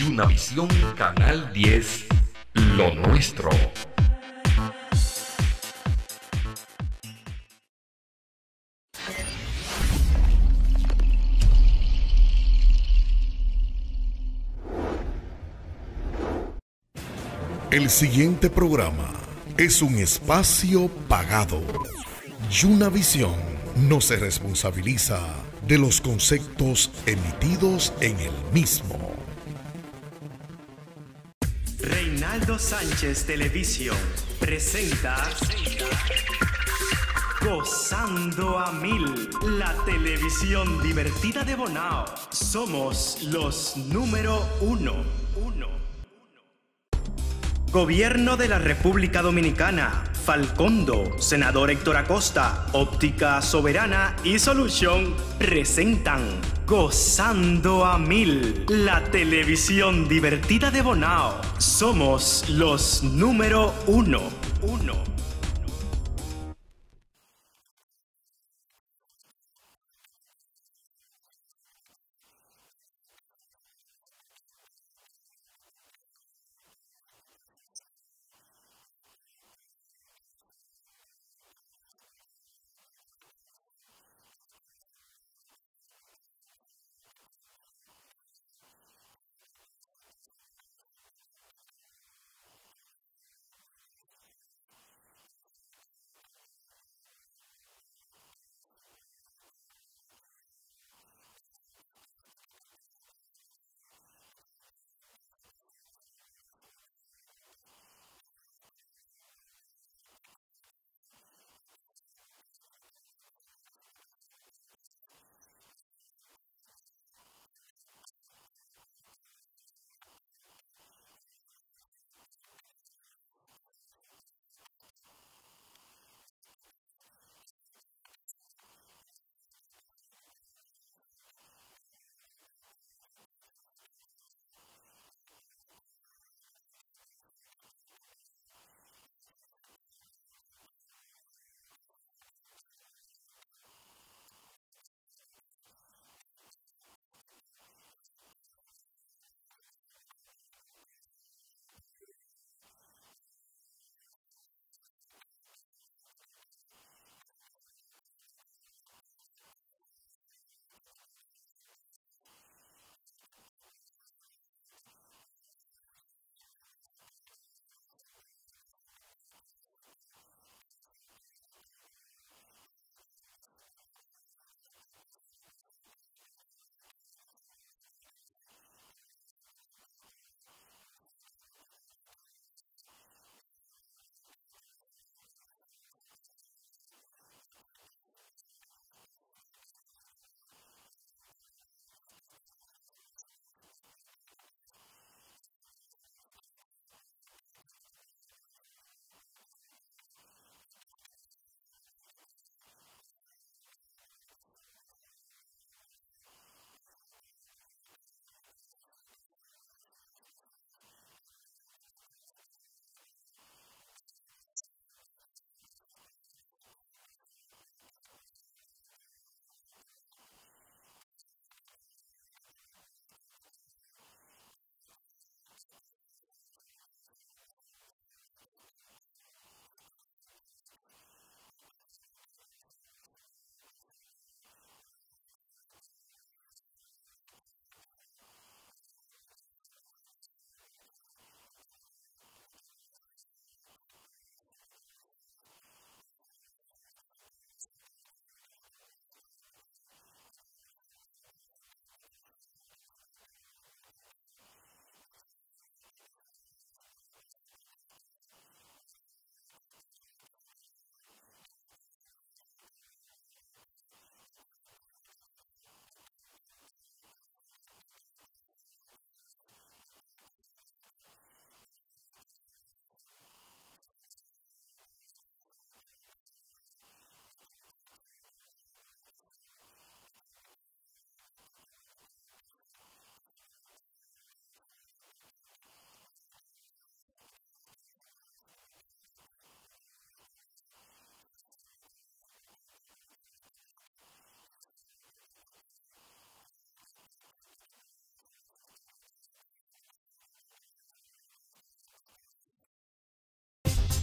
Yunavisión Canal 10, lo nuestro. El siguiente programa es un espacio pagado. Yunavisión no se responsabiliza de los conceptos emitidos en el mismo. Sánchez Televisión presenta Gozando a Mil, la televisión divertida de Bonao. Somos los número uno. uno. Gobierno de la República Dominicana, Falcondo, Senador Héctor Acosta, Óptica Soberana y Solución presentan Gozando a Mil, la televisión divertida de Bonao. Somos los número uno. uno.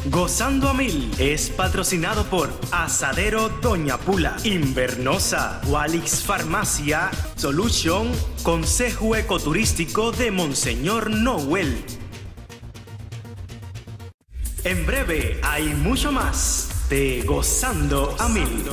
Gozando a Mil es patrocinado por Asadero Doña Pula, Invernosa, Walix Farmacia, Solution, Consejo Ecoturístico de Monseñor Noel. En breve hay mucho más de Gozando a Mil.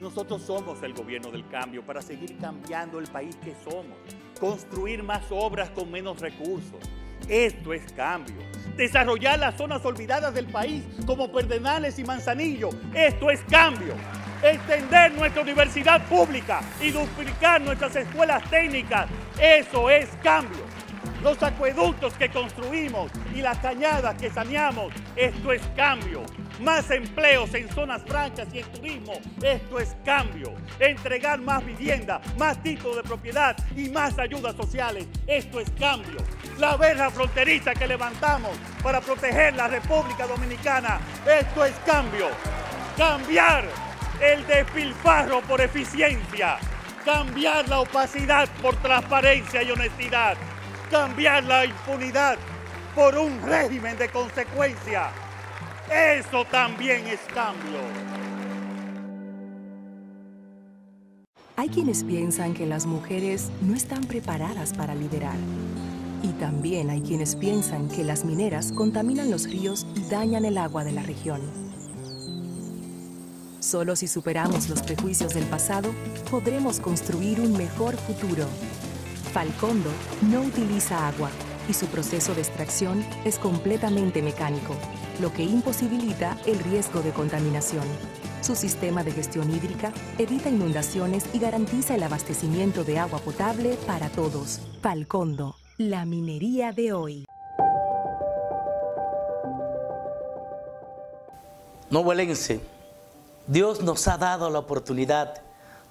Nosotros somos el gobierno del cambio para seguir cambiando el país que somos, construir más obras con menos recursos. Esto es cambio. Desarrollar las zonas olvidadas del país como Perdenales y Manzanillo. Esto es cambio. Extender nuestra universidad pública y duplicar nuestras escuelas técnicas. Eso es cambio los acueductos que construimos y las cañadas que saneamos. Esto es cambio. Más empleos en zonas francas y en turismo. Esto es cambio. Entregar más vivienda, más títulos de propiedad y más ayudas sociales. Esto es cambio. La verja fronteriza que levantamos para proteger la República Dominicana. Esto es cambio. Cambiar el despilfarro por eficiencia. Cambiar la opacidad por transparencia y honestidad cambiar la impunidad por un régimen de consecuencia. Eso también es cambio. Hay quienes piensan que las mujeres no están preparadas para liderar. Y también hay quienes piensan que las mineras contaminan los ríos y dañan el agua de la región. Solo si superamos los prejuicios del pasado, podremos construir un mejor futuro. Falcondo no utiliza agua y su proceso de extracción es completamente mecánico, lo que imposibilita el riesgo de contaminación. Su sistema de gestión hídrica evita inundaciones y garantiza el abastecimiento de agua potable para todos. Falcondo, la minería de hoy. Novelense, Dios nos ha dado la oportunidad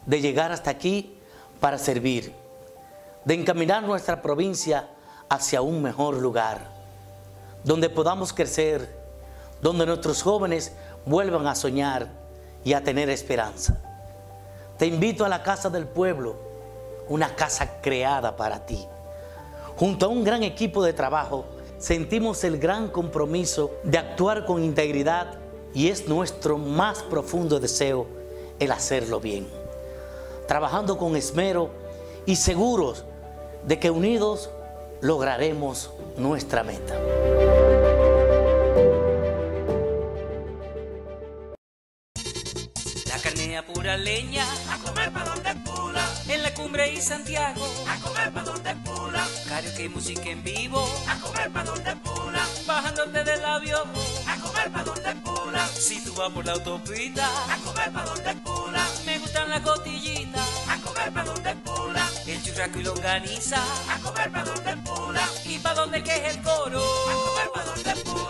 de llegar hasta aquí para servir de encaminar nuestra provincia hacia un mejor lugar, donde podamos crecer, donde nuestros jóvenes vuelvan a soñar y a tener esperanza. Te invito a la casa del pueblo, una casa creada para ti. Junto a un gran equipo de trabajo, sentimos el gran compromiso de actuar con integridad y es nuestro más profundo deseo el hacerlo bien. Trabajando con esmero y seguros de que unidos lograremos nuestra meta. La canea pura leña, a comer pa' donde pula. En la cumbre y Santiago, a comer pa' donde pula. Karaoke y música en vivo, a comer pa' donde pula. Bajándote del avión, a comer pa' donde pula. Si tú vas por la autopista, a comer pa' donde pula. Me gustan las cotillitas, a comer pa' donde churraco y longaniza, a comer pa' donde pula. Y pa' donde que es el coro, a comer pa' donde pula.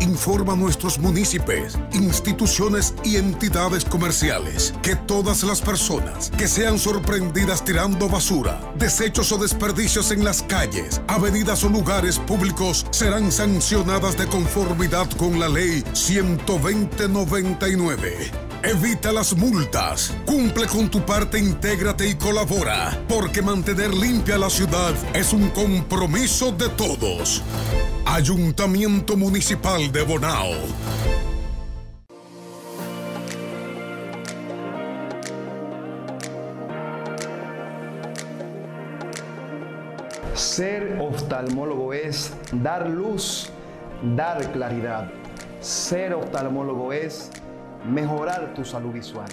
Informa a nuestros municipios, instituciones y entidades comerciales que todas las personas que sean sorprendidas tirando basura, desechos o desperdicios en las calles, avenidas o lugares públicos serán sancionadas de conformidad con la ley 12099. Evita las multas, cumple con tu parte, intégrate y colabora, porque mantener limpia la ciudad es un compromiso de todos. Ayuntamiento Municipal de Bonao. Ser oftalmólogo es dar luz, dar claridad. Ser oftalmólogo es mejorar tu salud visual.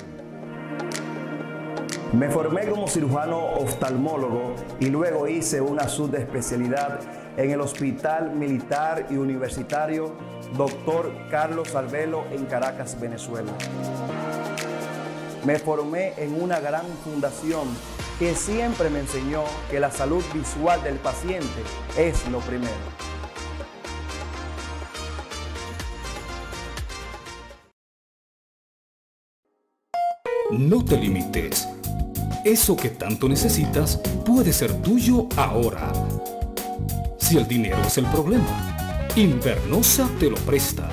Me formé como cirujano oftalmólogo y luego hice una subespecialidad en el Hospital Militar y Universitario Dr. Carlos Alvelo en Caracas, Venezuela. Me formé en una gran fundación que siempre me enseñó que la salud visual del paciente es lo primero. No te limites. Eso que tanto necesitas puede ser tuyo ahora si el dinero es el problema, Invernosa te lo presta.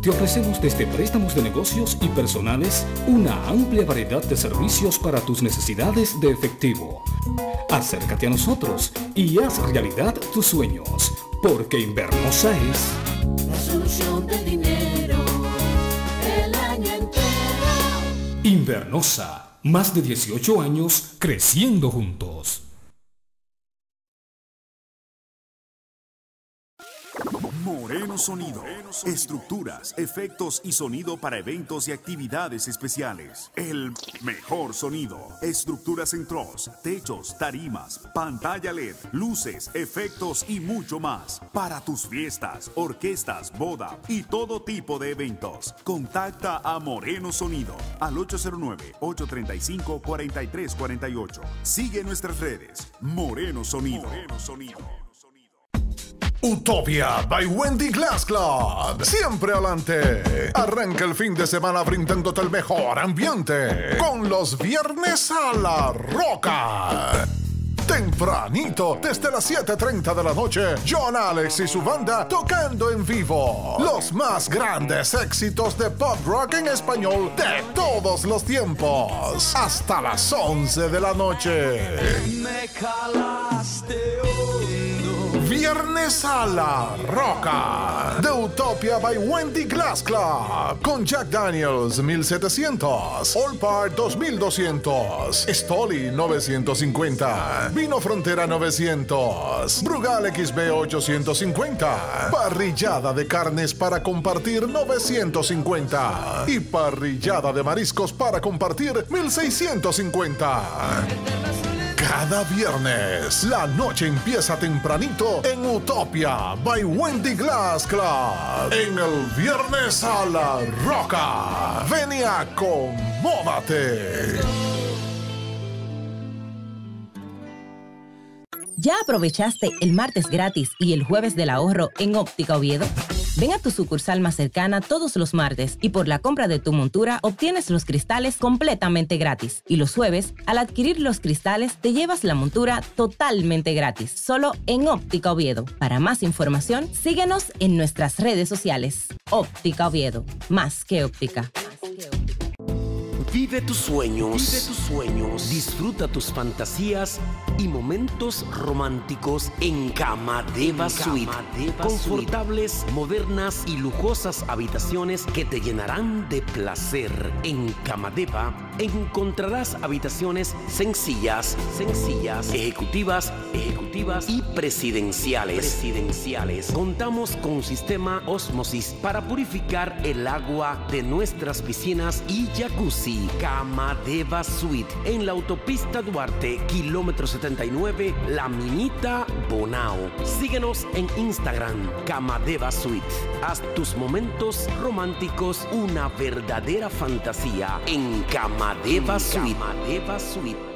Te ofrecemos desde préstamos de negocios y personales una amplia variedad de servicios para tus necesidades de efectivo. Acércate a nosotros y haz realidad tus sueños, porque Invernosa es la solución del dinero el año entero. Invernosa, más de 18 años creciendo juntos. Sonido. Estructuras, efectos y sonido para eventos y actividades especiales. El mejor sonido. Estructuras en troz, techos, tarimas, pantalla LED, luces, efectos y mucho más. Para tus fiestas, orquestas, boda y todo tipo de eventos. Contacta a Moreno Sonido al 809-835-4348. Sigue nuestras redes. Moreno Sonido. Moreno Sonido. Utopia by Wendy Glass Club. Siempre adelante. Arranca el fin de semana brindándote el mejor ambiente. Con los viernes a la roca. Tempranito, desde las 7.30 de la noche, John Alex y su banda tocando en vivo. Los más grandes éxitos de pop rock en español de todos los tiempos. Hasta las 11 de la noche. Me calaste Viernes a la Roca. De Utopia by Wendy Glass Club. Con Jack Daniels 1700. All Part 2200. Stoli 950. Vino Frontera 900. Brugal XB 850. Parrillada de carnes para compartir 950. Y parrillada de mariscos para compartir 1650. Cada viernes, la noche empieza tempranito en Utopia by Wendy Glass Club. En el Viernes a la Roca. Ven y acomódate. ¿Ya aprovechaste el martes gratis y el jueves del ahorro en Óptica Oviedo? Ven a tu sucursal más cercana todos los martes y por la compra de tu montura obtienes los cristales completamente gratis. Y los jueves, al adquirir los cristales, te llevas la montura totalmente gratis, solo en Óptica Oviedo. Para más información, síguenos en nuestras redes sociales. Óptica Oviedo, más que óptica. Vive tus sueños. Vive tus sueños. Disfruta tus fantasías y momentos románticos en Camadeva Suite. Confortables, modernas y lujosas habitaciones que te llenarán de placer. En Camadeva encontrarás habitaciones sencillas, sencillas, ejecutivas, ejecutivas y presidenciales. Presidenciales. Contamos con sistema osmosis para purificar el agua de nuestras piscinas y jacuzzi. Camadeva Suite en la autopista Duarte, kilómetro 79, La Minita, Bonao. Síguenos en Instagram, Camadeva Suite. Haz tus momentos románticos una verdadera fantasía en Camadeva Suite. Camadeva Suite.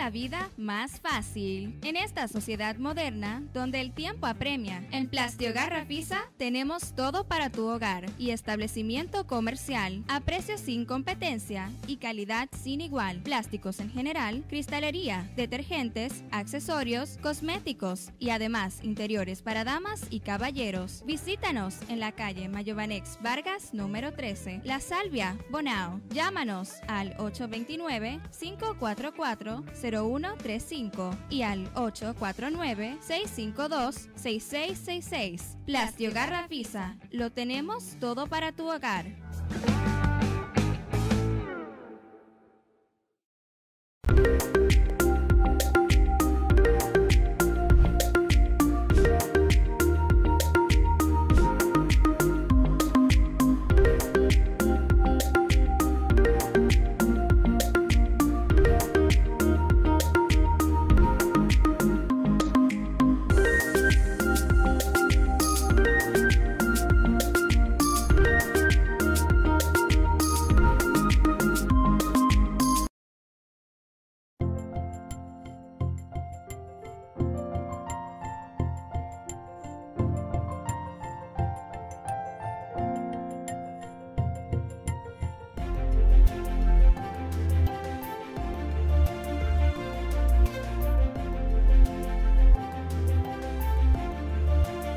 La vida más fácil. En esta sociedad moderna, donde el tiempo apremia, en Plastio Garrafisa tenemos todo para tu hogar y establecimiento comercial a precios sin competencia y calidad sin igual. Plásticos en general, cristalería, detergentes, accesorios, cosméticos y además interiores para damas y caballeros. Visítanos en la calle Mayovanex Vargas número 13, La Salvia, Bonao. Llámanos al 829 544 0135 y al 849-652-6666. Plastio Garrafisa, lo tenemos todo para tu hogar.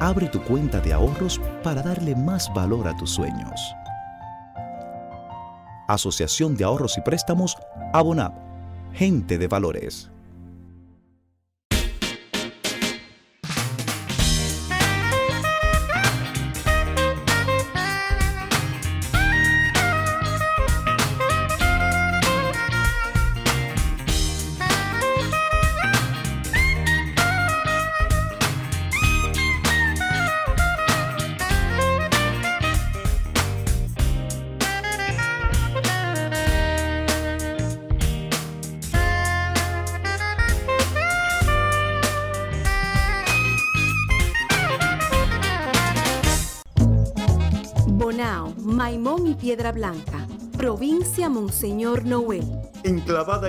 Abre tu cuenta de ahorros para darle más valor a tus sueños. Asociación de Ahorros y Préstamos, Abonap. Gente de Valores.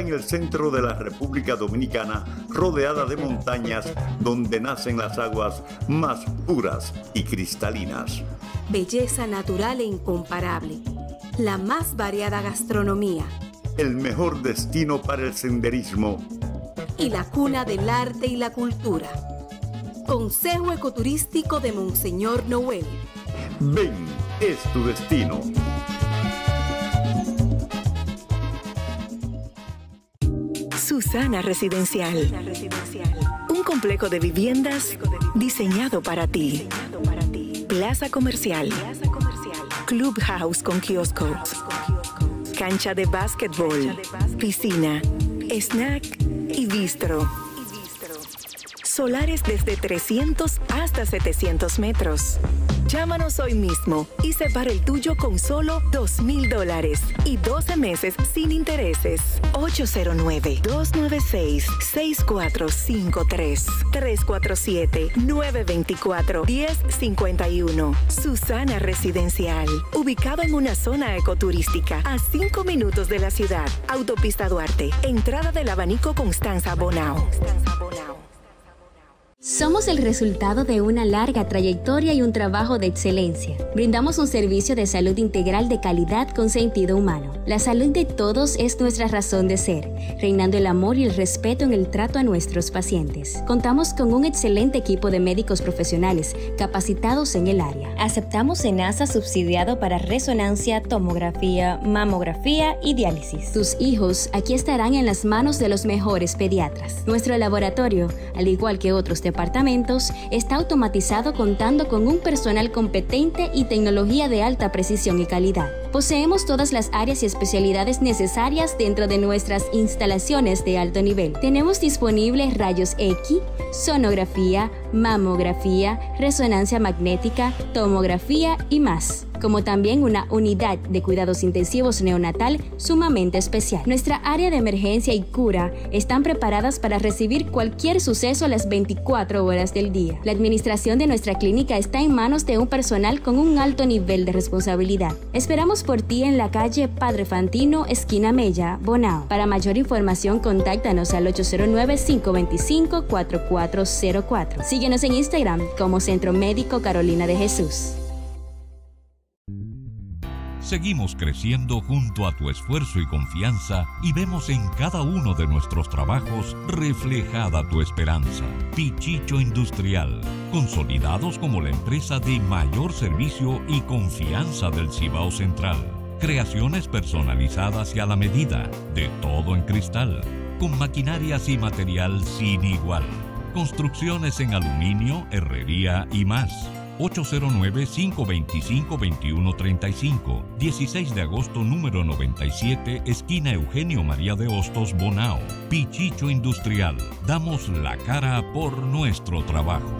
En el centro de la República Dominicana, rodeada de montañas donde nacen las aguas más puras y cristalinas. Belleza natural e incomparable. La más variada gastronomía. El mejor destino para el senderismo. Y la cuna del arte y la cultura. Consejo Ecoturístico de Monseñor Noel. Ven, es tu destino. Susana Residencial. Un complejo de viviendas diseñado para ti. Plaza comercial. Clubhouse con kioscos. Cancha de básquetbol. Piscina. Snack y bistro. Solares desde 300 hasta 700 metros. Llámanos hoy mismo y separa el tuyo con solo 2 mil dólares y 12 meses sin intereses. 809-296-6453. 347-924-1051. Susana Residencial. Ubicado en una zona ecoturística a 5 minutos de la ciudad. Autopista Duarte. Entrada del abanico Constanza Bonao. Somos el resultado de una larga trayectoria y un trabajo de excelencia. Brindamos un servicio de salud integral de calidad con sentido humano. La salud de todos es nuestra razón de ser, reinando el amor y el respeto en el trato a nuestros pacientes. Contamos con un excelente equipo de médicos profesionales capacitados en el área. Aceptamos SENASA subsidiado para resonancia, tomografía, mamografía y diálisis. Tus hijos aquí estarán en las manos de los mejores pediatras. Nuestro laboratorio, al igual que otros departamentos, está automatizado contando con un personal competente y tecnología de alta precisión y calidad. Poseemos todas las áreas y especialidades necesarias dentro de nuestras instalaciones de alto nivel. Tenemos disponibles rayos X, sonografía, mamografía, resonancia magnética, tomografía y más como también una unidad de cuidados intensivos neonatal sumamente especial. Nuestra área de emergencia y cura están preparadas para recibir cualquier suceso a las 24 horas del día. La administración de nuestra clínica está en manos de un personal con un alto nivel de responsabilidad. Esperamos por ti en la calle Padre Fantino, esquina Mella, Bonao. Para mayor información, contáctanos al 809-525-4404. Síguenos en Instagram como Centro Médico Carolina de Jesús. Seguimos creciendo junto a tu esfuerzo y confianza y vemos en cada uno de nuestros trabajos reflejada tu esperanza. Pichicho Industrial, consolidados como la empresa de mayor servicio y confianza del Cibao Central. Creaciones personalizadas y a la medida, de todo en cristal, con maquinarias y material sin igual. Construcciones en aluminio, herrería y más 809-525-2135, 16 de agosto número 97, esquina Eugenio María de Hostos, Bonao. Pichicho Industrial. Damos la cara por nuestro trabajo.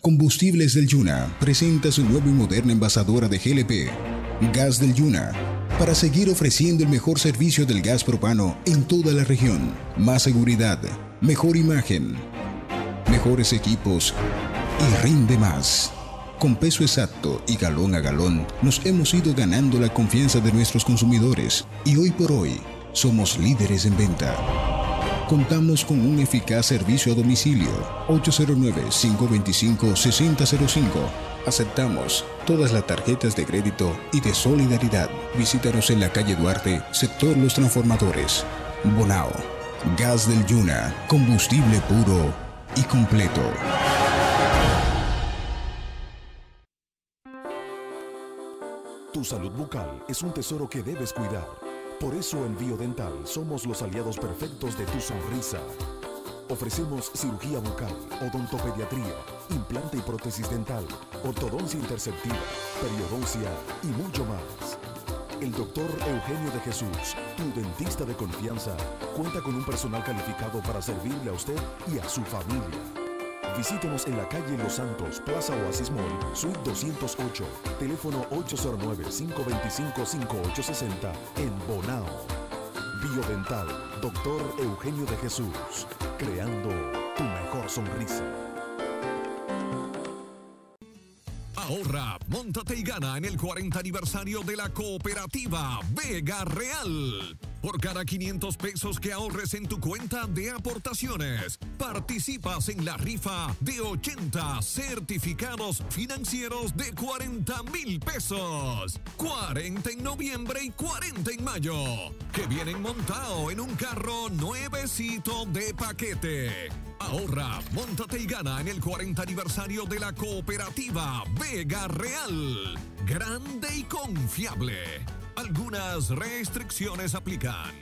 Combustibles del Yuna presenta su nueva y moderna envasadora de GLP, Gas del Yuna, para seguir ofreciendo el mejor servicio del gas propano en toda la región. Más seguridad, mejor imagen, mejores equipos y rinde más. Con peso exacto y galón a galón nos hemos ido ganando la confianza de nuestros consumidores y hoy por hoy somos líderes en venta. Contamos con un eficaz servicio a domicilio 809-525-6005. Aceptamos todas las tarjetas de crédito y de solidaridad. Visítanos en la calle Duarte, sector Los Transformadores. Bonao, gas del Yuna, combustible puro y completo. Tu salud bucal es un tesoro que debes cuidar. Por eso en Biodental somos los aliados perfectos de tu sonrisa. Ofrecemos cirugía bucal, odontopediatría, implante y prótesis dental, ortodoncia interceptiva, periodoncia y mucho más. El doctor Eugenio de Jesús, tu dentista de confianza, cuenta con un personal calificado para servirle a usted y a su familia. Visítenos en la calle Los Santos, Plaza Oasis Mall, Suite 208, teléfono 809-525-5860 en Bonao. Biodental, doctor Eugenio de Jesús, creando tu mejor sonrisa. Ahorra, montate y gana en el 40 aniversario de la cooperativa Vega Real. Por cada 500 pesos que ahorres en tu cuenta de aportaciones, participas en la rifa de 80 certificados financieros de 40 mil pesos. 40 en noviembre y 40 en mayo. Que vienen montado en un carro nuevecito de paquete. Ahorra, montate y gana en el 40 aniversario de la cooperativa Vega Real. Grande y confiable. Algunas restricciones aplican.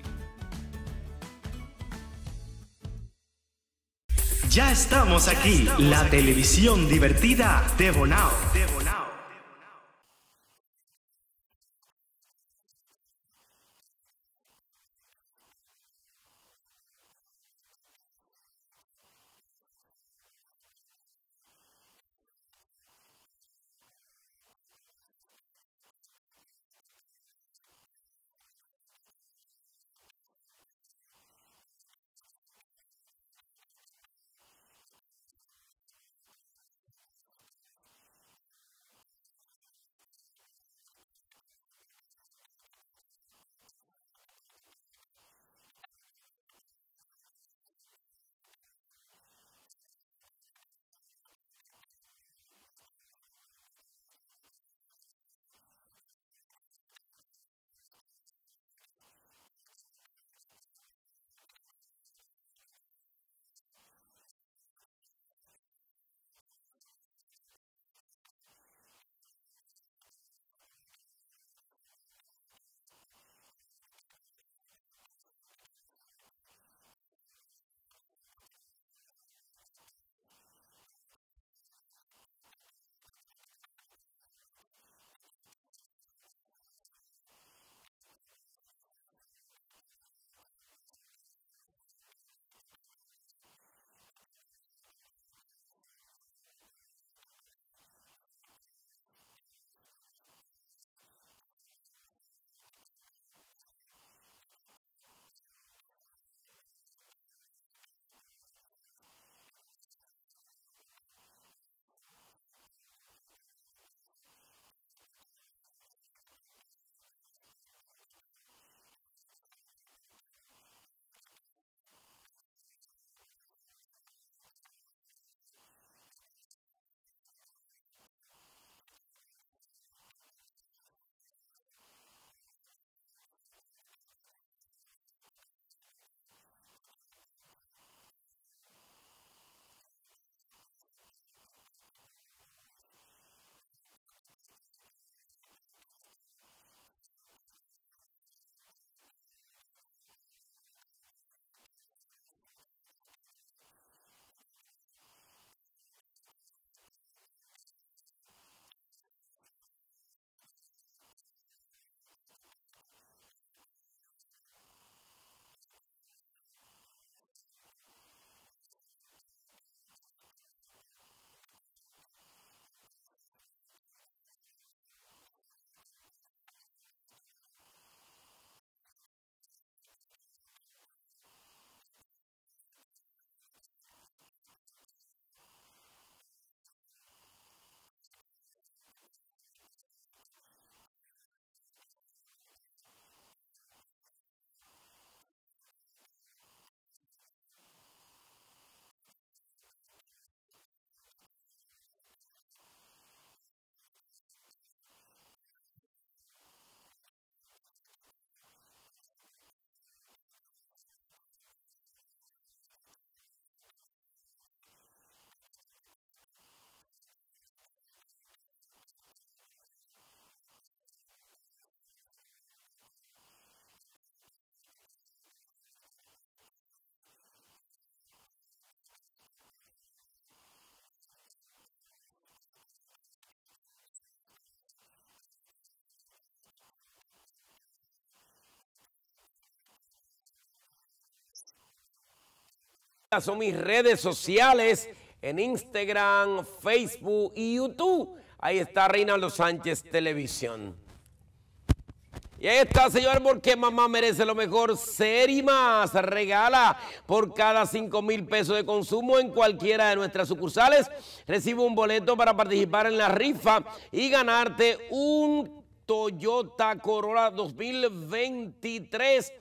Ya estamos aquí, la televisión divertida de Bonao. Son mis redes sociales en Instagram, Facebook y YouTube. Ahí está Reinaldo Sánchez Televisión. Y ahí está, señor, porque mamá merece lo mejor. Ser y más regala por cada 5 mil pesos de consumo en cualquiera de nuestras sucursales. Recibe un boleto para participar en la rifa y ganarte un Toyota Corolla 2023.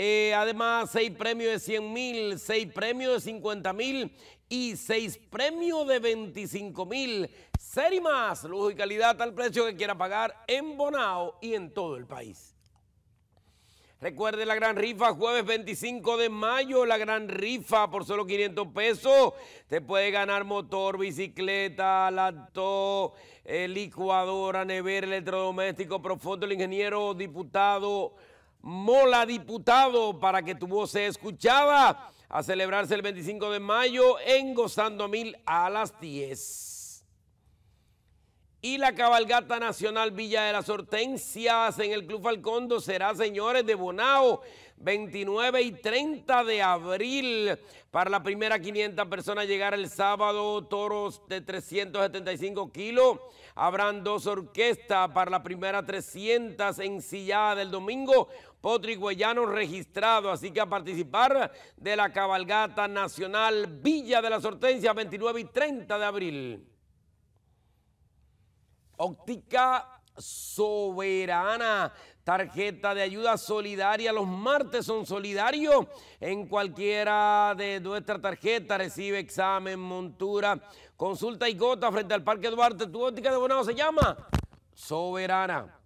Eh, además, seis premios de 100 mil, seis premios de 50 mil y seis premios de 25 mil. Ser y más, lujo y calidad al precio que quiera pagar en Bonao y en todo el país. Recuerde la gran rifa, jueves 25 de mayo, la gran rifa por solo 500 pesos. Te puede ganar motor, bicicleta, lacto, eh, licuadora, nevera, electrodoméstico, profundo, el ingeniero, diputado, mola diputado, para que tu voz sea escuchada. A celebrarse el 25 de mayo en Gozando Mil a las 10 y la cabalgata nacional Villa de las Hortensias en el Club Falcondo será, señores, de Bonao, 29 y 30 de abril. Para la primera 500 personas llegar el sábado, toros de 375 kilos. Habrán dos orquestas para la primera 300 ensillada del domingo. Potri Guayano registrado, así que a participar de la cabalgata nacional Villa de las Hortensias, 29 y 30 de abril. Óptica Soberana, tarjeta de ayuda solidaria. Los martes son solidarios. En cualquiera de nuestras tarjetas recibe examen, montura, consulta y gota frente al Parque Duarte. Tu óptica de Bonao se llama Soberana.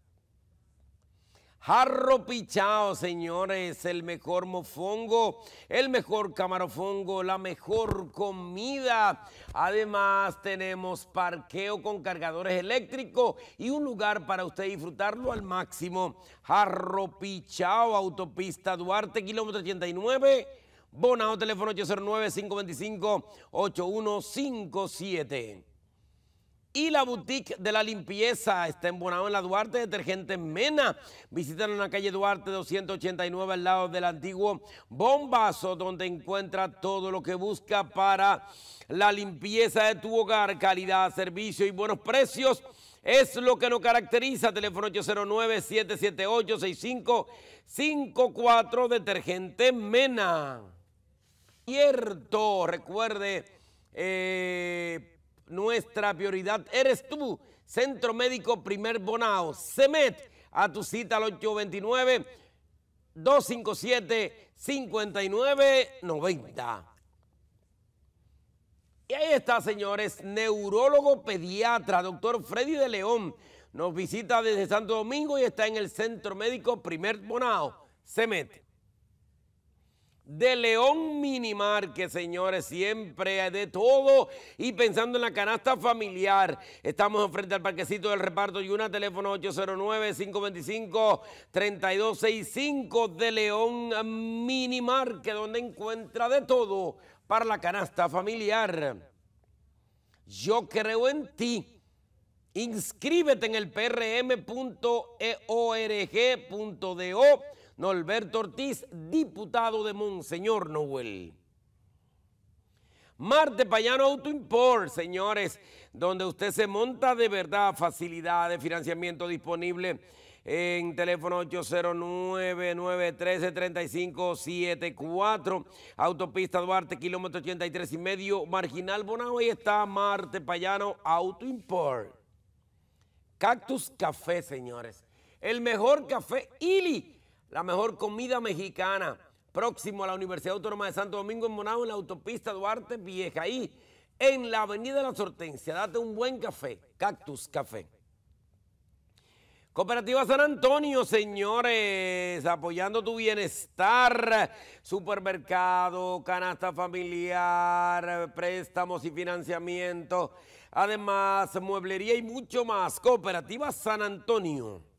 Jarro Pichao, señores, el mejor mofongo, el mejor camarofongo, la mejor comida. Además, tenemos parqueo con cargadores eléctricos y un lugar para usted disfrutarlo al máximo. Jarro Pichao, autopista Duarte, kilómetro 89. Bonao, teléfono 809-525-8157. Y la boutique de la limpieza está en Bonao, en la Duarte, detergente Mena. Visítalo en la calle Duarte 289 al lado del antiguo Bombazo, donde encuentra todo lo que busca para la limpieza de tu hogar, calidad, servicio y buenos precios. Es lo que nos caracteriza. Teléfono 809-778-6554, detergente Mena. Cierto, recuerde, eh, nuestra prioridad eres tú. Centro Médico Primer Bonao, CEMET, a tu cita al 829-257-5990. Y ahí está, señores, neurólogo pediatra, doctor Freddy de León. Nos visita desde Santo Domingo y está en el Centro Médico Primer Bonao, CEMET de León Minimar, que señores, siempre de todo y pensando en la canasta familiar. Estamos frente al parquecito del reparto y una teléfono 809-525-3265 de León Minimar, que donde encuentra de todo para la canasta familiar. Yo creo en ti. Inscríbete en el prm.eorg.do Norberto Ortiz, diputado de Monseñor Noel. Marte Payano Auto Import, señores, donde usted se monta de verdad, facilidad de financiamiento disponible en teléfono 809-913-3574, autopista Duarte, kilómetro 83 y medio, marginal Bonao, ahí está Marte Payano Auto Import. Cactus Café, señores, el mejor café Ili la mejor comida mexicana, próximo a la Universidad Autónoma de Santo Domingo en Monao, en la autopista Duarte Vieja, ahí en la Avenida de la Hortensia. Date un buen café, Cactus Café. Cooperativa San Antonio, señores, apoyando tu bienestar, supermercado, canasta familiar, préstamos y financiamiento, además mueblería y mucho más. Cooperativa San Antonio.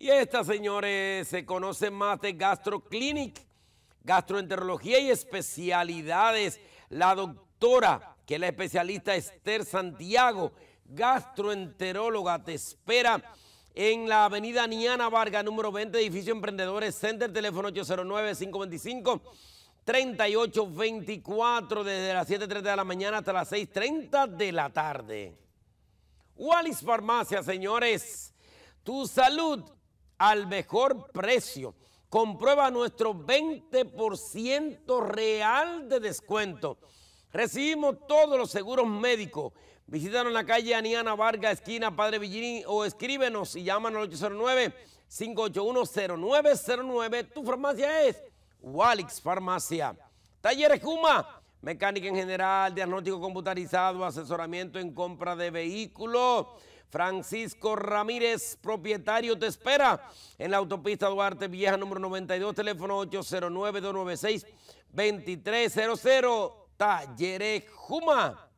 Y esta, señores, se conoce más de GastroClinic, gastroenterología y especialidades. La doctora, que es la especialista Esther Santiago, gastroenteróloga, te espera en la avenida Niana Vargas, número 20, edificio Emprendedores Center, teléfono 809-525-3824, desde las 7.30 de la mañana hasta las 6.30 de la tarde. Wallis Farmacia, señores, tu salud al mejor precio. Comprueba nuestro 20% real de descuento. Recibimos todos los seguros médicos. Visítanos en la calle Aniana Vargas, esquina Padre Villini, o escríbenos y llámanos al 809-581-0909. Tu farmacia es Walix Farmacia. Talleres Juma, mecánica en general, diagnóstico computarizado, asesoramiento en compra de vehículos. Francisco Ramírez, propietario, te espera en la autopista Duarte Vieja, número 92, teléfono 809-296-2300. Talleres Juma.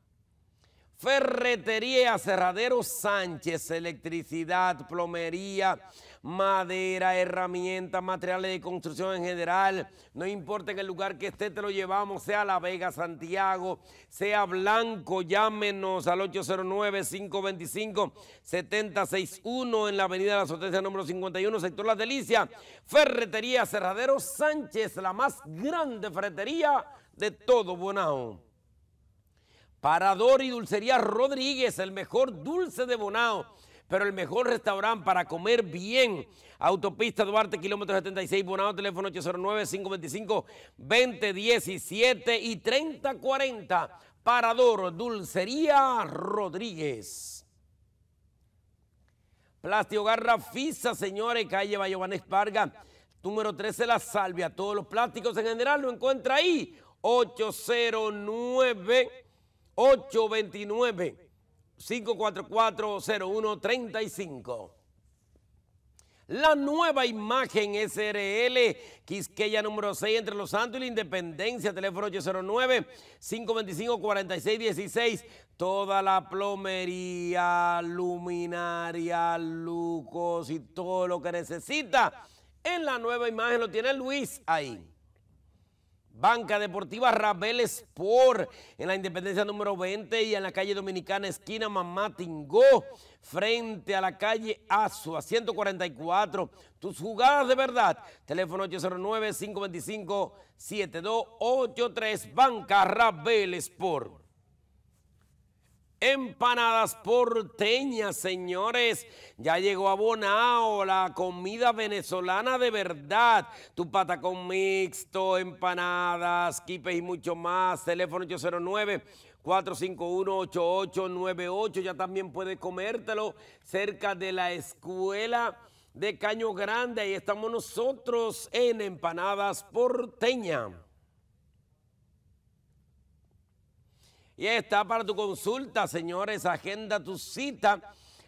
Ferretería Cerradero Sánchez, electricidad, plomería, madera, herramientas, materiales de construcción en general. No importa en el lugar que esté, te lo llevamos, sea La Vega, Santiago, sea Blanco, llámenos al 809-525-7061 en la avenida de la Sotecia número 51, sector Las Delicias. Ferretería Cerradero Sánchez, la más grande ferretería de todo Bonao. Parador y Dulcería Rodríguez, el mejor dulce de Bonao, pero el mejor restaurante para comer bien. Autopista Duarte, kilómetro 76, Bonao, teléfono 809-525-2017 y 3040. Parador, Dulcería Rodríguez. Plástico Garra Fisa, señores, calle Bayobanes Vargas, número 13, La Salvia. Todos los plásticos en general lo encuentra ahí. 809 829-544-0135. La nueva imagen SRL, Quisqueya número 6, entre Los Santos y la Independencia, teléfono 809-525-4616. Toda la plomería, luminaria, lucos y todo lo que necesita. En la nueva imagen lo tiene Luis ahí. Banca Deportiva Rabel Sport en la Independencia número 20 y en la calle Dominicana, esquina Mamá Tingó, frente a la calle Azua, 144. Tus jugadas de verdad. Teléfono 809-525-7283. Banca Rabel Sport. Empanadas porteñas, señores. Ya llegó a Bonao la comida venezolana de verdad. Tu patacón mixto, empanadas, quipes y mucho más. Teléfono 809 451-8898. Ya también puedes comértelo cerca de la escuela de Caño Grande. Ahí estamos nosotros en Empanadas Porteña. Y está para tu consulta, señores. Agenda tu cita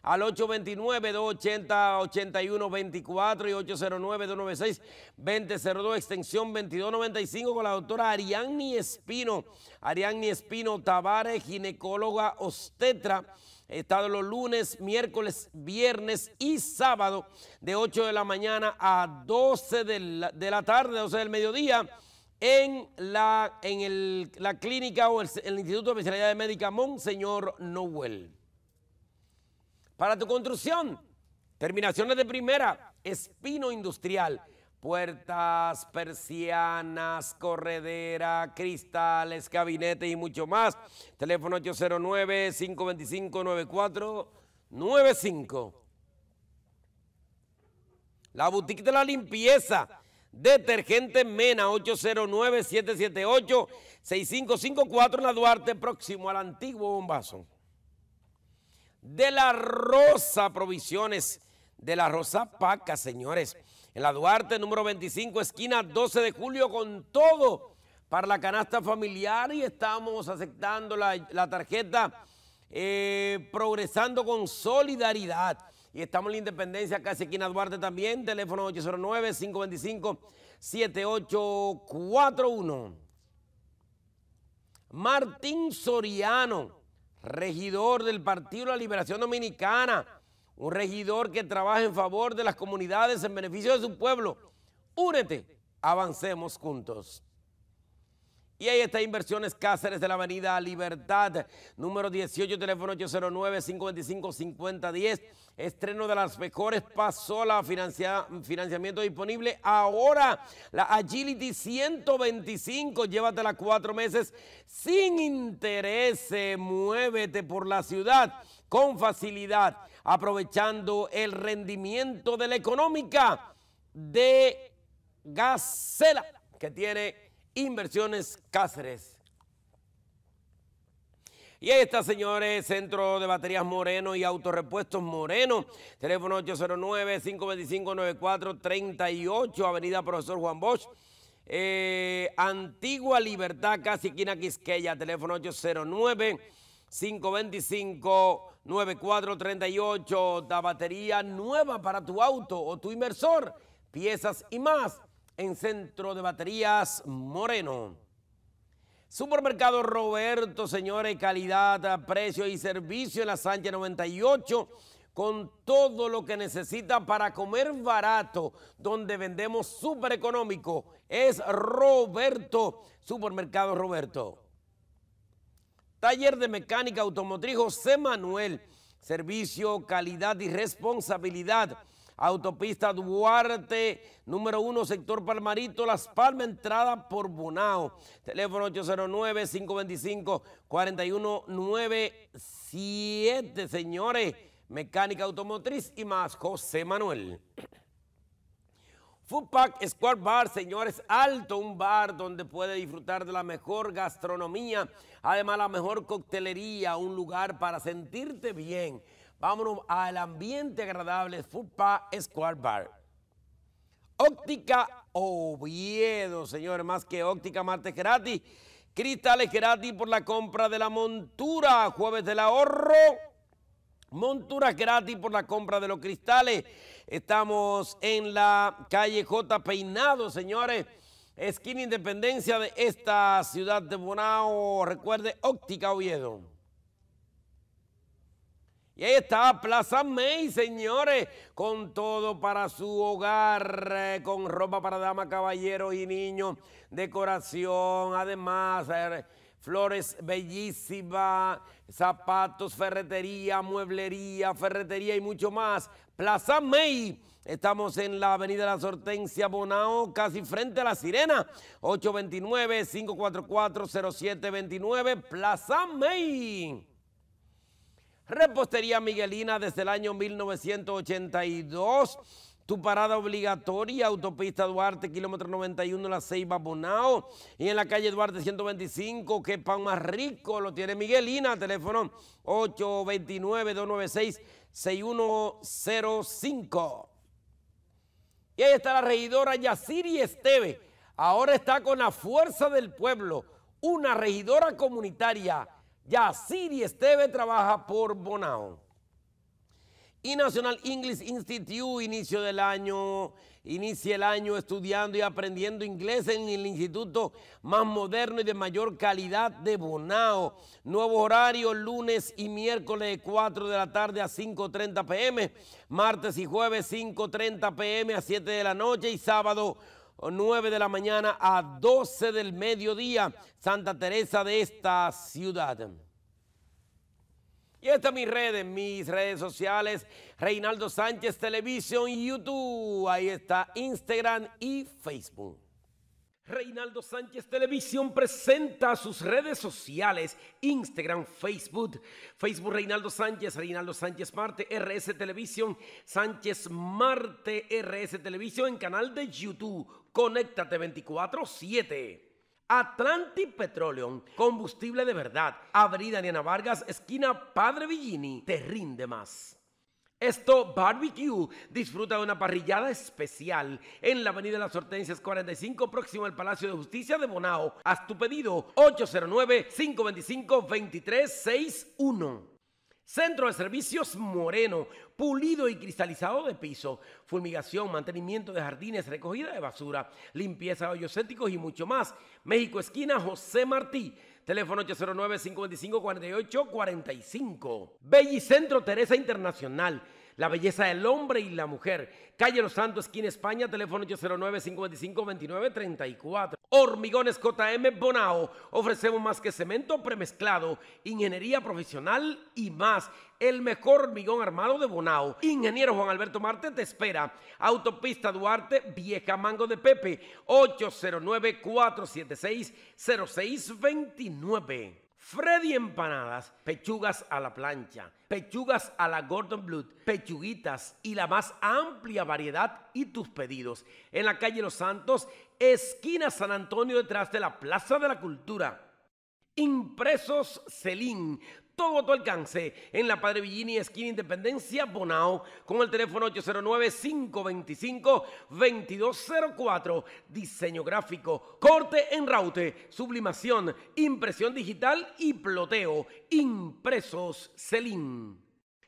al 829-280-8124 y 809-296-2002, extensión 2295 con la doctora Ariadni Espino. Ariadni Espino Tavares, ginecóloga obstetra. Está los lunes, miércoles, viernes y sábado de 8 de la mañana a 12 de la, de la tarde, 12 del mediodía en la, en el, la clínica o el, el Instituto de Especialidades Médicas Monseñor Noel. Para tu construcción, terminaciones de primera, espino industrial, puertas, persianas, corredera, cristales, gabinete y mucho más. Teléfono 809-525-9495. La boutique de la limpieza Detergente Mena 809-778-6554 en la Duarte, próximo al antiguo bombazo. De la Rosa Provisiones, de la Rosa Paca, señores. En la Duarte, número 25, esquina 12 de julio, con todo para la canasta familiar y estamos aceptando la, tarjeta eh, Progresando con Solidaridad. Y estamos en la Independencia, casi en Duarte también, teléfono 809-525-7841. Martín Soriano, regidor del Partido de la Liberación Dominicana, un regidor que trabaja en favor de las comunidades en beneficio de su pueblo. Únete, avancemos juntos. Y ahí está Inversiones Cáceres de la Avenida Libertad, número 18, teléfono 809-525-5010. Estreno de las mejores pasolas, financia, financiamiento disponible ahora. La Agility 125, llévatela cuatro meses sin interés. Muévete por la ciudad con facilidad, aprovechando el rendimiento de la económica de Gacela, que tiene Inversiones Cáceres. Y ahí está, señores, Centro de Baterías Moreno y Autorepuestos Moreno. Teléfono 809-525-9438, Avenida Profesor Juan Bosch. Eh, Antigua Libertad, casi esquina Quisqueya. Teléfono 809-525-9438. La batería nueva para tu auto o tu inversor. Piezas y más en Centro de Baterías Moreno. Supermercado Roberto, señores, calidad, precio y servicio en la Sánchez 98 con todo lo que necesita para comer barato, donde vendemos súper económico. Es Roberto, Supermercado Roberto. Taller de Mecánica Automotriz José Manuel, servicio, calidad y responsabilidad Autopista Duarte, número uno, sector Palmarito, Las Palmas, entrada por Bonao. Teléfono 809-525-4197, señores. Mecánica automotriz y más, José Manuel. Food Pack Square Bar, señores, alto, un bar donde puede disfrutar de la mejor gastronomía, además la mejor coctelería, un lugar para sentirte bien. Vámonos al ambiente agradable, Fupa Square Bar. Óptica Oviedo, señores, más que óptica, martes gratis. Cristales gratis por la compra de la montura. Jueves del ahorro. Monturas gratis por la compra de los cristales. Estamos en la calle J. Peinado, señores. Esquina Independencia de esta ciudad de Bonao. Recuerde, óptica Oviedo. Y ahí está Plaza May, señores, con todo para su hogar, eh, con ropa para damas, caballeros y niños, decoración, además, eh, flores bellísimas, zapatos, ferretería, mueblería, ferretería y mucho más. Plaza May. Estamos en la avenida La Hortensia Bonao, casi frente a la Sirena. 829-544-0729, Plaza May. Repostería Miguelina desde el año 1982. Tu parada obligatoria, autopista Duarte, kilómetro 91, La Ceiba, Bonao. Y en la calle Duarte 125, que pan más rico lo tiene Miguelina, teléfono 829-296-6105. Y ahí está la regidora Yaciri Esteve. Ahora está con la fuerza del pueblo, una regidora comunitaria ya Siri Esteve trabaja por Bonao. Y National English Institute, inicio del año, inicia el año estudiando y aprendiendo inglés en el instituto más moderno y de mayor calidad de Bonao. Nuevo horario, lunes y miércoles 4 de la tarde a 5.30 pm, martes y jueves 5.30 pm a 7 de la noche y sábado 9 de la mañana a 12 del mediodía, Santa Teresa de esta ciudad. Y estas mis redes, mis redes sociales, Reinaldo Sánchez Televisión YouTube. Ahí está Instagram y Facebook. Reinaldo Sánchez Televisión presenta sus redes sociales, Instagram, Facebook, Facebook Reinaldo Sánchez, Reinaldo Sánchez Marte, RS Televisión, Sánchez Marte, RS Televisión, en canal de YouTube, Conéctate 24-7. Atlantic Petroleum, combustible de verdad. Avenida Diana Vargas, esquina Padre Villini, te rinde más. Esto Barbecue disfruta de una parrillada especial en la Avenida de las Hortensias 45, próximo al Palacio de Justicia de Bonao. Haz tu pedido 809-525-2361. Centro de Servicios Moreno, pulido y cristalizado de piso, fumigación, mantenimiento de jardines, recogida de basura, limpieza de hoyos cénticos y mucho más. México, esquina José Martí. Teléfono 809-525-4845. Bellicentro Teresa Internacional la belleza del hombre y la mujer. Calle Los Santos, esquina España, teléfono 809-525-2934. Hormigones JM Bonao. Ofrecemos más que cemento premezclado, ingeniería profesional y más. El mejor hormigón armado de Bonao. Ingeniero Juan Alberto Marte te espera. Autopista Duarte, Vieja Mango de Pepe, 809-476-0629. Freddy Empanadas, pechugas a la plancha, pechugas a la Gordon Blood, pechuguitas y la más amplia variedad y tus pedidos. En la calle Los Santos, esquina San Antonio detrás de la Plaza de la Cultura. Impresos Celín, todo tu alcance en la Padre Villini, esquina Independencia, Bonao, con el teléfono 809-525-2204. Diseño gráfico, corte en raute, sublimación, impresión digital y ploteo. Impresos Celín.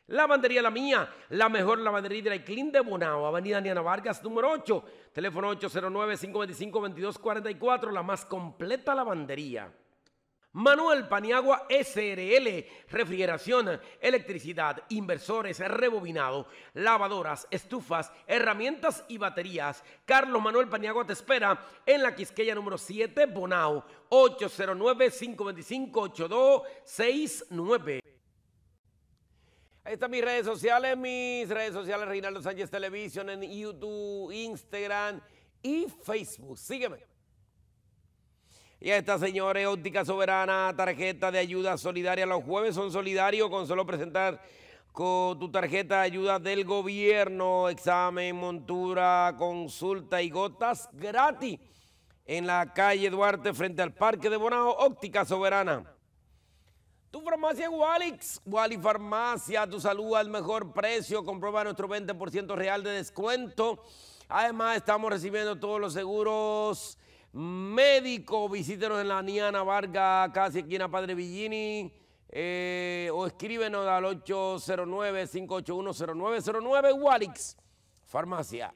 Lavandería La Mía, la mejor lavandería de la Clean de Bonao, Avenida Niana Vargas, número 8, teléfono 809-525-2244, la más completa lavandería. Manuel Paniagua SRL, refrigeración, electricidad, inversores, rebobinado, lavadoras, estufas, herramientas y baterías. Carlos Manuel Paniagua te espera en la Quisqueya número 7, Bonao, 809-525-8269. Ahí están mis redes sociales, mis redes sociales, Reinaldo Sánchez Televisión en YouTube, Instagram y Facebook. Sígueme. Y esta señora óptica soberana, tarjeta de ayuda solidaria. Los jueves son solidarios con solo presentar con tu tarjeta de ayuda del gobierno, examen, montura, consulta y gotas gratis en la calle Duarte frente al Parque de Bonao, óptica soberana. Tu farmacia Walix, Wally Farmacia, tu salud al mejor precio, comprueba nuestro 20% real de descuento. Además, estamos recibiendo todos los seguros médico, visítenos en la Niana Vargas, casi la Padre Villini, eh, o escríbenos al 809-581-0909, Walix, farmacia.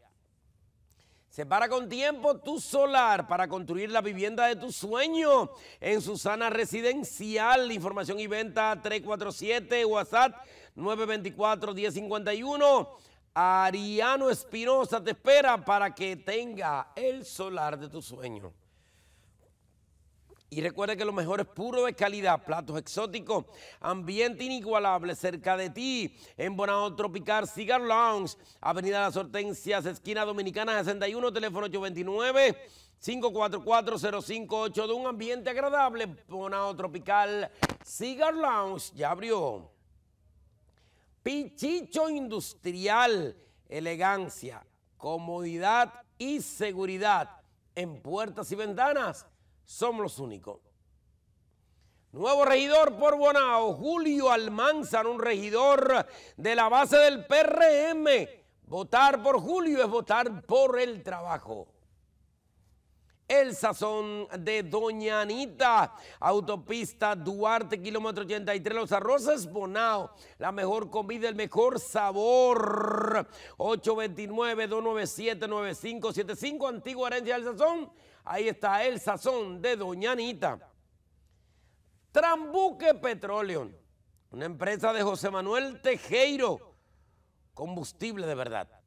Separa con tiempo tu solar para construir la vivienda de tu sueño en Susana Residencial. Información y venta 347, WhatsApp 924-1051. Ariano Espinosa te espera para que tenga el solar de tu sueño. Y recuerda que lo mejor es puro de calidad, platos exóticos, ambiente inigualable cerca de ti, en Bonao Tropical Cigar Lounge, Avenida Las Hortensias, esquina Dominicana 61, teléfono 829 544 de un ambiente agradable, Bonao Tropical Cigar Lounge, ya abrió. Pichicho industrial, elegancia, comodidad y seguridad en puertas y ventanas. Somos los únicos. Nuevo regidor por Bonao, Julio Almanzar, un regidor de la base del PRM. Votar por Julio es votar por el trabajo. El sazón de Doña Anita, autopista Duarte, kilómetro 83, Los Arroces Bonao, la mejor comida, el mejor sabor. 829-297-9575, antigua herencia del sazón. Ahí está el sazón de Doña Anita. Trambuque Petróleo, una empresa de José Manuel Tejeiro, combustible de verdad.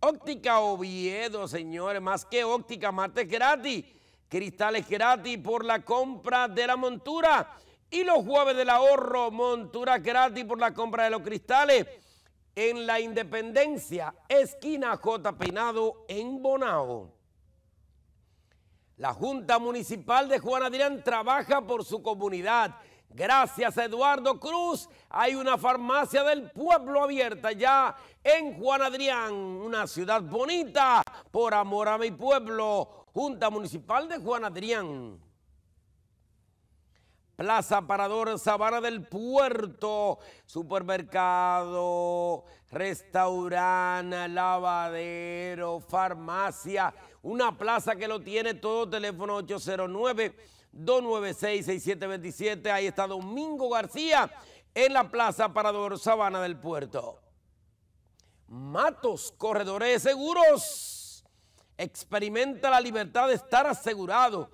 Óptica Oviedo, señores, más que óptica, martes gratis, cristales gratis por la compra de la montura y los jueves del ahorro, montura gratis por la compra de los cristales en la Independencia, esquina J. Peinado en Bonao. La Junta Municipal de Juan Adrián trabaja por su comunidad Gracias a Eduardo Cruz, hay una farmacia del pueblo abierta ya en Juan Adrián, una ciudad bonita, por amor a mi pueblo, Junta Municipal de Juan Adrián. Plaza Parador Sabana del Puerto, supermercado, restaurante, lavadero, farmacia, una plaza que lo tiene todo, teléfono 809 296-6727. Ahí está Domingo García en la Plaza Parador Sabana del Puerto. Matos, corredores seguros. Experimenta la libertad de estar asegurado.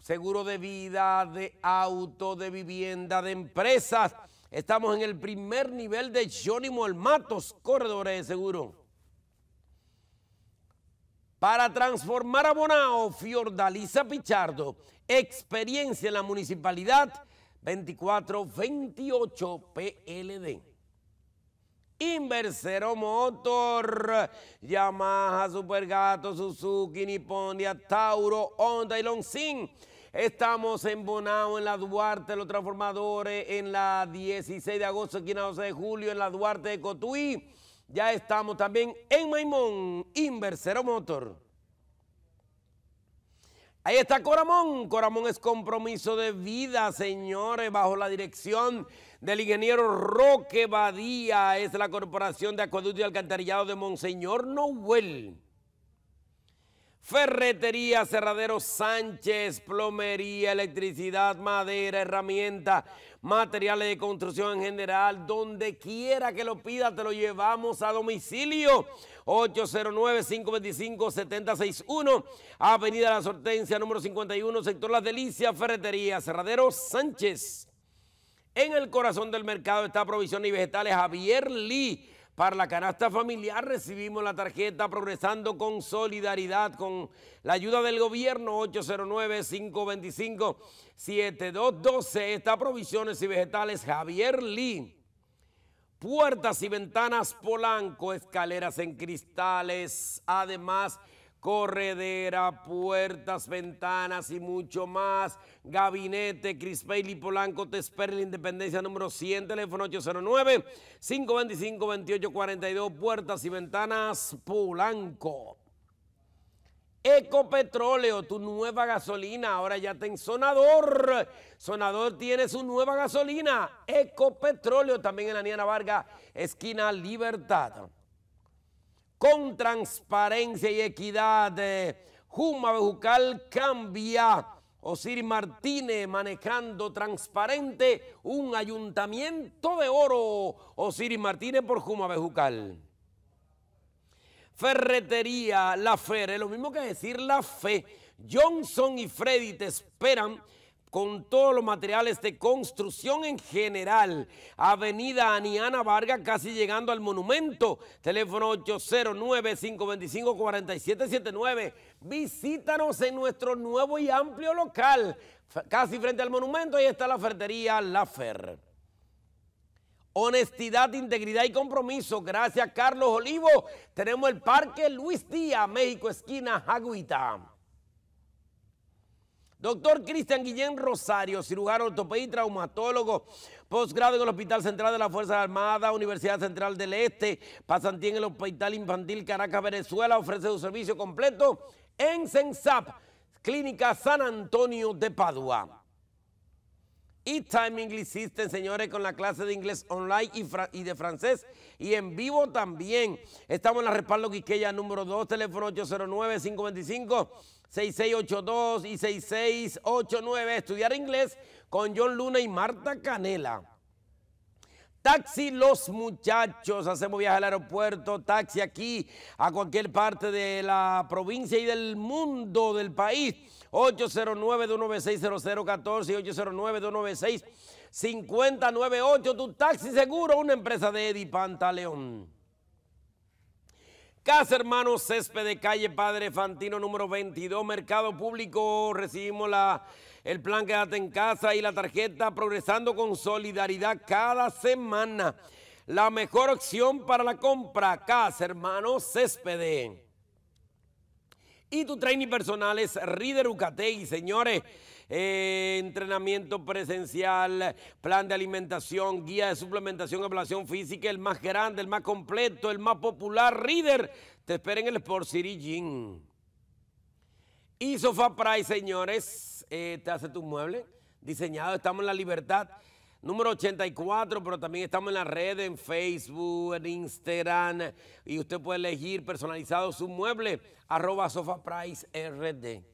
Seguro de vida, de auto, de vivienda, de empresas. Estamos en el primer nivel de Jónimo El Matos, corredores de seguro. Para transformar a Bonao, Fiordaliza Pichardo, experiencia en la municipalidad 2428 PLD. Inversero Motor, Yamaha, Supergato, Suzuki, Nippon, Tauro, Honda y Longsin. Estamos en Bonao, en la Duarte, los transformadores, en la 16 de agosto, aquí en la 12 de julio, en la Duarte de Cotuí. Ya estamos también en Maimón, Inversero Motor. Ahí está Coramón. Coramón es compromiso de vida, señores, bajo la dirección del ingeniero Roque Badía. Es la Corporación de Acueducto y Alcantarillado de Monseñor Noel. Ferretería, Cerradero Sánchez, plomería, electricidad, madera, herramienta, materiales de construcción en general, donde quiera que lo pida, te lo llevamos a domicilio. 809-525-7061, Avenida La Sortencia, número 51, sector Las Delicias, Ferretería, Cerradero Sánchez. En el corazón del mercado está Provisiones y Vegetales Javier Lee para la canasta familiar recibimos la tarjeta Progresando con Solidaridad con la ayuda del gobierno 809-525-7212. Está Provisiones y Vegetales Javier Lee. Puertas y ventanas Polanco, escaleras en cristales. Además, corredera, puertas, ventanas y mucho más. Gabinete, Bailey Polanco, te espera la Independencia número 100, teléfono 809-525-2842, puertas y ventanas Polanco. Ecopetróleo, tu nueva gasolina, ahora ya está en Sonador. Sonador tiene su nueva gasolina. Ecopetróleo, también en la Niana Varga, esquina Libertad con transparencia y equidad. Juma Bejucal cambia. Osiris Martínez manejando transparente un ayuntamiento de oro. Osiris Martínez por Juma Bejucal. Ferretería La Fe, es lo mismo que decir La Fe. Johnson y Freddy te esperan con todos los materiales de construcción en general. Avenida Aniana Vargas, casi llegando al monumento. Teléfono 809-525-4779. Visítanos en nuestro nuevo y amplio local. Casi frente al monumento, ahí está la ferretería La Fer. Honestidad, integridad y compromiso. Gracias, Carlos Olivo. Tenemos el Parque Luis Díaz, México, esquina Jaguita. Doctor Cristian Guillén Rosario, cirujano ortopedista y traumatólogo, posgrado en el Hospital Central de la Fuerza Armada, Universidad Central del Este, pasantía en el Hospital Infantil Caracas, Venezuela, ofrece su servicio completo en CENSAP, Clínica San Antonio de Padua. Y Time English System, señores, con la clase de inglés online y, de francés y en vivo también. Estamos en la respaldo Quiqueya número 2, teléfono 809-525. 6682 y 6689. Estudiar inglés con John Luna y Marta Canela. Taxi Los Muchachos, hacemos viaje al aeropuerto, taxi aquí, a cualquier parte de la provincia y del mundo, del país. 809-296-0014 y 809-296-5098. Tu taxi seguro, una empresa de Eddie Pantaleón. Casa Hermanos Césped Calle Padre Fantino número 22, Mercado Público. Recibimos la, el plan Quédate en Casa y la tarjeta Progresando con Solidaridad cada semana. La mejor opción para la compra, Casa Hermanos Césped. Y tu training personal es Rider Ucategui, señores. Eh, entrenamiento presencial, plan de alimentación, guía de suplementación, evaluación física, el más grande, el más completo, el más popular, Reader. Te esperen en el Sport City Gym. Y Sofá Price, señores, eh, te hace tu mueble diseñado. Estamos en la libertad número 84, pero también estamos en la red, en Facebook, en Instagram, y usted puede elegir personalizado su mueble, arroba Price RD.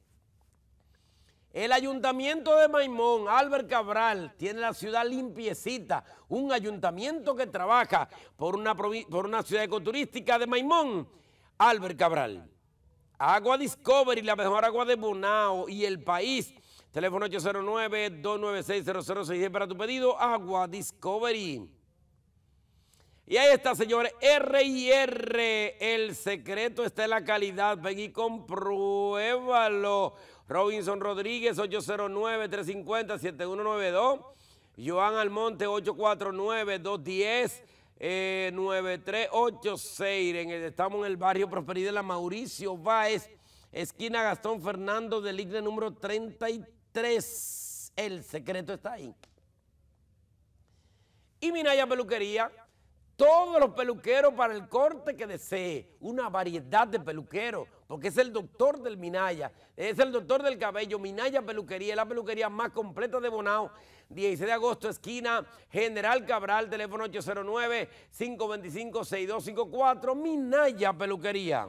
El ayuntamiento de Maimón, Albert Cabral, tiene la ciudad limpiecita, un ayuntamiento que trabaja por una, por una ciudad ecoturística de Maimón, Albert Cabral. Agua Discovery, la mejor agua de Bonao y el país. Teléfono 809-296-0066 para tu pedido. Agua Discovery. Y ahí está, señores. R y R. El secreto está en la calidad. Ven y compruébalo. Robinson Rodríguez, 809-350-7192. Joan Almonte, 849-210. 9386. En el- estamos en el barrio Prosperidad de la Mauricio Báez, esquina Gastón Fernando del IGNE número 33. El secreto está ahí. Y Minaya Peluquería, todos los peluqueros para el corte que desee, una variedad de peluqueros, porque es el doctor del Minaya, es el doctor del cabello, Minaya Peluquería, es la peluquería más completa de Bonao, 16 de agosto, esquina General Cabral, teléfono 809-525-6254, Minaya Peluquería.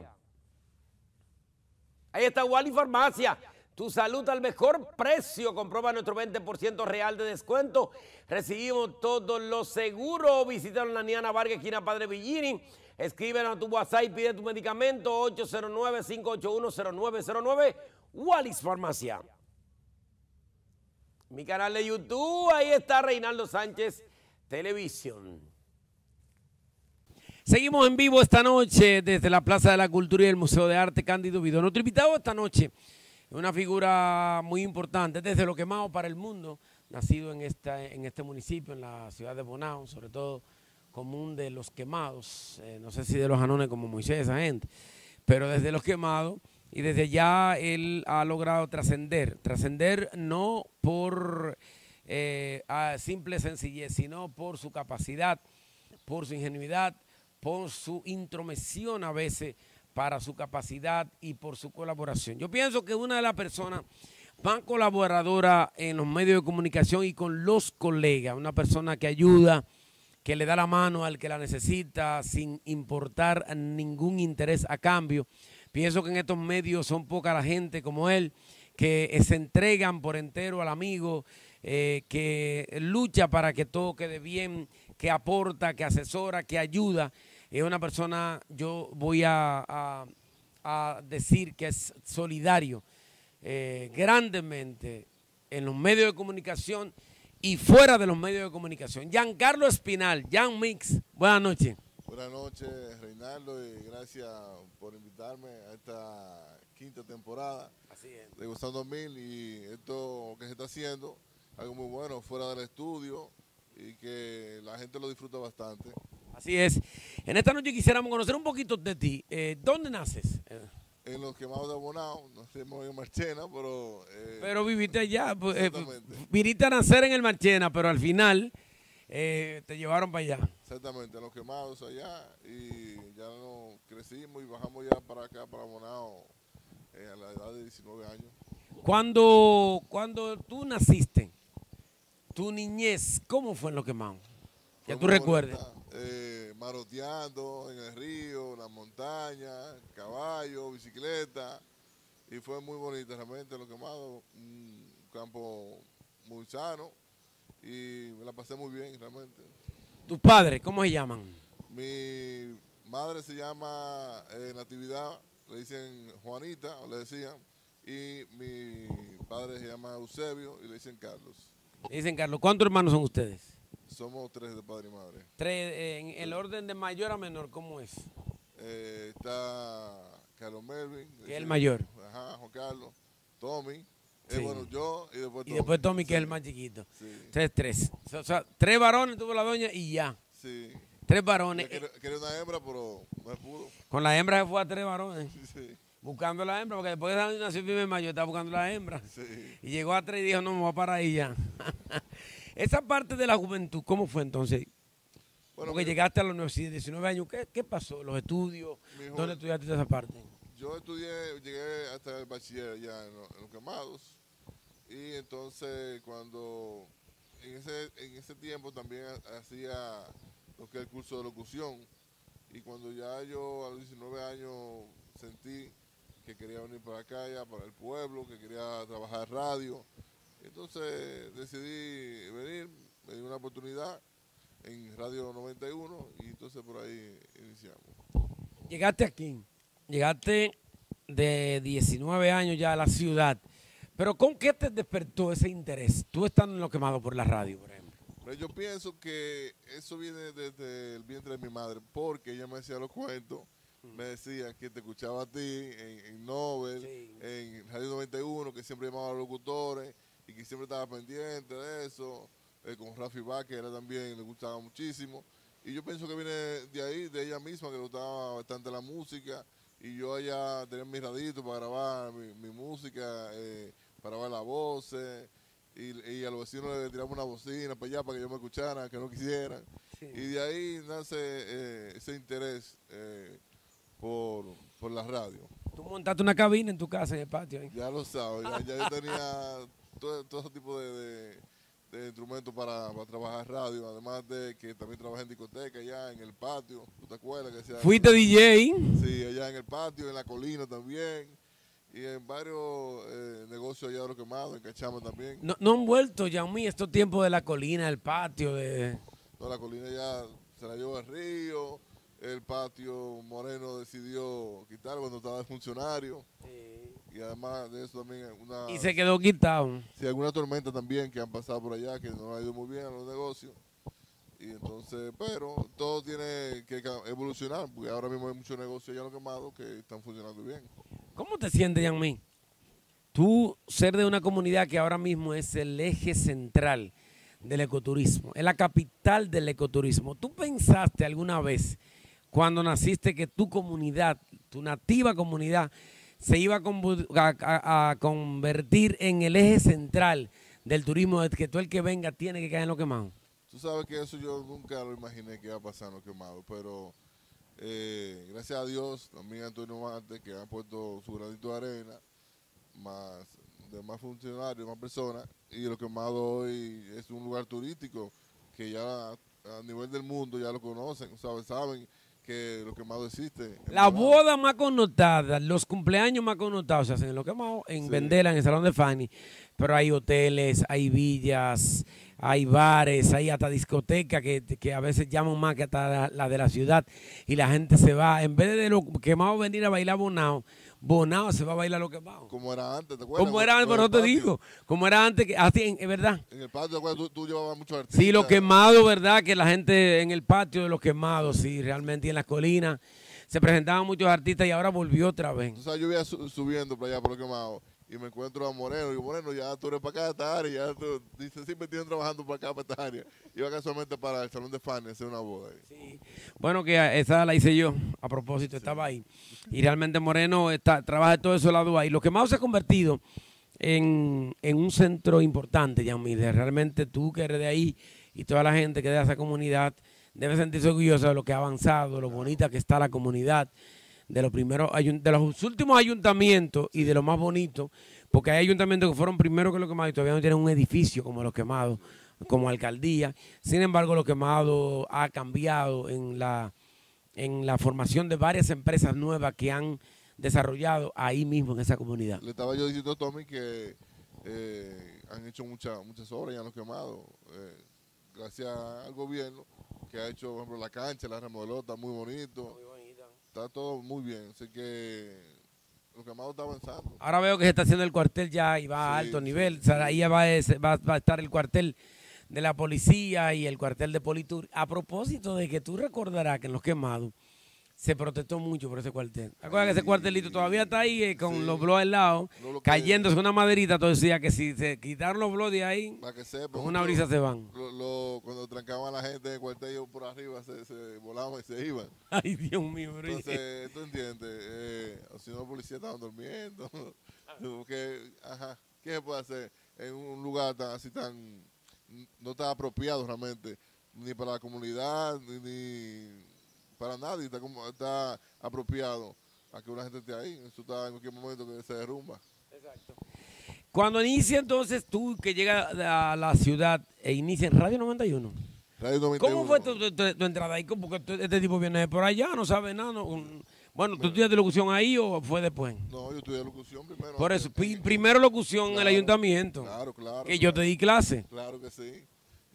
Ahí está Wally Farmacia. Tu salud al mejor precio. Comprueba nuestro 20% real de descuento. Recibimos todos los seguros. Visita la Niana Vargas, esquina Padre Villini. Escríbenos a tu WhatsApp y pide tu medicamento 809-581-0909. Wallis Farmacia. Mi canal de YouTube, ahí está Reinaldo Sánchez Televisión. Seguimos en vivo esta noche desde la Plaza de la Cultura y el Museo de Arte Cándido Vido. Nuestro invitado esta noche una figura muy importante desde lo quemado para el mundo, nacido en, este municipio, en la ciudad de Bonao, sobre todo común de los quemados, eh, no sé si de los anones como Moisés, esa gente, pero desde los quemados y desde ya él ha logrado trascender, trascender no por eh, simple sencillez, sino por su capacidad, por su ingenuidad, por su intromisión a veces para su capacidad y por su colaboración. Yo pienso que una de las personas más colaboradoras en los medios de comunicación y con los colegas, una persona que ayuda, que le da la mano al que la necesita sin importar ningún interés a cambio. Pienso que en estos medios son poca la gente como él, que se entregan por entero al amigo, eh, que lucha para que todo quede bien, que aporta, que asesora, que ayuda. Es una persona, yo voy a, a- a decir que es solidario eh, grandemente en los medios de comunicación y fuera de los medios de comunicación. Giancarlo Espinal, Jan Mix, buenas noches. Buenas noches, Reinaldo, y gracias por invitarme a esta quinta temporada de Gustando Mil y esto que se está haciendo, algo muy bueno fuera del estudio y que la gente lo disfruta bastante. Así es. En esta noche quisiéramos conocer un poquito de ti. Eh, ¿Dónde naces? Eh, En los quemados de Bonao, no hacemos en Marchena, pero... eh, pero viviste allá, pues, eh, viniste a nacer en el Marchena, pero al final te llevaron para allá. Exactamente, en los quemados allá y ya nos crecimos y bajamos ya para acá, para eh, a la edad de 19 años. Cuando, cuando tú naciste, tu niñez, ¿cómo fue en lo quemado? Ya tú recuerdes. bonita, eh, maroteando en el río, la montaña, caballo, bicicleta. Y fue muy bonita realmente lo quemado. Un campo muy sano. Y me la pasé muy bien realmente. ¿Tus padres, cómo se llaman? Mi madre se llama eh, Natividad, le dicen Juanita, o le decían. Y mi padre se llama Eusebio y le dicen Carlos. Dicen, Carlos, ¿cuántos hermanos son ustedes? Somos tres de padre y madre. Tres, eh, en el orden de mayor a menor, ¿cómo es? Eh, está Carlos Melvin. Que es el mayor. Ajá, Juan Carlos. Tommy. eh, Sí. bueno, yo y después Y Tommy. después Tommy, que es el más chiquito. Tres, tres. O sea, tres varones tuvo la doña y ya. Sí. Tres varones. Quería, quería una hembra, pero no pudo. Con la hembra se fue a tres varones. Sí. Buscando la hembra, porque después de nació el primer mayo, estaba buscando la hembra. Sí. Y llegó a tres y dijo, no, me voy a parar ahí ya. Esa parte de la juventud, ¿cómo fue entonces? Bueno, porque mi- llegaste a la universidad, 19 años, ¿qué, qué pasó? ¿Los estudios? ¿Dónde estudiaste esa parte? Yo estudié, llegué hasta el bachiller ya en, lo- en los quemados. Y entonces cuando en ese, en ese tiempo también ha- hacía lo que es el curso de locución. Y cuando ya yo a los 19 años sentí que quería venir para acá, ya para el pueblo, que quería trabajar radio. Entonces decidí venir, me di una oportunidad en Radio 91 y entonces por ahí iniciamos. Llegaste aquí, llegaste de 19 años ya a la ciudad, Pero ¿con qué te despertó ese interés? Tú estando en lo quemado por la radio, por ejemplo. Pero yo pienso que eso viene desde el vientre de mi madre, porque ella me decía los cuentos, me decía que te escuchaba a ti en, en Nobel, en Radio 91, que siempre llamaba a los locutores y que siempre estaba pendiente de eso, eh, con Rafi que era también, le gustaba muchísimo. Y yo pienso que viene de ahí, de ella misma, que le gustaba bastante la música. Y yo allá tenía mi radito para grabar mi, mi música, eh, para grabar las voces. Y, y a los vecinos le tiramos una bocina para allá para que yo me escucharan, que no quisieran. Y de ahí nace eh, ese interés eh, por, por la radio. Tú montaste una cabina en tu casa en el patio. ¿eh? Ya lo sabes, ya, ya yo tenía todo, todo ese tipo de, de- de instrumentos para, para trabajar radio, además de que también trabajé en discoteca allá en el patio, ¿tú te acuerdas? Que hacía- Fuiste DJ. Sí, allá en el patio, en la colina también, y en varios eh, negocios allá de los quemados, en Cachama también. No, no han vuelto, Yaumí, estos tiempos de la colina, el patio, de... No, la colina ya se la llevó el río, el patio Moreno decidió quitar cuando estaba de funcionario. Y además de eso también una... Y se quedó quitado. Sí, alguna tormenta también que han pasado por allá que no ha ido muy bien a los negocios. Y entonces, pero todo tiene que evolucionar, porque ahora mismo hay muchos negocios ya lo quemados que están funcionando bien. ¿Cómo te sientes, Yanmí? Tú ser de una comunidad que ahora mismo es el eje central del ecoturismo, es la capital del ecoturismo. ¿Tú pensaste alguna vez cuando naciste que tu comunidad, tu nativa comunidad, se iba a, convertir en el eje central del turismo, de que todo el que venga tiene que caer en lo quemado? Tú sabes que eso yo nunca lo imaginé que iba a pasar en los quemados, pero eh, gracias a Dios, también Antonio Marte, que ha puesto su granito de arena, más de más funcionarios, más personas, y los quemados hoy es un lugar turístico que ya a nivel del mundo ya lo conocen, ¿sabes? saben que los quemados existe. La Quemado. boda más connotada, los cumpleaños más connotados se hacen en lo quemado, en Vendela, en el Salón de Fanny. Pero hay hoteles, hay villas, hay bares, hay hasta discotecas que, que a veces llaman más que hasta la, la de la ciudad. Y la gente se va, en vez de los quemados venir a bailar Bonao, Bonao se va a bailar lo quemado. Como era antes, ¿te acuerdas? Como era antes, pero no te digo, como era antes, que, así, en- es verdad. En el patio, ¿te acuerdas? Tú, tú llevabas muchos artistas. Sí, los quemados, ¿verdad? Que la gente en el patio de los quemados, sí, realmente y en las colinas se presentaban muchos artistas y ahora volvió otra vez. Tú sabes, yo iba su- subiendo para allá por los quemados y me encuentro a Moreno. Y Moreno, ya tú eres para acá, esta área. Ya tú, dice, me tienen trabajando para acá, para esta área. Iba casualmente para el salón de fans hacer una boda. ahí. Bueno, que esa la hice yo, a propósito, estaba ahí. Y realmente Moreno está, trabaja de todo eso lado ahí. Lo que más se ha convertido en, en un centro importante, Yamile. Realmente tú que eres de ahí y toda la gente que es de esa comunidad debe sentirse orgullosa de lo que ha avanzado, de lo bonita que está la comunidad, de los primeros de los últimos ayuntamientos y de lo más bonito, porque hay ayuntamientos que fueron primero que los quemados y todavía no tienen un edificio como los quemados, como alcaldía. Sin embargo, los quemados ha cambiado en la en la formación de varias empresas nuevas que han desarrollado ahí mismo en esa comunidad. Le estaba yo diciendo a Tommy que eh, han hecho muchas muchas obras ya en los quemados. eh, gracias al gobierno que ha hecho, por ejemplo, la cancha, la remodeló, está muy bonito. Está todo muy bien. Así que los quemados está avanzando. Ahora veo que se está haciendo el cuartel ya y va a Sí, alto sí, nivel. O sea, ahí ya va, ese- va- va a estar el cuartel de la policía y el cuartel de Politur. A propósito de que tú recordarás que en los quemados se protestó mucho por ese cuartel. ¿Te acuerdas que ese cuartelito todavía está ahí eh, con los blogs al lado, No cayéndose una maderita? Todo decía que si se quitaron los blogs de ahí, que con una brisa se van. lo- lo- cuando trancaban a la gente en el cuartel, ellos por arriba se, se volaban y se iban. Ay, Dios mío, bro. Entonces, tú entiendes, eh, si no, los policías estaban durmiendo. Porque, ajá, ¿qué se puede hacer en un lugar tan, así tan, no está apropiado realmente, ni para la comunidad, ni, ni para nadie, está, como, está apropiado a que una gente esté ahí. Eso está en cualquier momento que se derrumba. Cuando inicia entonces tú que llegas a la ciudad e inicia en Radio 91. Radio 91. ¿Cómo fue tu, tu- tu- tu entrada ahí? Porque tú- este tipo viene de por allá, no sabe nada. no, un- bueno, ¿tú estudiaste locución ahí o fue después? No, yo estudié locución primero. Por eso, pi- primero locución en el ayuntamiento. Claro, claro. Que yo te di clase. Claro que sí.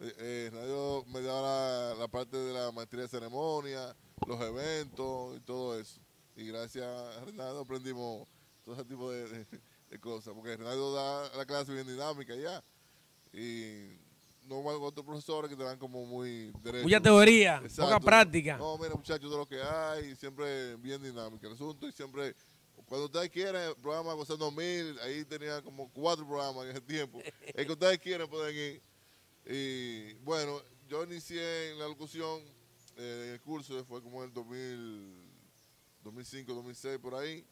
Eh, eh, radio me daba la, la parte de la maestría de ceremonia, los eventos y todo eso. Y gracias a Renato aprendimos todo ese tipo de, de- de cosas, porque radio da la clase bien dinámica ya. Y no van otros profesores que te dan como muy derecho. Mucha teoría, Exacto. poca práctica. No, mira, muchachos, de lo que hay, siempre bien dinámica el asunto y siempre. Cuando ustedes quieran, el programa Gozando 2000, ahí tenía como cuatro programas en ese tiempo. El que ustedes quieran pueden ir. Y bueno, yo inicié en la locución, eh, en el curso, fue como en el 2000, 2005, 2006, por ahí.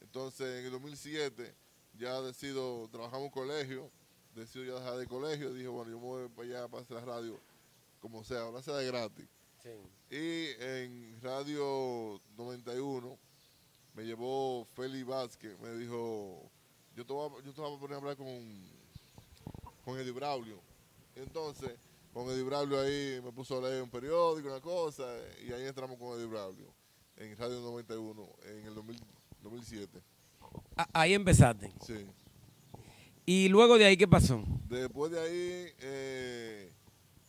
Entonces, en el 2007, ya decido trabajar en un colegio, decido ya dejar de colegio, dije, bueno, yo me voy para allá para hacer la radio, como sea, ahora sea de gratis. Y en Radio 91 me llevó Feli Vázquez, me dijo, yo te voy a, yo te voy a poner a hablar con, con Eddie Braulio. Entonces, con Eddie Braulio ahí me puso a leer un periódico, una cosa, y ahí entramos con Eddie Braulio en Radio 91 en el 2000 2007. A- Ahí empezaste. Sí. Y luego de ahí, ¿qué pasó? Después de ahí eh,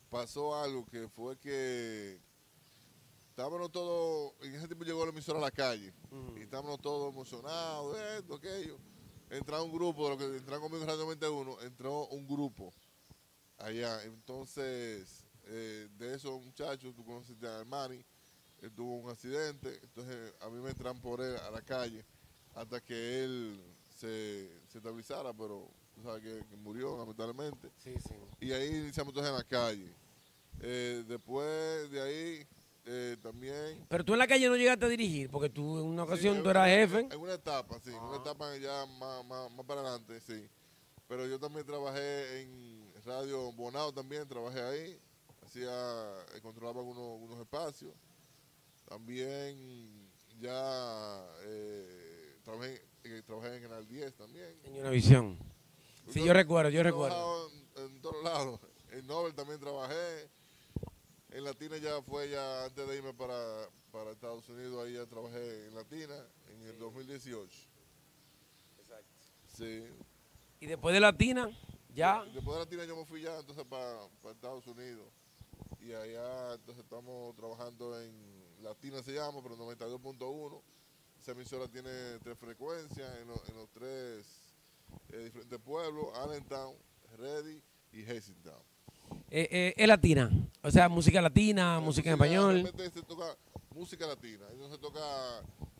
pasó algo que fue que estábamos todos, en ese tiempo llegó la emisora a la calle, y estábamos todos emocionados, esto, aquello. Entró un grupo, de lo que entraron conmigo en Radio 91, entró un grupo allá. Entonces, eh, de esos muchachos, tú conoces a Armani, él tuvo un accidente, entonces a mí me entran por él a la calle hasta que él se, se estabilizara, pero tú sabes que, que murió lamentablemente. Y ahí iniciamos entonces en la calle. Eh, después de ahí eh, también... Pero tú en la calle no llegaste a dirigir, porque tú en una ocasión Sí, tú eras una- jefe. En una etapa, sí, en una etapa ya más, más, más para adelante, sí. Pero yo también trabajé en Radio Bonao también, trabajé ahí. Hacía, eh, controlaba algunos, algunos espacios. También ya eh, trabajé, eh, trabajé en Canal 10 también. En Univisión. Sí, yo recuerdo, yo recuerdo. En, en todos lados. En Nobel también trabajé. En Latina ya fue ya antes de irme para, para Estados Unidos, ahí ya trabajé en Latina en el 2018. Sí. Y después de Latina, ya. Después de Latina yo me fui ya entonces para, para Estados Unidos. Y allá entonces estamos trabajando en Latina se llama, pero 92.1. Esa emisora tiene tres frecuencias en, los- en los tres eh, diferentes pueblos, Allentown, Ready y Hastingtown. Eh, eh, es latina. O sea, música latina, música en español. Realmente se toca música latina, no se toca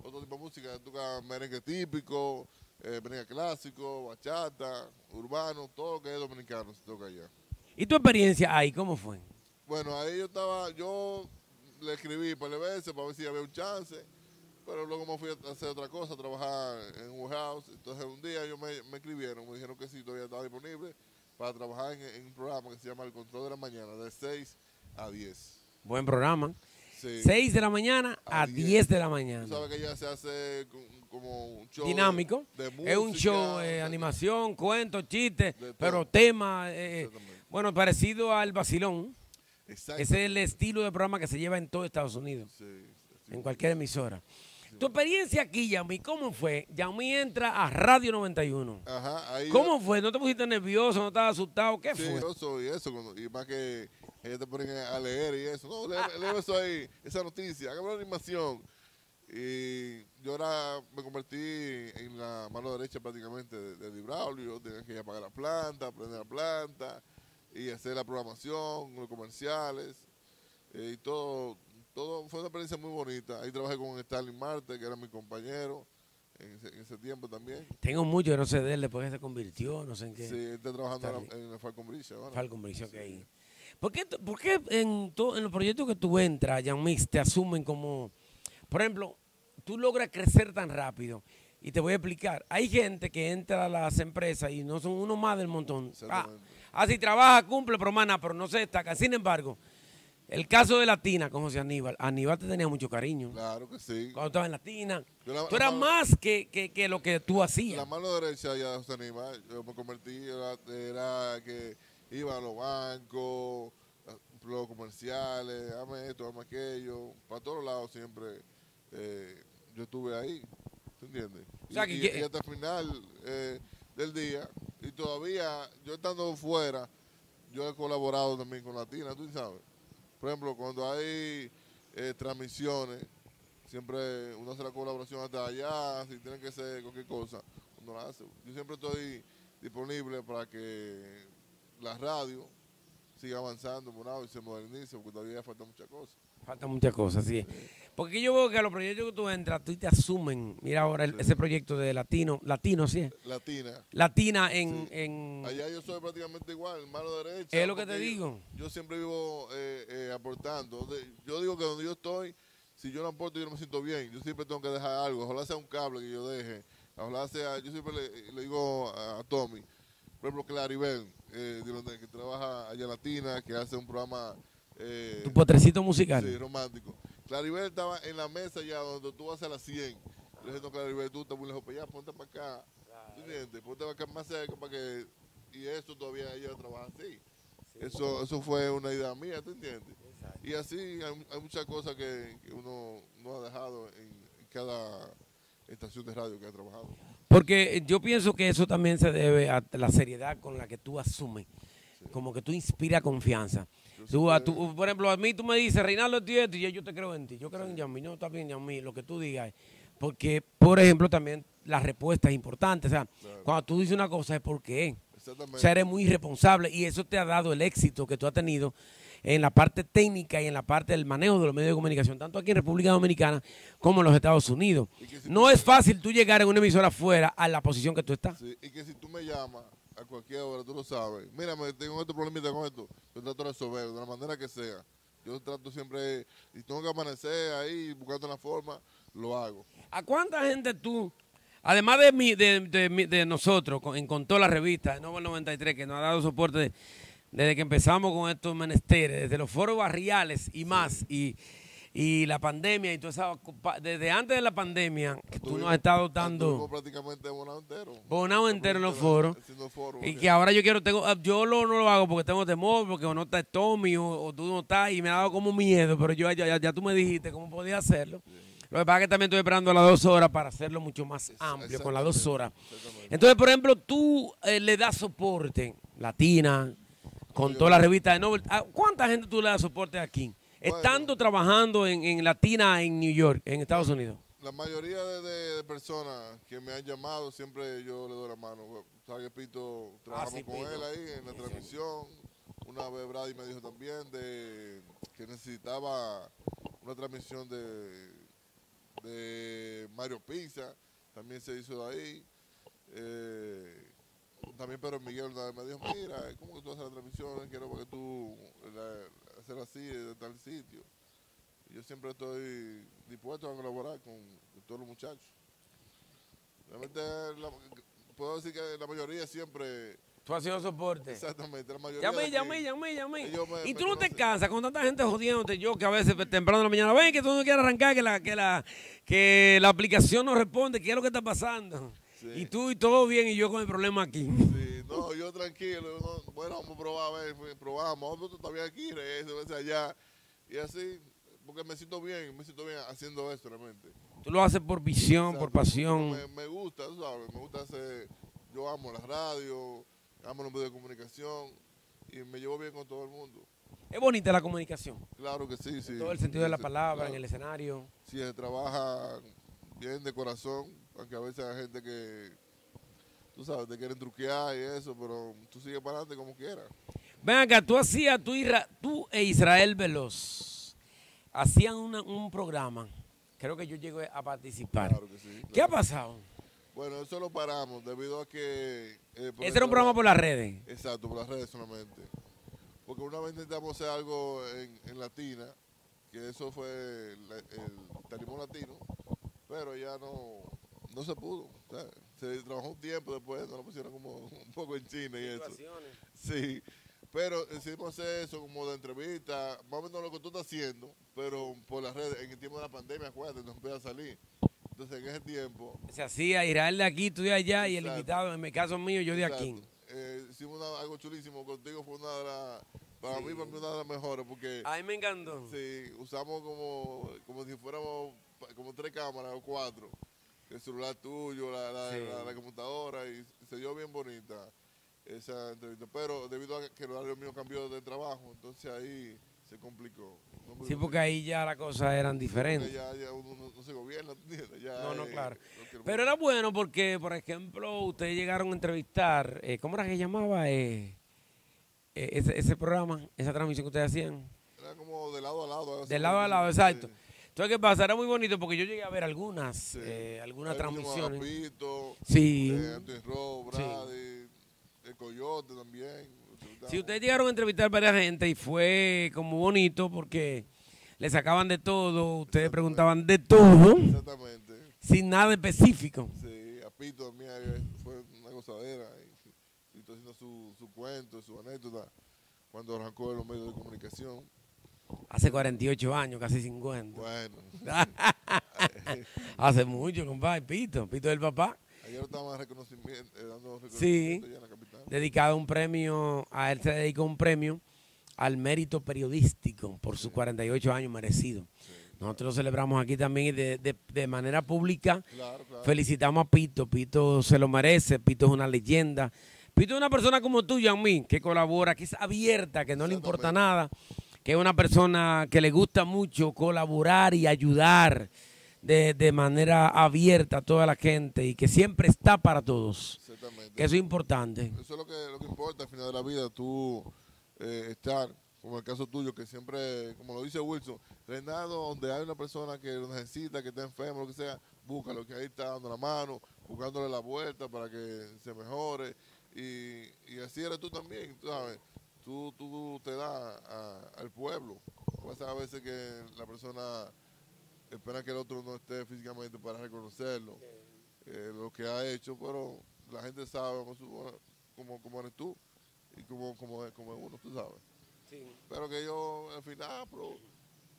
otro tipo de música, se toca merengue típico, eh, merengue clásico, bachata, urbano, todo lo que es dominicano se toca allá. ¿Y tu experiencia ahí, cómo fue? Bueno, ahí yo estaba, yo le escribí para veces para ver si había un chance, pero luego me fui a hacer otra cosa, a trabajar en un warehouse. Entonces un día ellos me, me escribieron, me dijeron que sí, todavía estaba disponible para trabajar en, en un programa que se llama El Control de la Mañana, de 6 a 10. Buen programa. Sí. 6 de la mañana a 10 de la mañana. Tú sabes que ya se hace como un show. de- Dinámico. es un show, eh, animación, cuentos, chistes, pero tema, eh, bueno, parecido al vacilón. Ese es el estilo de programa que se lleva en todo Estados Unidos. En cualquier emisora. Tu experiencia aquí, Yami, ¿cómo fue? Yami entra a Radio 91. Ajá, ahí ¿Cómo fue? ¿No te pusiste nervioso? ¿No estabas asustado? ¿Qué fue? yo soy eso, cuando- y más que ellos te ponen a leer y eso. No, lee, lee eso ahí, esa noticia, hágame una animación. Y yo ahora me convertí en la mano derecha prácticamente de, de Libraulio. Tenía que ir a apagar la planta, prender la planta y hacer la programación, los comerciales eh, y todo. Todo fue una experiencia muy bonita. Ahí trabajé con Stalin Marte, que era mi compañero en ese, en ese tiempo también. Tengo mucho que no sé de él después que se convirtió, no sé en qué. Sí, él está trabajando en el Falcon Bridge ahora. Falcon Bridge, ok. ¿Por qué, por qué en, to- en los proyectos que tú entras, Jan Mix, te asumen como, por ejemplo, tú logras crecer tan rápido? Y te voy a explicar. Hay gente que entra a las empresas y no son uno más del montón. Ah, así trabaja, cumple, pero mana, pero no se destaca. Sin embargo, el caso de Latina con José Aníbal, Aníbal te tenía mucho cariño. Claro que sí. Cuando estaba en Latina. La- Tú eras la- más que, que- que lo que tú hacías. La mano derecha ya de José Aníbal, yo me convertí, era, era que iba a los bancos, los comerciales, dame esto, dame aquello, para todos lados siempre eh, yo estuve ahí, ¿te entiendes? O sea, y, y- y hasta el final eh, del día, y todavía yo estando fuera, yo he colaborado también con Latina, tú sabes. Por ejemplo, cuando hay eh, transmisiones, siempre uno hace la colaboración hasta allá, si tiene que ser cualquier cosa, mundo la hace. Yo siempre estoy disponible para que la radio siga avanzando, Bonao, y se modernice, porque todavía falta muchas cosas. Faltan muchas cosas, sí. Porque yo veo que a los proyectos que tú entras, tú te asumen. Mira ahora el- ese proyecto de latino, latino, sí. es? Latina. Latina en, en Allá yo soy prácticamente igual, mano derecha. Es lo que te yo- digo. Yo, siempre vivo eh, eh, aportando. Yo digo que donde yo estoy, si yo no aporto, yo no me siento bien. Yo siempre tengo que dejar algo. Ojalá sea un cable que yo deje. Ojalá sea, yo siempre le, le digo a, a Tommy, por ejemplo, Claribel, eh, de donde- que trabaja allá en Latina, que hace un programa. Eh, Tu potrecito musical. Sí, romántico. Claribel estaba en la mesa ya donde tú vas a las 100. Le dije, no, Claribel, tú estás muy lejos para allá, ponte para acá. ¿Tú entiendes? Ponte para acá más cerca para que... Y eso todavía ella trabaja así. Eso, eso fue una idea mía, ¿tú entiendes? Y así hay, hay muchas cosas que, que uno no ha dejado en, en cada estación de radio que ha trabajado. Porque yo pienso que eso también se debe a la seriedad con la que tú asumes. Como que tú inspiras confianza. Tú, a tú- por ejemplo, a mí tú me dices, Reinaldo, esto y esto, y yo te creo en ti. Yo creo en Yamí, no está bien Yamí, lo que tú digas. Porque, por ejemplo, también la respuesta es importante. O sea, cuando tú dices una cosa es porque o sea, eres muy responsable y eso te ha dado el éxito que tú has tenido en la parte técnica y en la parte del manejo de los medios de comunicación, tanto aquí en República Dominicana como en los Estados Unidos. No es fácil tú llegar en una emisora afuera a la posición que tú estás. Sí, y que si tú me llamas a cualquier hora, tú lo sabes. Mira, me tengo este problemita con esto. Yo trato de resolverlo de la manera que sea. Yo trato siempre, y tengo que amanecer ahí buscando una forma, lo hago. ¿A cuánta gente tú, además de, mi, de, de de nosotros, en con la revista, Nuevo 93, que nos ha dado soporte de- desde que empezamos con estos menesteres, desde los foros barriales y más, y, y la pandemia y toda esa, desde antes de la pandemia, que tú nos has estado Estuvimos dando prácticamente bonado entero. bonado entero en los foros. Y que ahora yo quiero, tengo, ah, yo lo, no lo hago porque tengo temor, porque o no está Tommy o, o tú no estás y me ha dado como miedo, pero yo ya, ya, ya tú me dijiste cómo podía hacerlo. Lo que pasa es que también estoy esperando las dos horas para hacerlo mucho más amplio, con las dos horas. Entonces, por ejemplo, tú eh, le das soporte, Latina, con toda la revista de Nobel. ¿A ¿Cuánta gente tú le das soporte aquí? Estando trabajando en, en Latina en New York, en Estados Unidos. La mayoría de, de- de personas que me han llamado, siempre yo le doy la mano. Sabes que Pito, trabajamos Ah, sí, con Pito. él ahí en la transmisión. Una vez Brady me dijo también de que necesitaba una transmisión de, de Mario Pizza. También se hizo de ahí. Eh, también Pedro Miguel una vez me dijo, mira, ¿cómo que tú haces la transmisión? Quiero que tú la, hacer así de tal sitio. Yo siempre estoy dispuesto a colaborar con, con todos los muchachos. Realmente, la- puedo decir que la mayoría siempre... Tú has sido soporte. Exactamente, la mayoría... Llamé, llamé, llamé, llamé. Y tú no te cansas con tanta gente jodiéndote. Yo que a veces temprano en la mañana, ven que tú no quieres arrancar, que la, que la, que la aplicación no responde, ¿qué es lo que está pasando? Y tú y todo bien y yo con el problema aquí. Sí, yo tranquilo. no, bueno, vamos a probar, a ver, fue- probamos. Tú estás bien aquí, regresa, vete allá. Y así, porque me siento bien, me siento bien haciendo esto realmente. Tú lo haces por visión, por pasión. Me, me gusta, tú sabes, me gusta hacer, yo amo la radio, amo los medios de comunicación y me llevo bien con todo el mundo. Es bonita la comunicación. Claro que sí, sí. En todo el sentido de la palabra, claro. en el escenario. Sí, se trabaja bien de corazón, aunque a veces hay gente que, tú sabes, te quieren truquear y eso, pero tú sigues para adelante como quieras. Ven acá, tú hacías, tú, tú e Israel Veloz hacían una- un programa. Creo que yo llegué a participar. Claro que sí. ¿Qué ha pasado? Bueno, eso lo paramos debido a que... eh, Ese era un el programa por las redes. Exacto, por las redes solamente. Porque una vez intentamos hacer algo en, en Latina, que eso fue el Tarimón Latino, pero ya no, no se pudo. Se trabajó un tiempo después, nos lo pusieron como un poco en China y eso. Sí, pero decidimos hacer eso como de entrevista, más o menos lo que tú estás haciendo, pero por las redes, en el tiempo de la pandemia, acuérdate, no empezó a salir. Entonces, en ese tiempo, Se hacía Israel de aquí, tú de allá y el Exacto. invitado, en mi caso mío, yo de aquí. Eh, hicimos una- algo chulísimo contigo, fue una de las, para mí, para mí una de las mejores, porque... A mí me encantó. Sí, usamos como, como si fuéramos como tres cámaras o cuatro. El celular tuyo, la, la, Sí. la- la computadora, y se dio bien bonita esa entrevista. Pero debido a que el horario mío cambió de trabajo, entonces ahí se complicó. Sí, porque ahí ya las cosas eran diferentes. Ya, ya uno no, no se gobierna. Ya, No, no, eh, claro. Pero era bueno porque, por ejemplo, ustedes llegaron a entrevistar, eh, ¿cómo era que llamaba eh, eh, ese, ese programa, esa transmisión que ustedes hacían? Era como de lado a lado. De lado a lado, sí. Entonces, ¿qué pasa? Era muy bonito porque yo llegué a ver algunas, eh, algunas Ahí transmisiones. Sí. eh, Anthony Rowe, Sí. El Coyote también. Si ustedes llegaron a entrevistar a varias gente y fue como bonito porque le sacaban de todo, ustedes preguntaban de todo, Exactamente. sin nada específico. Sí, a Pito también fue una gozadera. Y Pito haciendo su, su cuento, su anécdota, cuando arrancó en los medios de comunicación. Hace 48 años, casi 50. Bueno. Hace mucho, compadre, Pito, Pito del papá. Ayer estaban reconocimiento, eh, dando Sí, reconocimiento ya en la capital. dedicado un premio, a él se dedicó un premio al mérito periodístico por sus 48 años merecidos. Nosotros lo celebramos aquí también de, de- de manera pública. Claro, claro. Felicitamos a Pito. Pito se lo merece. Pito es una leyenda. Pito es una persona como tú, mí que colabora, que es abierta, que no le importa nada, que es una persona que le gusta mucho colaborar y ayudar de, de manera abierta a toda la gente y que siempre está para todos. Exactamente. Que eso es importante. Eso es lo que, lo que importa al final de la vida, tú eh, estar, como el caso tuyo, que siempre, como lo dice Wilson, reinado donde hay una persona que lo necesita, que está enfermo, lo que sea, búscalo, que ahí está dando la mano, buscándole la vuelta para que se mejore. Y, y así eres tú también, ¿sabes? Tú, tú te das a- al pueblo. Pasa a veces que la persona espera que el otro no esté físicamente para reconocerlo, eh, lo que ha hecho, pero la gente sabe cómo, cómo, cómo eres tú y cómo, cómo, es, cómo es uno, tú sabes. Pero que yo, al final, pero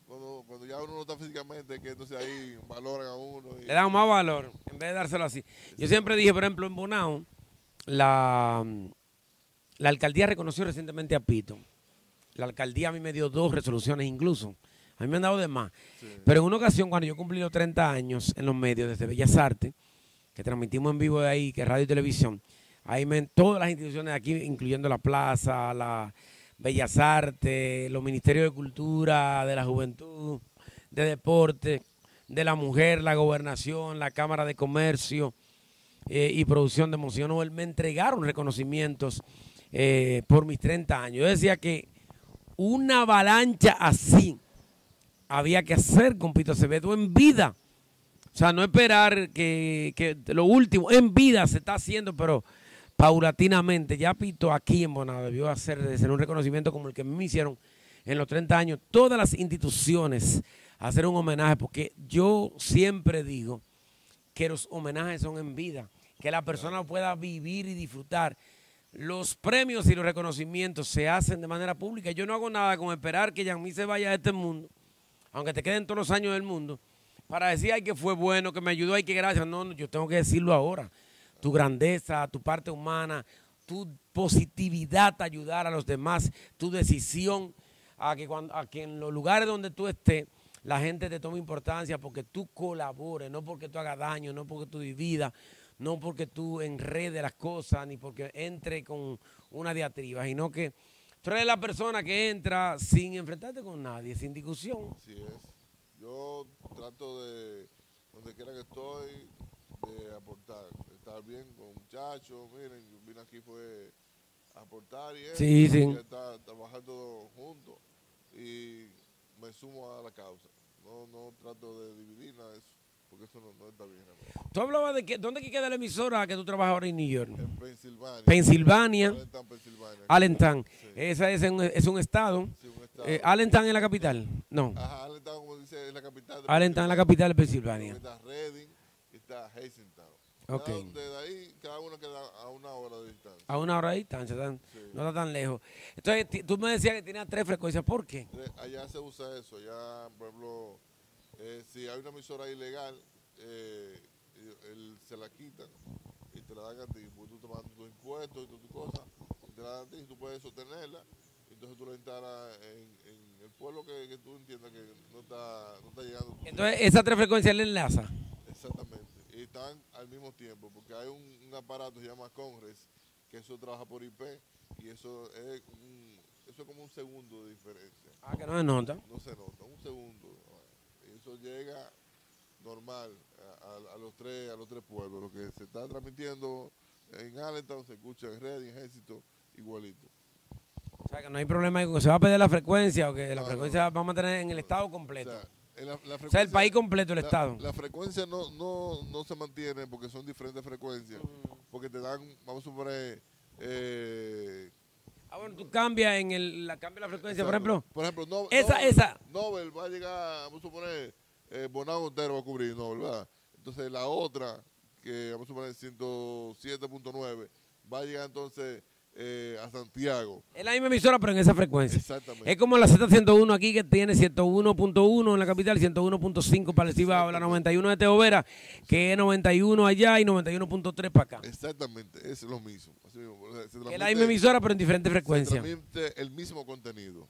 cuando, cuando ya uno no está físicamente, que entonces ahí valoran a uno. Y, Le dan más valor en vez de dárselo así. Yo siempre dije, por ejemplo, en Bonao, la, la alcaldía reconoció recientemente a Pito. La alcaldía a mí me dio dos resoluciones incluso. A mí me han dado de más. Pero en una ocasión, cuando yo cumplí los 30 años en los medios desde Bellas Artes, que transmitimos en vivo de ahí, que es radio y televisión, ahí me, todas las instituciones de aquí, incluyendo la plaza, la Bellas Artes, los ministerios de Cultura, de la Juventud, de Deporte, de la Mujer, la Gobernación, la Cámara de Comercio eh, y Producción de Emoción, Nobel, me entregaron reconocimientos eh, por mis 30 años. Yo decía que una avalancha así había que hacer con Pito Acevedo en vida. O sea, no esperar que, que lo último, en vida se está haciendo, pero paulatinamente. Ya Pito aquí en Bonao debió hacer, un reconocimiento como el que me hicieron en los 30 años. Todas las instituciones hacer un homenaje, porque yo siempre digo que los homenajes son en vida, que la persona pueda vivir y disfrutar. Los premios y los reconocimientos se hacen de manera pública. Yo no hago nada con esperar que Yanmi se vaya de este mundo, aunque te queden todos los años del mundo, para decir, ay, que fue bueno, que me ayudó, ay, que gracias. No, no, yo tengo que decirlo ahora. Tu grandeza, tu parte humana, tu positividad a ayudar a los demás, tu decisión a que, cuando, a que en los lugares donde tú estés, la gente te tome importancia porque tú colabores, no porque tú hagas daño, no porque tú dividas, no porque tú enredes las cosas, ni porque entre con una diatriba, sino que tú eres la persona que entra sin enfrentarte con nadie, sin discusión. Así es. Yo trato de, donde quiera que estoy, de aportar, estar bien con muchachos. Miren, yo vine aquí fue a aportar y eso, Sí, estar trabajando juntos y me sumo a la causa. No, no trato de dividir nada de eso, porque eso no, no está bien. Tú hablabas de que, ¿dónde que queda la emisora que tú trabajas ahora en New York? En Pensilvania. Pensilvania. Allentown, Pensilvania. Allentown. Esa es un, es un estado. Eh, Allentown es la capital. No. Ajá, Allentown, como dice, es la capital. de Allentown es la capital de Pensilvania. Está Reading y está Hazingtown. Ok. Cada- Desde ahí, cada uno queda a una hora de distancia. A una hora de distancia, tan- no está tan lejos. Entonces, tú me decías que tenía tres frecuencias. ¿Por qué? Allá se usa eso, allá, por ejemplo, eh, si hay una emisora ilegal, eh, él se la quitan y te la dan a ti, porque tú te tus impuestos y todas tus cosas, y te la dan a ti y tú puedes sostenerla, entonces tú la instalas en, en el pueblo que, que tú entiendas que no está, no está llegando. Entonces, esas tres frecuencias le enlaza. Exactamente. Y están al mismo tiempo, porque hay un, un aparato que se llama Congress, que eso trabaja por IP, y eso es, un- eso es como un segundo de diferencia. Ah, que no se nota. No se nota, un segundo. Eso llega normal a, a- a los tres a los tres pueblos. Lo que se está transmitiendo en Allentown se escucha en Red y en Ejército igualito. O sea, que no hay problema que se va a perder la frecuencia o que la frecuencia va a mantener en el estado completo. En la- la o sea, el país completo, el la- estado. La frecuencia no, no, no se mantiene porque son diferentes frecuencias. Mm. Porque te dan, vamos a suponer, eh, Ah, bueno, tú cambias en el, la, cambia la frecuencia, por Exacto. ejemplo. Por ejemplo, no, esa, Nobel, esa. Nobel va a llegar, vamos a suponer, eh, Bonao Montero va a cubrir Nobel, ¿verdad? Entonces la otra, que vamos a suponer 107.9, va a llegar entonces eh, a Santiago. Es la misma emisora, pero en esa frecuencia. Exactamente. Es como la Z101 aquí, que tiene 101.1 en la capital, 101.5 para el Cibao, la 91 de Teovera, que es 91 allá y 91.3 para acá. Exactamente, es lo mismo. Así mismo, Es la misma emisora, pero en diferentes frecuencias. el mismo contenido,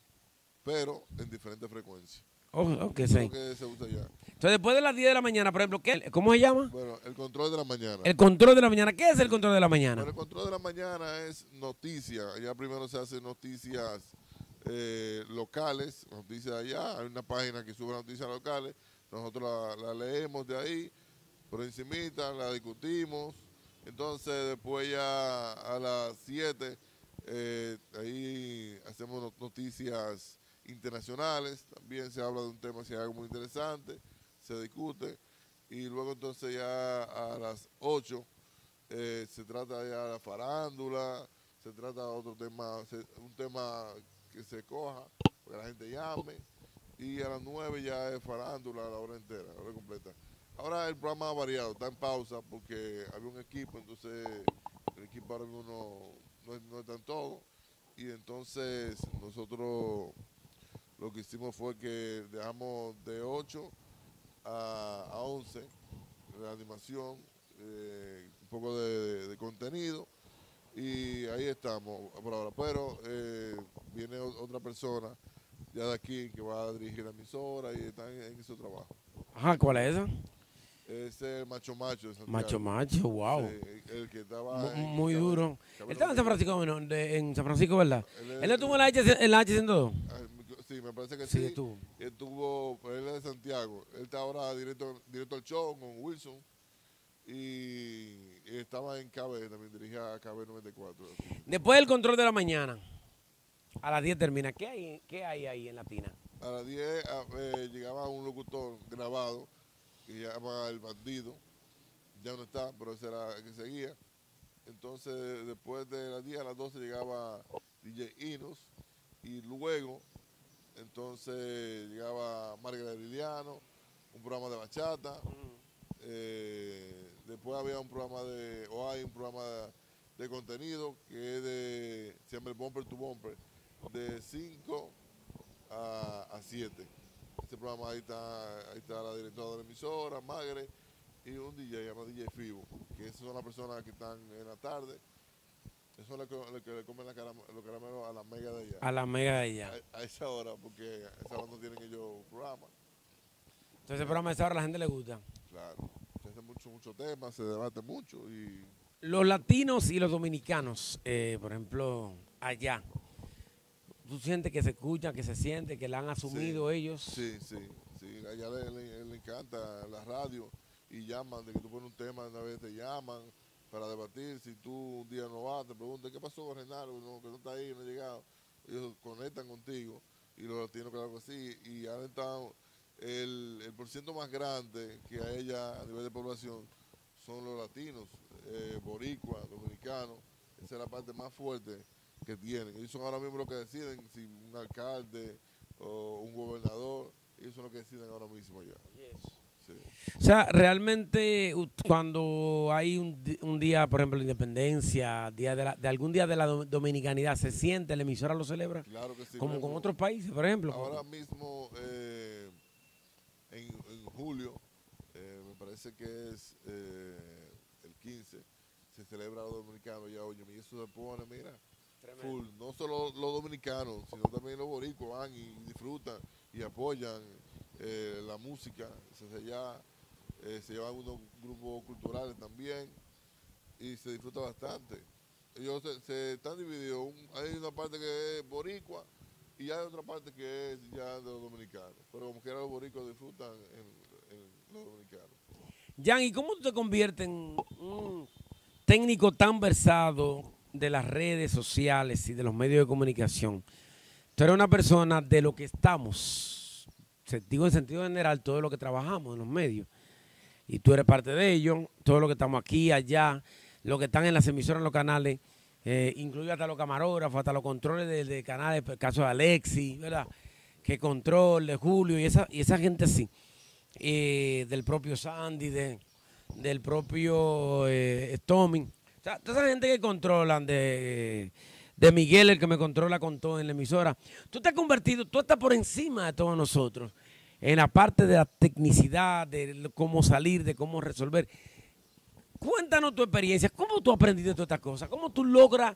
pero en diferentes frecuencias. Oh, ok, Es sí. lo que se usa ya. Entonces, después de las 10 de la mañana, por ejemplo, ¿qué- ¿cómo se llama? Bueno, el control de la mañana. El control de la mañana. ¿Qué es el control de la mañana? Bueno, el control de la mañana es noticias. Ya primero se hacen noticias eh, locales, noticias de allá. Hay una página que sube noticias locales. Nosotros la, la leemos de ahí, por encimita, la discutimos. Entonces, después ya a las 7, eh, ahí hacemos no- noticias internacionales. También se habla de un tema, si algo muy interesante, se discute. Y luego entonces ya a las 8 eh, se trata ya la farándula, se trata de otro tema, se- un tema que se coja, que la gente llame, y a las 9 ya es farándula la hora entera, la hora completa. Ahora el programa ha variado, está en pausa porque había un equipo, entonces el equipo ahora mismo no, no, no está todo, y entonces nosotros lo que hicimos fue que dejamos de 8 a, a 11 la animación, eh, un poco de, de contenido y ahí estamos por ahora. Pero eh, viene otra persona ya de aquí que va a dirigir la emisora y está en, en ese trabajo. Ajá, ¿cuál es esa? Ese es Macho Macho de. Macho Macho, wow. Sí, el que estaba Mu- en- Muy duro. Él estaba en San Francisco, bueno, de- en San Francisco, ¿verdad? Él no estuvo en la H, en la H102. Sí, me parece que Sí, sí. estuvo. Estuvo, él es de Santiago. Él está ahora directo, directo al show con Wilson. Y, estaba en KB, también dirigía a KB 94. Después del control de la mañana, a las 10 termina. ¿Qué hay, qué hay ahí en Latina? A las 10 ah, eh, llegaba un locutor grabado que se llama El Bandido. Ya no está, pero ese era el que seguía. Entonces, después de las 10 a las 12 llegaba DJ Inos. Y luego, entonces llegaba Margarita Liliano, un programa de bachata. Eh, después había un programa de, o hay un programa de, de contenido que es de, se llama el Bumper to Bumper, de 5 a, a 7. Este programa ahí está, ahí está la directora de la emisora, Magre, y un DJ llamado DJ Fibo, que esas son las personas que están en la tarde. Esos son los que, los que le comen la caram- los caramelos a la mega de allá. A la mega de allá. A, a esa hora, porque a esa hora no tienen ellos programa. Entonces, el programa de esa hora a la gente le gusta. Claro. Se hace mucho, mucho tema, se debate mucho y Los latinos y los dominicanos, eh, por ejemplo, allá, ¿tú sientes que se escuchan, que se siente, que la han asumido ellos? Sí, sí, sí. Allá le, le- le encanta la radio y llaman, de que tú pones un tema, una vez te llaman para debatir. Si tú un día no vas, te preguntan, ¿qué pasó con? No, que no está ahí, no ha llegado. Ellos conectan contigo y los latinos, claro que sí. Y han estado, el, el porciento más grande que a ella a nivel de población son los latinos, eh, boricuas, dominicanos. Esa es la parte más fuerte que tienen. Ellos son ahora mismo los que deciden si un alcalde o un gobernador, ellos son los que deciden ahora mismo allá. O sea, realmente cuando hay un, un día, por ejemplo, de independencia, día de, la- de algún día de la do- dominicanidad, ¿se siente? ¿La emisora lo celebra? Claro que sí. Como con otros países, por ejemplo. Ahora mismo, eh, en, en julio, eh, me parece que es eh, el 15, se celebra los dominicanos ya, oye, y eso se pone, mira, full. No solo los dominicanos, sino también los boricuas van y disfrutan y apoyan eh, la música. Entonces allá eh, se llevan unos grupos culturales también y se disfruta bastante. Ellos se, se están divididos. Un- hay una parte que es boricua y hay otra parte que es ya de los dominicanos. Pero como quiera los boricuas disfrutan en, los dominicanos. Jan, ¿y cómo te conviertes en un técnico tan versado de las redes sociales y de los medios de comunicación? Tú eres una persona de lo que estamos, se- digo en sentido general, todo lo que trabajamos en los medios. Y tú eres parte de ello, todo lo que estamos aquí, allá, lo que están en las emisoras, en los canales, eh, incluido hasta los camarógrafos, hasta los controles de, de canales, el caso de Alexi, ¿verdad? Que control de Julio y esa, y esa gente así eh, del propio Sandy, de, del propio eh, Tommy. O sea, toda esa gente que controlan, de, de Miguel, el que me controla con todo en la emisora. Tú te has convertido, tú estás por encima de todos nosotros, en la parte de la tecnicidad, de cómo salir, de cómo resolver. Cuéntanos tu experiencia, cómo tú aprendiste todas estas cosas, cómo tú logras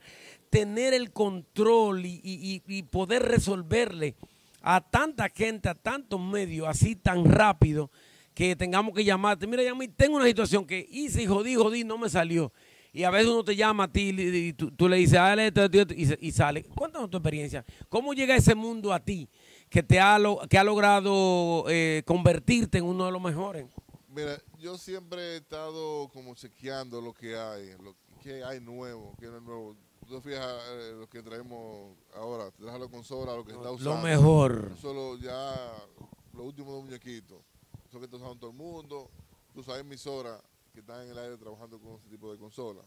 tener el control y poder resolverle a tanta gente, a tantos medios, así tan rápido, que tengamos que llamarte. Mira, ya tengo una situación que hice y jodí, jodí, no me salió. Y a veces uno te llama a ti y tú, tú le dices, dale esto, esto, esto", y, y sale. Cuéntanos tu experiencia. ¿Cómo llega ese mundo a ti que te ha, lo- que ha logrado eh, convertirte en uno de los mejores? Mira, yo siempre he estado como chequeando lo que hay, lo que hay nuevo, que no es nuevo. Tú te fijas eh, lo que traemos ahora, déjalo con sobra, lo que está Lo usando. mejor. No Solo ya los últimos dos muñequitos. Eso que está usando todo el mundo. Tú sabes emisoras que están en el aire trabajando con ese tipo de consola.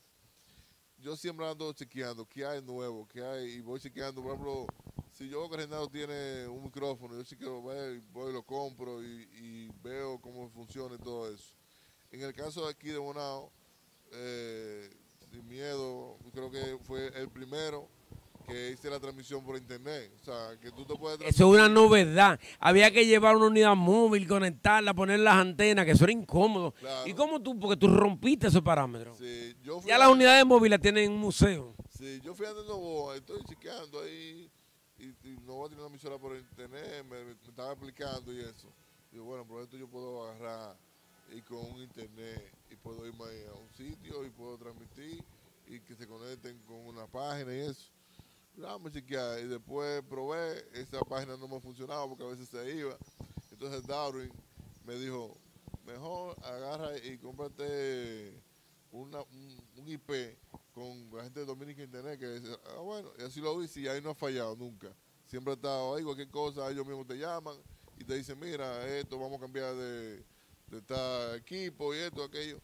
Yo siempre ando chequeando qué hay nuevo, qué hay, y voy chequeando, por ejemplo, si yo veo que Renato tiene un micrófono, yo ver, voy y lo compro y, y veo cómo funciona y todo eso. En el caso de aquí de Bonao, eh, sin miedo, creo que fue el primero que hice la transmisión por internet. O sea, que tú te puedes Eso es una novedad. Había que llevar una unidad móvil, conectarla, poner las antenas, que eso era incómodo. ¿Y cómo tú? Porque tú rompiste esos parámetros. yo fui ya a- las unidades móviles tienen en un museo. Sí, yo fui a estoy chequeando ahí y, y Novoa tiene una emisora por internet, me, me estaba explicando y eso. Digo, bueno, por esto yo puedo agarrar y con un internet y puedo irme a un sitio y puedo transmitir y que se conecten con una página y eso. Vamos a chequear y después probé, esa página no me funcionaba porque a veces se iba. Entonces Darwin me dijo, mejor agarra y cómprate un IP con la gente de Dominica Internet que dice, ah bueno, y así lo hice y ahí no ha fallado nunca. Siempre ha estado ahí, cualquier cosa, ellos mismos te llaman y te dicen, mira, esto vamos a cambiar de, de tal equipo y esto, aquello.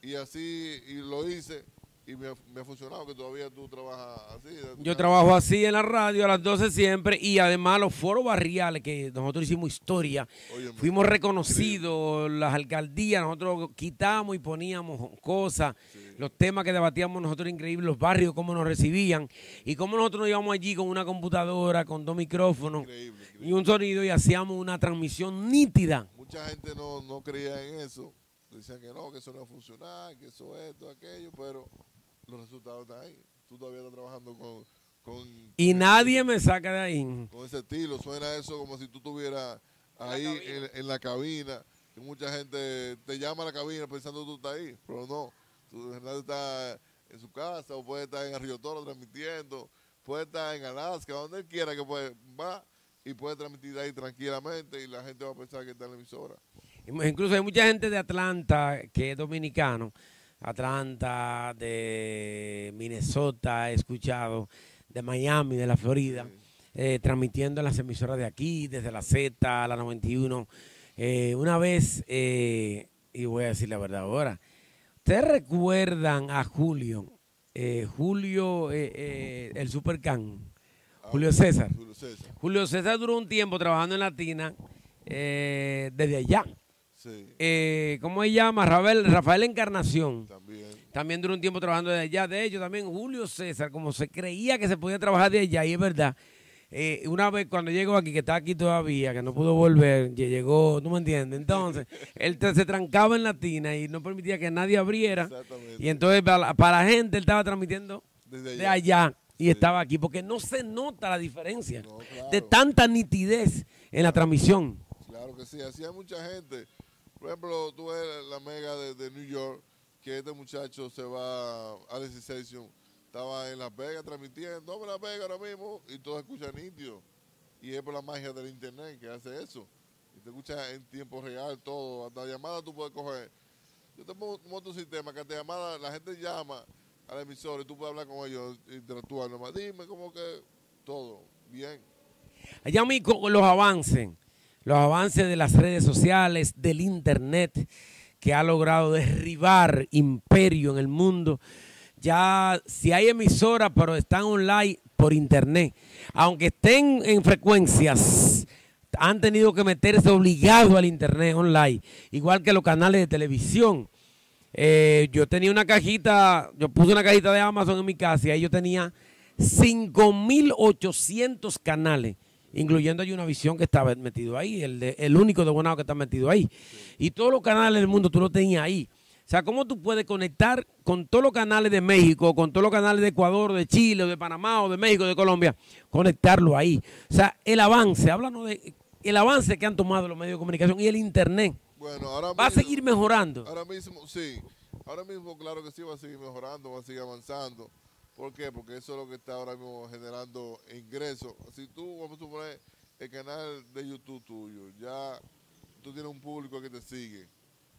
Y así, y lo hice y me, ha- me ha funcionado, que todavía tú trabajas así. Yo trabajo así en la radio a las 12 siempre y además los foros barriales que nosotros hicimos historia, Óyeme, fuimos reconocidos, las alcaldías, nosotros quitamos y poníamos cosas, los temas que debatíamos nosotros increíbles, los barrios, cómo nos recibían y cómo nosotros nos íbamos allí con una computadora, con dos micrófonos y un sonido y hacíamos una transmisión nítida. Mucha gente no, no creía en eso. Decían que no, que eso no va a funcionar, que eso esto, aquello, pero los resultados están ahí. Tú todavía estás trabajando con, con, Y nadie me saca de ahí. con ese estilo. Suena eso como si tú estuvieras ahí en, en la cabina. Que mucha gente te llama a la cabina pensando que tú estás ahí, pero no. Tú en realidad estás en su casa o puede estar en el Río Toro transmitiendo, puede estar en Alaska, donde él quiera que puede, va y puede transmitir ahí tranquilamente y la gente va a pensar que está en la emisora. Incluso hay mucha gente de Atlanta que es dominicano. Atlanta, de Minnesota, he escuchado, de Miami, de la Florida, eh, transmitiendo en las emisoras de aquí, desde la Z, la 91. Eh, una vez, eh, y voy a decir la verdad ahora, ¿ustedes recuerdan a Julio? Eh, Julio, eh, eh, el Supercan, Julio César. Julio César. Julio César duró un tiempo trabajando en Latina eh, desde allá. Sí. Eh, ¿Cómo se llama? Rafael, Rafael Encarnación. También. También duró un tiempo trabajando desde allá. De hecho, también Julio César, como se creía que se podía trabajar de allá, y es verdad. eh, una vez cuando llegó aquí, que está aquí todavía, que no pudo volver, que llegó, ¿tú me entiendes? Entonces, él te- se trancaba en Latina y no permitía que nadie abriera. Y entonces, para la, para la gente, él estaba transmitiendo Desde de allá y estaba aquí, porque no se nota la diferencia de tanta nitidez en la transmisión. Claro que sí, así hay mucha gente. Por ejemplo, tú ves la mega de, New York, que este muchacho se va a Station, estaba en Las Vegas transmitiendo, a Las Vegas ahora mismo, y todo escucha nítido. Y es por la magia del internet que hace eso. Y te escucha en tiempo real todo, hasta llamada tú puedes coger. Yo te monto un sistema que te llamada, la gente llama a la emisora y tú puedes hablar con ellos, interactuar nomás. Dime como que todo, bien. Allá a mí con los avances, los avances de las redes sociales, del internet, que ha logrado derribar imperio en el mundo. Ya si hay emisoras, pero están online por internet, aunque estén en frecuencias, han tenido que meterse obligado al internet online, igual que los canales de televisión. Eh, yo tenía una cajita, yo puse una cajita de Amazon en mi casa y ahí yo tenía 5.800 canales, incluyendo hay una visión que estaba metido ahí, el, de- el único de Bonao que está metido ahí. Y todos los canales del mundo tú lo tenías ahí. O sea, ¿cómo tú puedes conectar con todos los canales de México, con todos los canales de Ecuador, de Chile, o de Panamá, o de México, de Colombia? Conectarlo ahí. O sea, el avance, háblanos de el avance que han tomado los medios de comunicación y el Internet. Bueno, ahora Va a seguir mejorando. Ahora mismo, sí. Ahora mismo, claro que sí, va a seguir mejorando, va a seguir avanzando. ¿Por qué? Porque eso es lo que está ahora mismo generando ingresos. Si tú, vamos a suponer, el canal de YouTube tuyo, ya tú tienes un público que te sigue,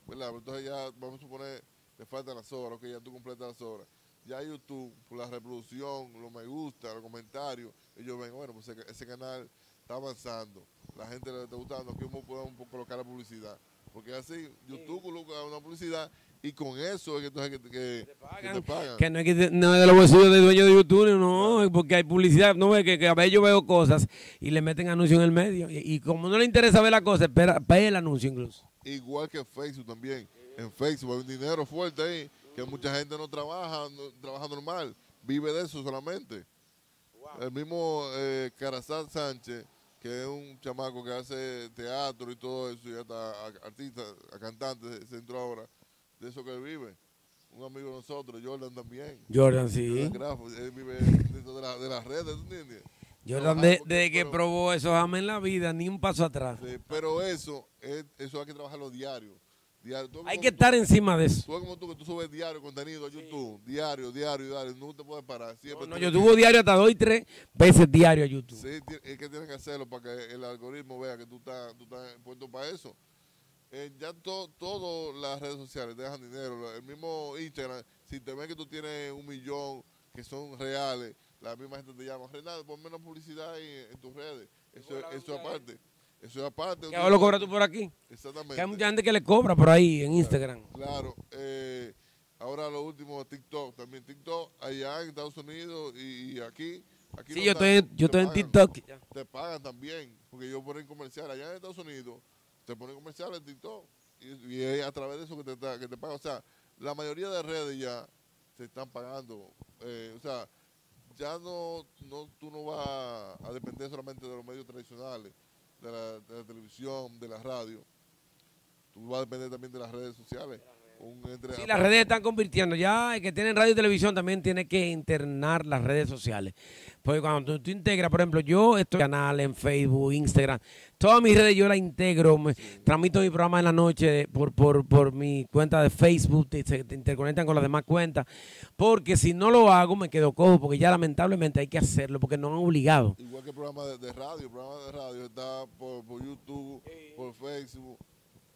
¿verdad? Entonces ya, vamos a suponer, te faltan las horas, que ya tú completas las horas. Ya YouTube, por la reproducción, los me gusta, los comentarios, ellos ven, bueno, pues ese, canal está avanzando, la gente le está gustando, que podemos colocar la publicidad. Porque así, YouTube coloca una publicidad y con eso es que, que, que- que te pagan. Que no es, que de, no es de los bolsillos del dueño de YouTube, no, porque hay publicidad. No es que, que a veces yo veo cosas y le meten anuncios en el medio. Y, y como no le interesa ver la cosa, espera, ve el anuncio incluso. Igual que Facebook también. En Facebook hay un dinero fuerte ahí, que mucha gente no trabaja, no- trabaja normal, vive de eso solamente. El mismo eh, Carazán Sánchez, que es un chamaco que hace teatro y todo eso, y hasta a- artista, a cantante, se- se entró ahora, de eso que vive. Un amigo de nosotros, Jordan también. Jordan, sí. Jordan Grafo, él vive dentro de, la- de las redes, ¿tú entiendes? Jordan, de- desde que probó eso, jamás en la vida, ni un paso atrás. Sí, pero eso, es- eso hay que trabajarlo diario. diario. Tú Hay que tú- estar encima de eso. Tú como tú, que tú subes diario contenido a YouTube, diario, diario, diario, no te puedes parar. Siempre No, yo tuvo diario hasta dos y tres veces diario a YouTube. Sí, es que tienes que hacerlo para que el algoritmo vea que tú estás, tú estás puesto para eso. Eh, ya to- todas las redes sociales te dejan dinero. El mismo Instagram, si te ven que tú tienes un millón que son reales, la misma gente te llama, Renato, pon menos publicidad ahí en tus redes. Eso, eso es aparte. Eso es aparte. ¿Qué ahora lo cobras tú por aquí? Exactamente. Que hay mucha gente que le cobra por ahí en Instagram. Claro. eh, ahora lo último, TikTok. También TikTok allá en Estados Unidos y, y aquí. aquí Sí, no yo está- estoy, yo estoy en. TikTok. Te pagan también, porque ellos ponen comercial allá en Estados Unidos, te ponen comercial en TikTok y, es a través de eso que te, pagan. O sea, la mayoría de redes ya te están pagando. eh, o sea, ya no, no tú no vas a depender solamente de los medios tradicionales, de la, de la televisión, de la radio. Tú vas a depender también de las redes sociales. Sí, las redes están convirtiendo. Ya el que tiene radio y televisión también tiene que internar las redes sociales. Porque cuando tú, tú integras, por ejemplo, yo estoy en canal en Facebook, Instagram, todas mis redes yo las integro, me- transmito mi programa en la noche por, por, por mi cuenta de Facebook, te- se te interconectan con las demás cuentas. Porque si no lo hago, me quedo cojo, porque ya lamentablemente hay que hacerlo, porque no han obligado. Igual que el programa de, de radio, el programa de radio está por, por YouTube, por Facebook.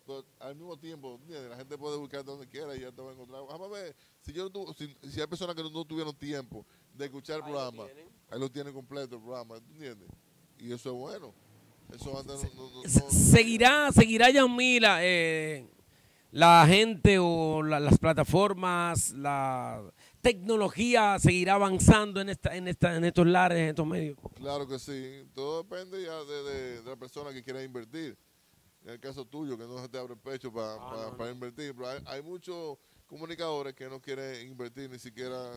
Pero al mismo tiempo, la gente puede buscar donde quiera y ya te va a encontrar. Vamos a ver, si, yo no tu- si, si hay personas que no, no tuvieron tiempo de escuchar el programa, ahí lo tienen completo el programa, ¿tú ¿entiendes? Y eso es bueno. Eso antes no- no- no- Se- seguirá, seguirá Yamila, eh, la gente o la- las plataformas, la tecnología seguirá avanzando en esta, en esta, en estos lares, en estos medios. Claro que sí. Todo depende ya de, de- de la persona que quiera invertir. En el caso tuyo, que no se te abre el pecho para Ah, para invertir. Pero hay, hay muchos comunicadores que no quieren invertir ni siquiera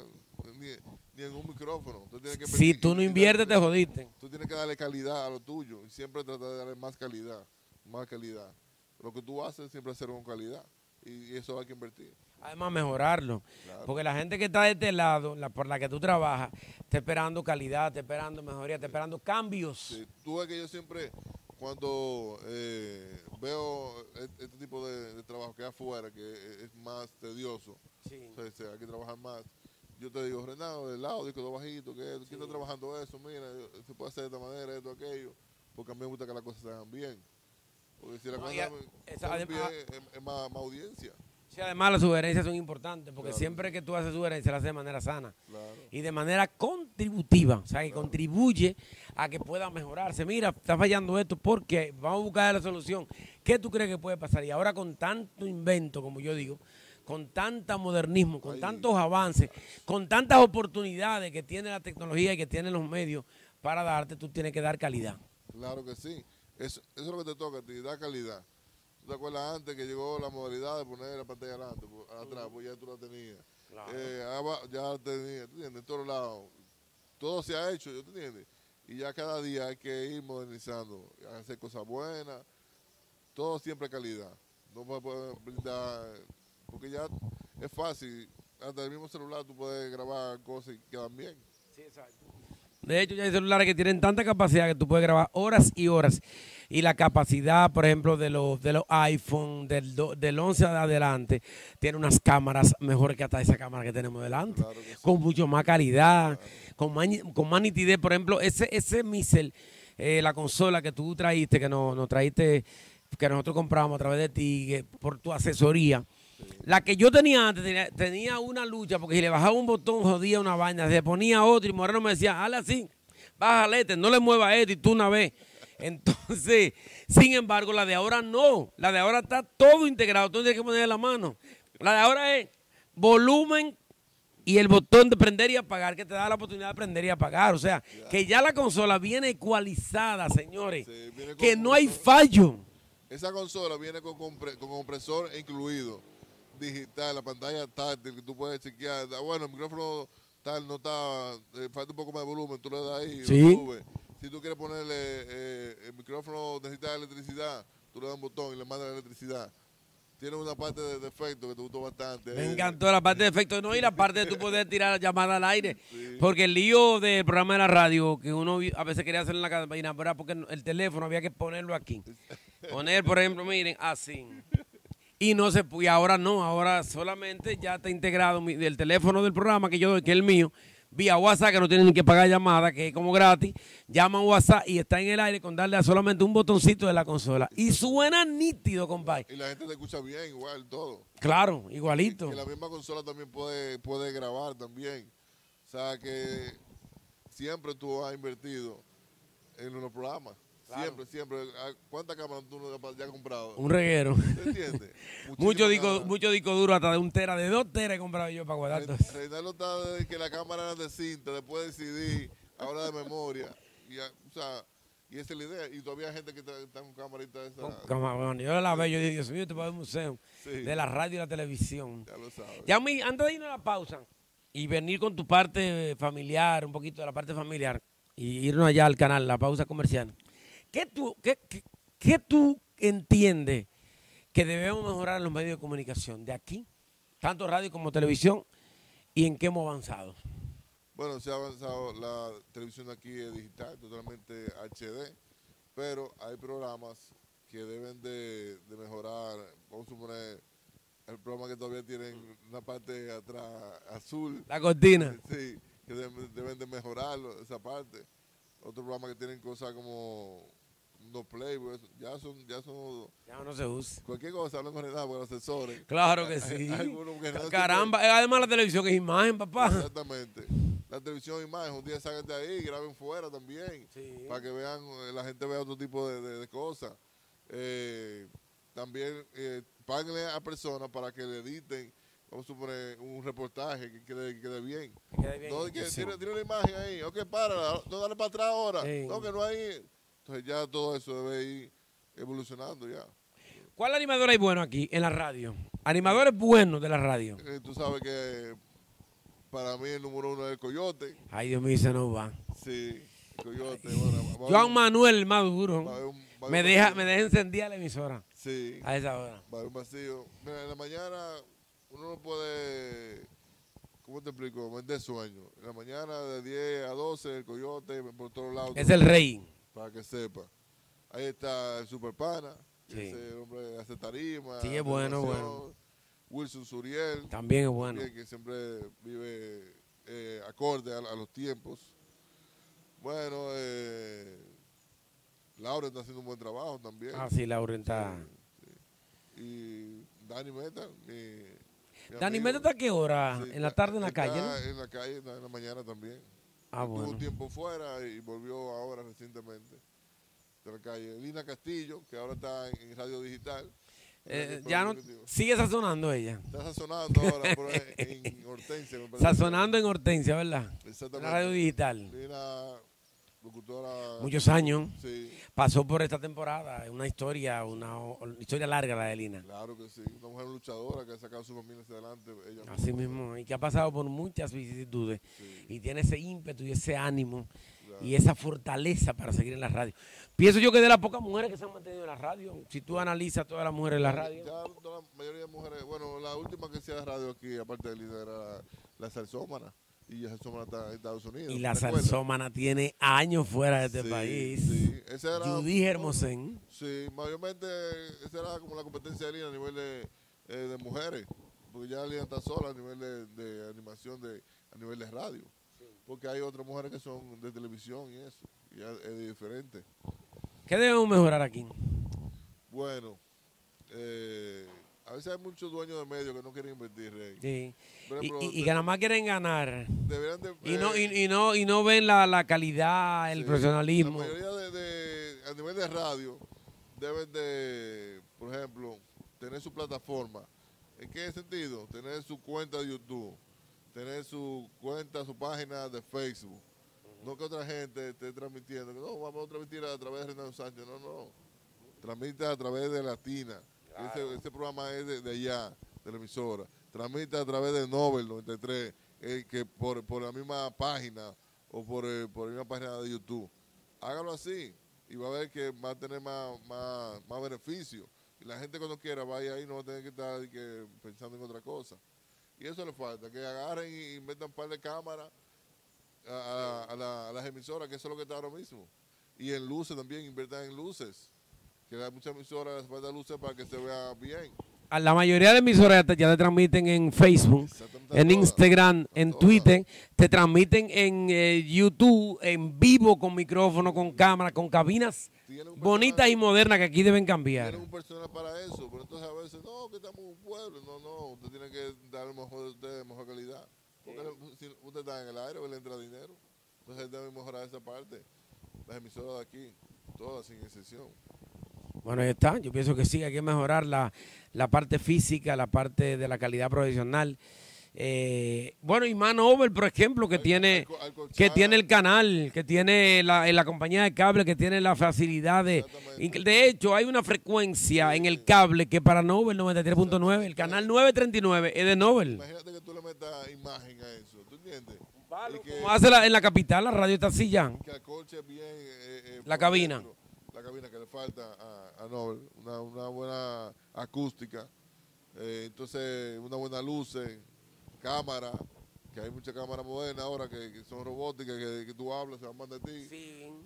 ni, ni en un micrófono. Tú tienes que Si tú no inviertes, te jodiste. Tú tienes que darle calidad a lo tuyo y siempre tratar de darle más calidad, más calidad. Lo que tú haces siempre hacerlo con calidad y eso hay que invertir. Además, mejorarlo. Porque la gente que está de este lado, la, por la que tú trabajas, está esperando calidad, está esperando mejoría, está esperando cambios. Sí, tú ves que yo siempre, cuando eh, veo e- este tipo de, de trabajo que afuera, que es más tedioso, o sea, o sea, hay que trabajar más, yo te digo, Renato, del lado, disco de bajito, que ¿quién está trabajando eso? Mira, se puede hacer de esta manera, esto, aquello, porque a mí me gusta que las cosas se hagan bien. Porque si la No, cosa ya- es esa- un además- bien, es, es más, más audiencia. Sí, además las sugerencias son importantes, porque Claro. siempre que tú haces sugerencias, las haces de manera sana Claro. y de manera contributiva, o sea, que contribuye a que pueda mejorarse. Mira, está fallando esto, porque vamos a buscar la solución. ¿Qué tú crees que puede pasar? Y ahora con tanto invento, como yo digo, con tanta modernismo, con tantos avances, con tantas oportunidades que tiene la tecnología y que tienen los medios para darte, tú tienes que dar calidad. Claro que sí. Eso, eso es lo que te toca a ti, da calidad. ¿Tú te acuerdas antes que llegó la modalidad de poner la pantalla adelante, pues, atrás, pues ya tú la tenías? Eh, aba- ya la tenías, ¿tú entiendes? En todos lados. Todo se ha hecho, ¿tú entiendes? Y ya cada día hay que ir modernizando, hacer cosas buenas, todo siempre calidad. No puedes poder brindar, porque ya es fácil. Hasta el mismo celular tú puedes grabar cosas y quedan bien. De hecho, ya hay celulares que tienen tanta capacidad que tú puedes grabar horas y horas. Y la capacidad, por ejemplo, de los, de los iPhone del, do- del 11 de adelante, tiene unas cámaras mejores que hasta esa cámara que tenemos delante. Con mucho más calidad, con, más, con más nitidez. Por ejemplo, ese, ese Missel, eh, la consola que tú traíste, que nos, nos traíste, que nosotros compramos a través de ti, que por tu asesoría. La que yo tenía antes tenía, tenía una lucha porque si le bajaba un botón jodía una vaina, se ponía otro y Moreno me decía, hazle así, bájale este, no le mueva este y tú una vez. Entonces, sin embargo, la de ahora no, la de ahora está todo integrado, tú tienes que ponerle la mano. La de ahora es volumen y el botón de prender y apagar que te da la oportunidad de prender y apagar. O sea, que ya la consola viene ecualizada, señores, que no hay fallo. Esa consola viene con, compre- con compresor incluido, digital, la pantalla táctil, que tú puedes chequear. Ah, Bueno, el micrófono tal no está, eh, falta un poco más de volumen, tú le das ahí y Sí. lo. Si tú quieres ponerle eh, el micrófono necesita electricidad, tú le das un botón y le mandas la electricidad. Tiene una parte de defecto que te gustó bastante. Me encantó la parte de efecto, no, y la parte de tú poder tirar llamada al aire. Porque el lío del programa de la radio, que uno a veces quería hacer en la cabina, pero era porque el teléfono había que ponerlo aquí. Poner, por ejemplo, miren, así. Y no se puede, ahora no, ahora solamente ya está integrado mi- el teléfono del programa que yo doy, que es el mío, vía WhatsApp, que no tienen ni que pagar llamada, que es como gratis, llaman WhatsApp y está en el aire con darle a solamente un botoncito de la consola. Y suena nítido, compadre. Y la gente te escucha bien, igual, todo. Claro, igualito. Que la misma consola también puede, puede grabar también. O sea que siempre tú has invertido en los programas. Siempre, siempre. Ah, ¿Cuántas cámaras tú no ya has comprado? Un reguero. ¿Te entiendes? mucho disco, mucho disco duro, hasta de un tera, de dos teras he comprado yo para guardar todo. Reinaldo está desde que la cámara era de cinta, después de CD, ahora de memoria. Y, ya, o sea, y esa es la idea. Y todavía hay gente que está, con camarita esa. Como, bueno, yo la veo, yo digo, Dios mío, te un museo Sí. de la radio y la televisión. Ya lo sabes. Ya, mi- antes de irnos a la pausa y venir con tu parte familiar, un poquito de la parte familiar, y irnos allá al canal, la pausa comercial, ¿qué tú, qué, qué- qué tú entiendes que debemos mejorar en los medios de comunicación de aquí, tanto radio como televisión, y en qué hemos avanzado? Bueno, se ha avanzado, la televisión aquí es digital, totalmente HD, pero hay programas que deben de, de mejorar. Vamos a suponer el programa que todavía tienen una parte atrás azul. La cortina. Sí, que deben, deben de mejorarlo, esa parte. Otro programa que tienen cosas como no play, pues, ya son, ya son. Ya no se usa. Cualquier cosa, hablan con Renato, con los asesores. Claro que sí. hay que Caramba, además la televisión es imagen, papá. Exactamente. La televisión imagen, un día salgan de ahí y graben fuera también. Para que vean, eh, la gente vea otro tipo de, de- de cosas. Eh, también eh, páguenle a personas para que le editen, vamos a suponer, un reportaje que quede, que quede bien. quede bien No, que sí. tiene, tiene una imagen ahí, ok, para, no dale para atrás ahora. Sí. No, que no hay. Entonces ya todo eso debe ir evolucionando ya. ¿Cuál animador hay bueno aquí en la radio? Animadores buenos de la radio. Eh, tú sabes que para mí el número uno es el Coyote. Ay, Dios mío, se nos va. Sí, Coyote. Bueno, va a haber Juan Manuel, el más duro. va a haber un- va a haber Me deja, vacío. me deja encendida la emisora. Sí. A esa hora. Va a un vacío. Mira, en la mañana uno no puede, ¿cómo te explico? Vender sueño. En la mañana de 10 a 12 el Coyote por todos lados. Es el rey. Para que sepa. Ahí está el Super Pana. Sí. Ese hombre hace tarima. Sí, es bueno, bueno. Wilson Suriel. También es bueno. Que siempre vive eh, acorde a, a los tiempos. Bueno, eh, Laura está haciendo un buen trabajo también. Ah, sí, Laura está. Y Dani Meta, mi, mi Dani, amigo. ¿mete hasta qué hora? ¿En la tarde en la está calle? no? En la calle, está en la mañana también. Ah, Estuvo bueno. un tiempo fuera y volvió ahora recientemente de la calle. Lina Castillo, que ahora está en, en radio digital. Eh, En ya no, sigue sazonando ella. Está sazonando ahora por en Hortensia. me. Sazonando en Hortensia, ¿verdad? En Exactamente. la radio digital. Lina, locutora. Muchos años. Sí, Pasó por esta temporada. Una historia, una, una historia larga la de Lina. claro que sí. Una mujer luchadora que ha sacado su familia hacia adelante. Ella Así mismo. Y que ha pasado por muchas vicisitudes. Y tiene ese ímpetu y ese ánimo. Y esa fortaleza para seguir en la radio. Pienso yo que de las pocas mujeres que se han mantenido en la radio, si tú analizas todas las mujeres en la radio, Ya la mayoría de mujeres, bueno, la última que hacía radio aquí, aparte de Lina, era la, la salsómana. Y la salsómana está en Estados Unidos. y la salsómana tiene años fuera de este Sí, país. sí. Ese era- Judy Hermosen. Sí, mayormente esa era como la competencia de Lina a nivel de, eh, de mujeres. Porque ya Lina está sola a nivel de, de animación, de, a nivel de radio. Porque hay otras mujeres que son de televisión y eso. Y ya es diferente. ¿Qué debemos mejorar aquí? Bueno, eh, a veces hay muchos dueños de medios que no quieren invertir, Rey. Sí. Y, ejemplo, y- y que nada más quieren ganar. deberían de- Y no, y, eh, y no, y no ven la, la calidad, el Sí, profesionalismo. La mayoría de, de- a nivel de radio deben de, por ejemplo, tener su plataforma. ¿En qué sentido? Tener su cuenta de YouTube, tener su cuenta, su página de Facebook. No que otra gente esté transmitiendo, no, vamos a transmitir a través de Renato Sánchez. No, no. Transmite a través de Latina. Ese, ese programa es de, allá, de la emisora. Transmite a través de Nobel 93, eh, que por, por la misma página o por, eh, por la misma página de YouTube. Hágalo así y va a ver que va a tener más, más, más beneficio. Y la gente cuando quiera vaya ahí no va a tener que estar pensando en otra cosa. Y eso le falta, que agarren y metan un par de cámaras a, a- a la- a las emisoras, que eso es lo que está ahora mismo. Y en luces también, inviertan en luces. Que hay muchas emisoras falta luces para que se vea bien. A la mayoría de emisoras ya te- ya te transmiten en Facebook, en Instagram, en Twitter, te transmiten en eh, YouTube, en vivo, con micrófono, con cámara, con cabinas bonitas y modernas que aquí deben cambiar. Tienen un personal para eso, pero entonces a veces, no, que estamos en un pueblo. No, no, usted tiene que dar lo mejor de usted, de mejor calidad. Porque si usted está en el aire, le entra dinero. Entonces debe mejorar esa parte. Las emisoras de aquí, todas sin excepción. Bueno, ahí está. Yo pienso que sí, hay que mejorar la, la parte física, la parte de la calidad profesional. Eh, bueno, y Manover, por ejemplo, que tiene, que tiene el canal, que tiene la, la compañía de cable, que tiene la facilidad de... hecho, hay una frecuencia en el cable que para Nobel 93.9, el canal 939 es de Nobel. Imagínate que tú le metas imagen a eso, ¿tú entiendes? Y que, Como hace la- en la capital, la radio está así ya. que acolche bien eh, eh, La cabina. dentro, cabina que le falta a, a Nobel, una, una buena acústica, eh, entonces una buena luz, eh, cámara, que hay muchas cámaras modernas ahora que, que son robóticas, que, que tú hablas, se van de ti,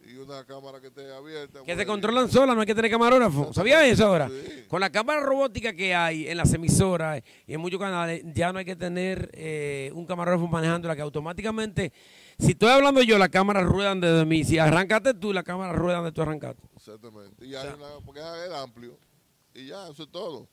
y una cámara que esté abierta. Que se controlan solas, no hay que tener camarógrafo. ¿Sabías eso ahora? Con la cámara robótica que hay en las emisoras y en muchos canales, ya no hay que tener eh, un camarógrafo manejándola, que automáticamente, si estoy hablando yo, la cámara ruedan desde mí. Si arrancaste tú, la cámara rueda donde tú arrancaste. Exactamente. Y hay una, porque es amplio. Y ya, eso es todo.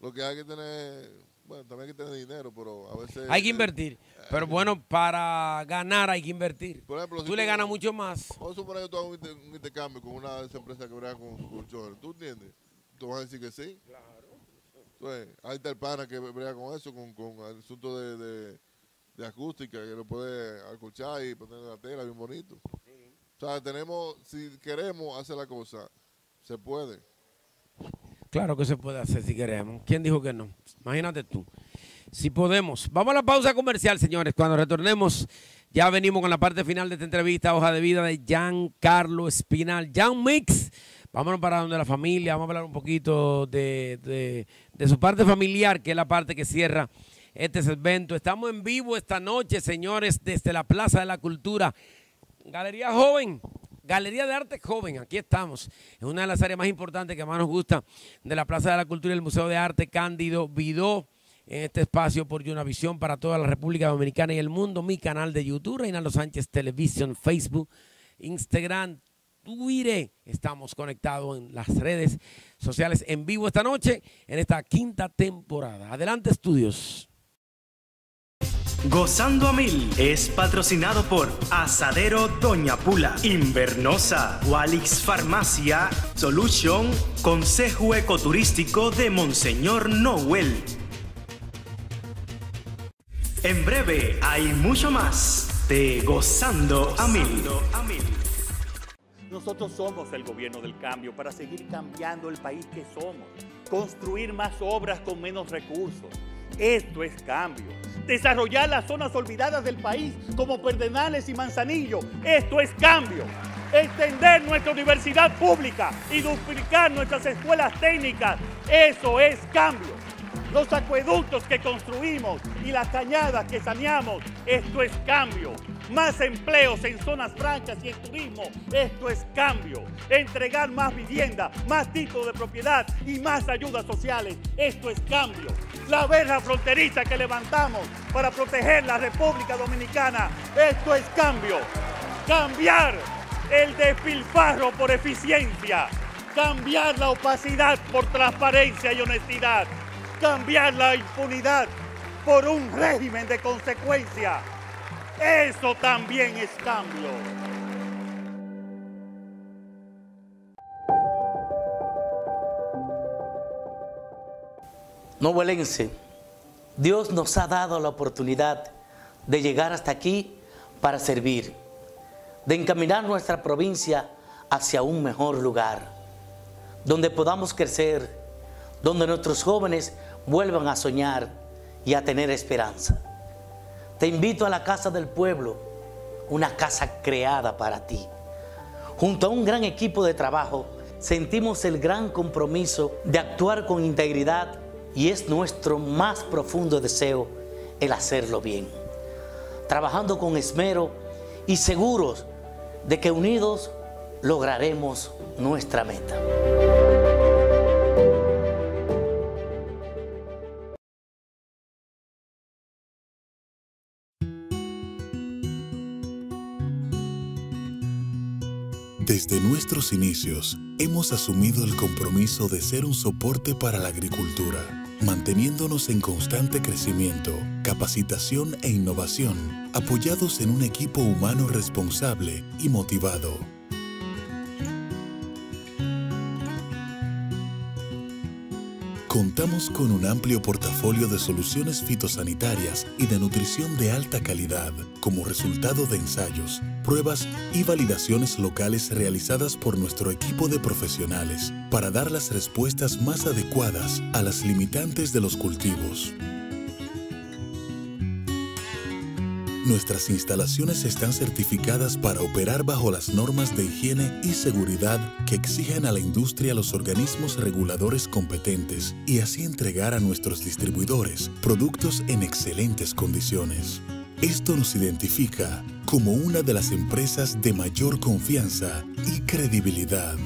Lo que hay que tener, bueno, también hay que tener dinero, pero a veces... Hay que eh, invertir. Pero bueno, para ganar hay que invertir. Por ejemplo, si Tú le ganas mucho más. Vamos a suponer que tú hagas un, inter- un intercambio con una de esas empresas que bregan con colchones. ¿Tú entiendes? Tú vas a decir que sí. Claro. ahí está el pana que brega con eso, con, con el asunto de, de, de acústica, que lo puede acolchar y poner la tela bien bonito. O sea, tenemos, si queremos hacer la cosa, se puede. Claro que se puede hacer si queremos. ¿Quién dijo que no? Imagínate tú. Si podemos. Vamos a la pausa comercial, señores. Cuando retornemos, ya venimos con la parte final de esta entrevista, hoja de vida de Giancarlo Espinal. Jan Mix. Vámonos para donde la familia. Vamos a hablar un poquito de, de- de su parte familiar, que es la parte que cierra este segmento. Estamos en vivo esta noche, señores, desde la Plaza de la Cultura. Galería Joven, Galería de Arte Joven, aquí estamos. Es una de las áreas más importantes que más nos gusta de la Plaza de la Cultura y el Museo de Arte Cándido Vidó. En este espacio por Visión para toda la República Dominicana y el mundo. Mi canal de YouTube, Reinaldo Sánchez Television, Facebook, Instagram, Twitter. Estamos conectados en las redes sociales en vivo esta noche, en esta quinta temporada. Adelante, estudios. Gozando a Mil es patrocinado por Asadero Doña Pula, Invernosa, Walix Farmacia, Solution, Consejo Ecoturístico de Monseñor Noel. En breve hay mucho más de Gozando a Mil. Nosotros somos el gobierno del cambio para seguir cambiando el país que somos, construir más obras con menos recursos. Esto es cambio. Desarrollar las zonas olvidadas del país como Perdenales y Manzanillo. Esto es cambio. Extender nuestra universidad pública y duplicar nuestras escuelas técnicas. Eso es cambio. Los acueductos que construimos y las cañadas que saneamos. Esto es cambio más empleos en zonas francas y en turismo. Esto es cambio. Entregar más vivienda, más títulos de propiedad y más ayudas sociales. Esto es cambio. La verja fronteriza que levantamos para proteger la República Dominicana. Esto es cambio. Cambiar el despilfarro por eficiencia. Cambiar la opacidad por transparencia y honestidad. Cambiar la impunidad por un régimen de consecuencia. Eso también es cambio. Novelense, Dios nos ha dado la oportunidad de llegar hasta aquí para servir, de encaminar nuestra provincia hacia un mejor lugar, donde podamos crecer, donde nuestros jóvenes vuelvan a soñar y a tener esperanza. Te invito a la casa del pueblo, una casa creada para ti. Junto a un gran equipo de trabajo, sentimos el gran compromiso de actuar con integridad y es nuestro más profundo deseo el hacerlo bien. Trabajando con esmero y seguros de que unidos lograremos nuestra meta. Desde nuestros inicios, hemos asumido el compromiso de ser un soporte para la agricultura, manteniéndonos en constante crecimiento, capacitación e innovación, apoyados en un equipo humano responsable y motivado. Contamos con un amplio portafolio de soluciones fitosanitarias y de nutrición de alta calidad como resultado de ensayos, pruebas y validaciones locales realizadas por nuestro equipo de profesionales para dar las respuestas más adecuadas a las limitantes de los cultivos. Nuestras instalaciones están certificadas para operar bajo las normas de higiene y seguridad que exigen a la industria los organismos reguladores competentes y así entregar a nuestros distribuidores productos en excelentes condiciones. Esto nos identifica como una de las empresas de mayor confianza y credibilidad.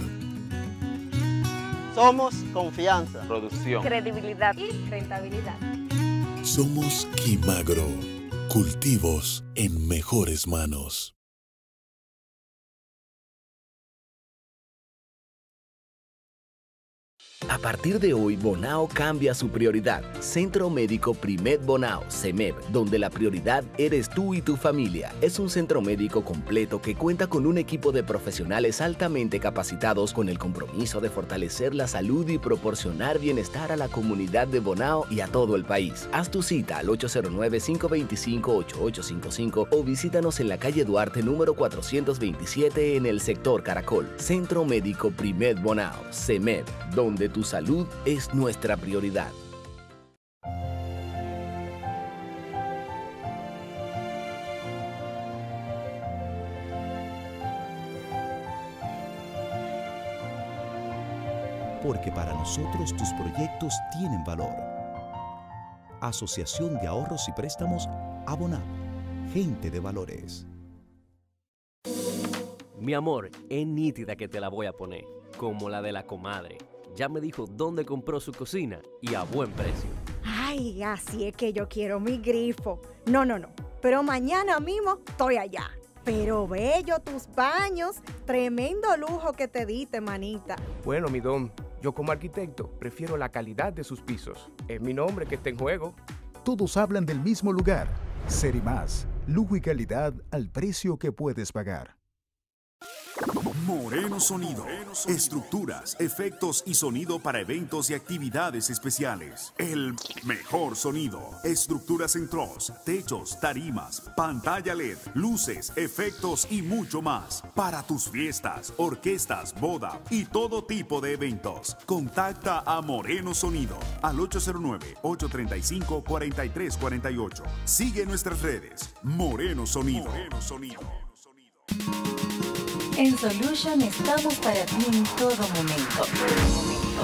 Somos confianza, producción, credibilidad y rentabilidad. Somos Quimagro, cultivos en mejores manos. A partir de hoy, Bonao cambia su prioridad. Centro Médico Primed Bonao, CEMEB, donde la prioridad eres tú y tu familia. Es un centro médico completo que cuenta con un equipo de profesionales altamente capacitados con el compromiso de fortalecer la salud y proporcionar bienestar a la comunidad de Bonao y a todo el país. Haz tu cita al 809-525-8855 o visítanos en la calle Duarte número 427 en el sector Caracol. Centro Médico Primed Bonao, CEMEB, donde tu salud es nuestra prioridad. Porque para nosotros tus proyectos tienen valor. Asociación de Ahorros y Préstamos Abonab. Gente de valores. Mi amor, es nítida que te la voy a poner, como la de la comadre. Ya me dijo dónde compró su cocina y a buen precio. Ay, así es que yo quiero mi grifo. No, no, no. Pero mañana mismo estoy allá. Pero bello tus baños, tremendo lujo que te diste, manita. Bueno, mi don, yo como arquitecto prefiero la calidad de sus pisos. Es mi nombre que está en juego. Todos hablan del mismo lugar. Más, lujo y calidad al precio que puedes pagar. Moreno Sonido. Estructuras, efectos y sonido para eventos y actividades especiales. El mejor sonido. Estructuras en troz, techos, tarimas, pantalla LED, luces, efectos y mucho más. Para tus fiestas, orquestas, boda y todo tipo de eventos. Contacta a Moreno Sonido al 809-835-4348. Sigue nuestras redes. Moreno Sonido. Moreno Sonido. En Solution estamos para ti en todo momento.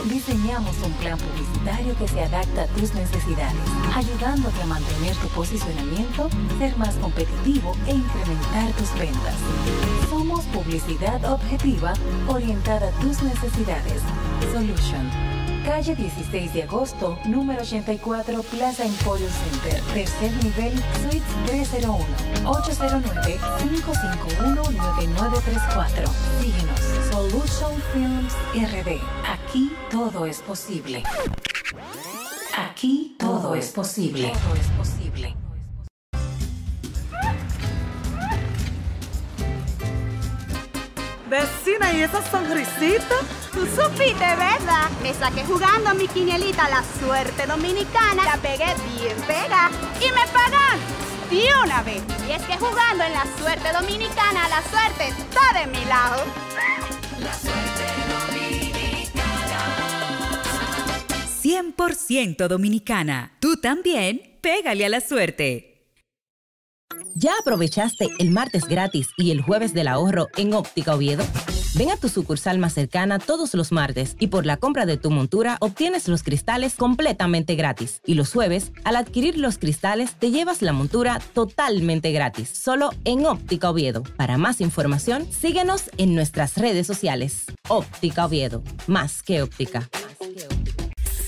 Diseñamos un plan publicitario que se adapta a tus necesidades, ayudándote a mantener tu posicionamiento, ser más competitivo e incrementar tus ventas. Somos publicidad objetiva orientada a tus necesidades. Solution Calle 16 de agosto, número 84, Plaza Emporio Center, tercer nivel, suite 301, 809-551-9934. Síguenos, Solution Films RD. Aquí todo es posible. Aquí todo es posible. Todo es posible. Vecina, ¿y esa sonrisita? Tú supiste, ¿verdad? Me saqué jugando a mi quinielita la suerte dominicana, la pegué bien pega y me pagan de una vez. Y es que jugando en la suerte dominicana, la suerte está de mi lado. La suerte dominicana. 100% dominicana. Tú también, pégale a la suerte. ¿Ya aprovechaste el martes gratis y el jueves del ahorro en Óptica Oviedo? Ven a tu sucursal más cercana todos los martes y por la compra de tu montura obtienes los cristales completamente gratis. Y los jueves, al adquirir los cristales, te llevas la montura totalmente gratis, solo en Óptica Oviedo. Para más información, síguenos en nuestras redes sociales. Óptica Oviedo, más que óptica.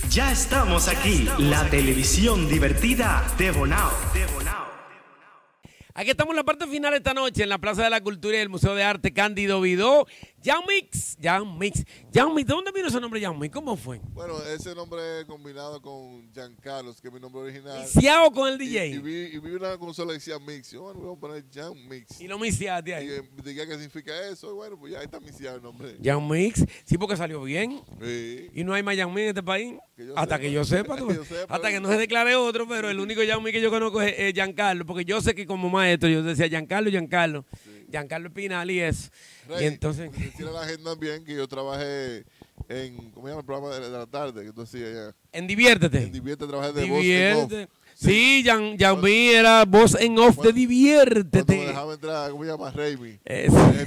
Ya estamos aquí, la televisión divertida de Bonao. Aquí estamos en la parte final esta noche en la Plaza de la Cultura y el Museo de Arte Cándido Vidó. Jan Mix, Jan Mix. Jan Mix, ¿de dónde vino ese nombre Jan Mix? ¿Cómo fue? Bueno, ese nombre combinado con Jan Carlos, que es mi nombre original. ¿Miciado con el DJ? Y, vi, y, vi, una consola que decía Mix. Yo, bueno, voy a poner Jan Mix. ¿Y lo miciaste ahí? Y dije, ¿qué significa eso? Y bueno, pues ya está miciado el nombre. Jan Mix, sí, porque salió bien. Sí. Y no hay más Jan Mix en este país. hasta, que yo sepa, yo sepa. Hasta que no se declare otro, pero el único Jan Mix que yo conozco es, Jan Carlos, porque yo sé que como maestro yo decía Jan Carlos, Jan Carlos. Giancarlo Espinal y eso. y entonces. A la gente también que yo trabajé en. ¿Cómo se llama el programa de, la tarde? Que tú hacías En Diviértete. En Diviértete trabajé de Diviértete. voz Sí, Jan, Janvi era voz en off de Diviértete. me dejaba entrar, ¿cómo se llama? Raimi. Yo, sí,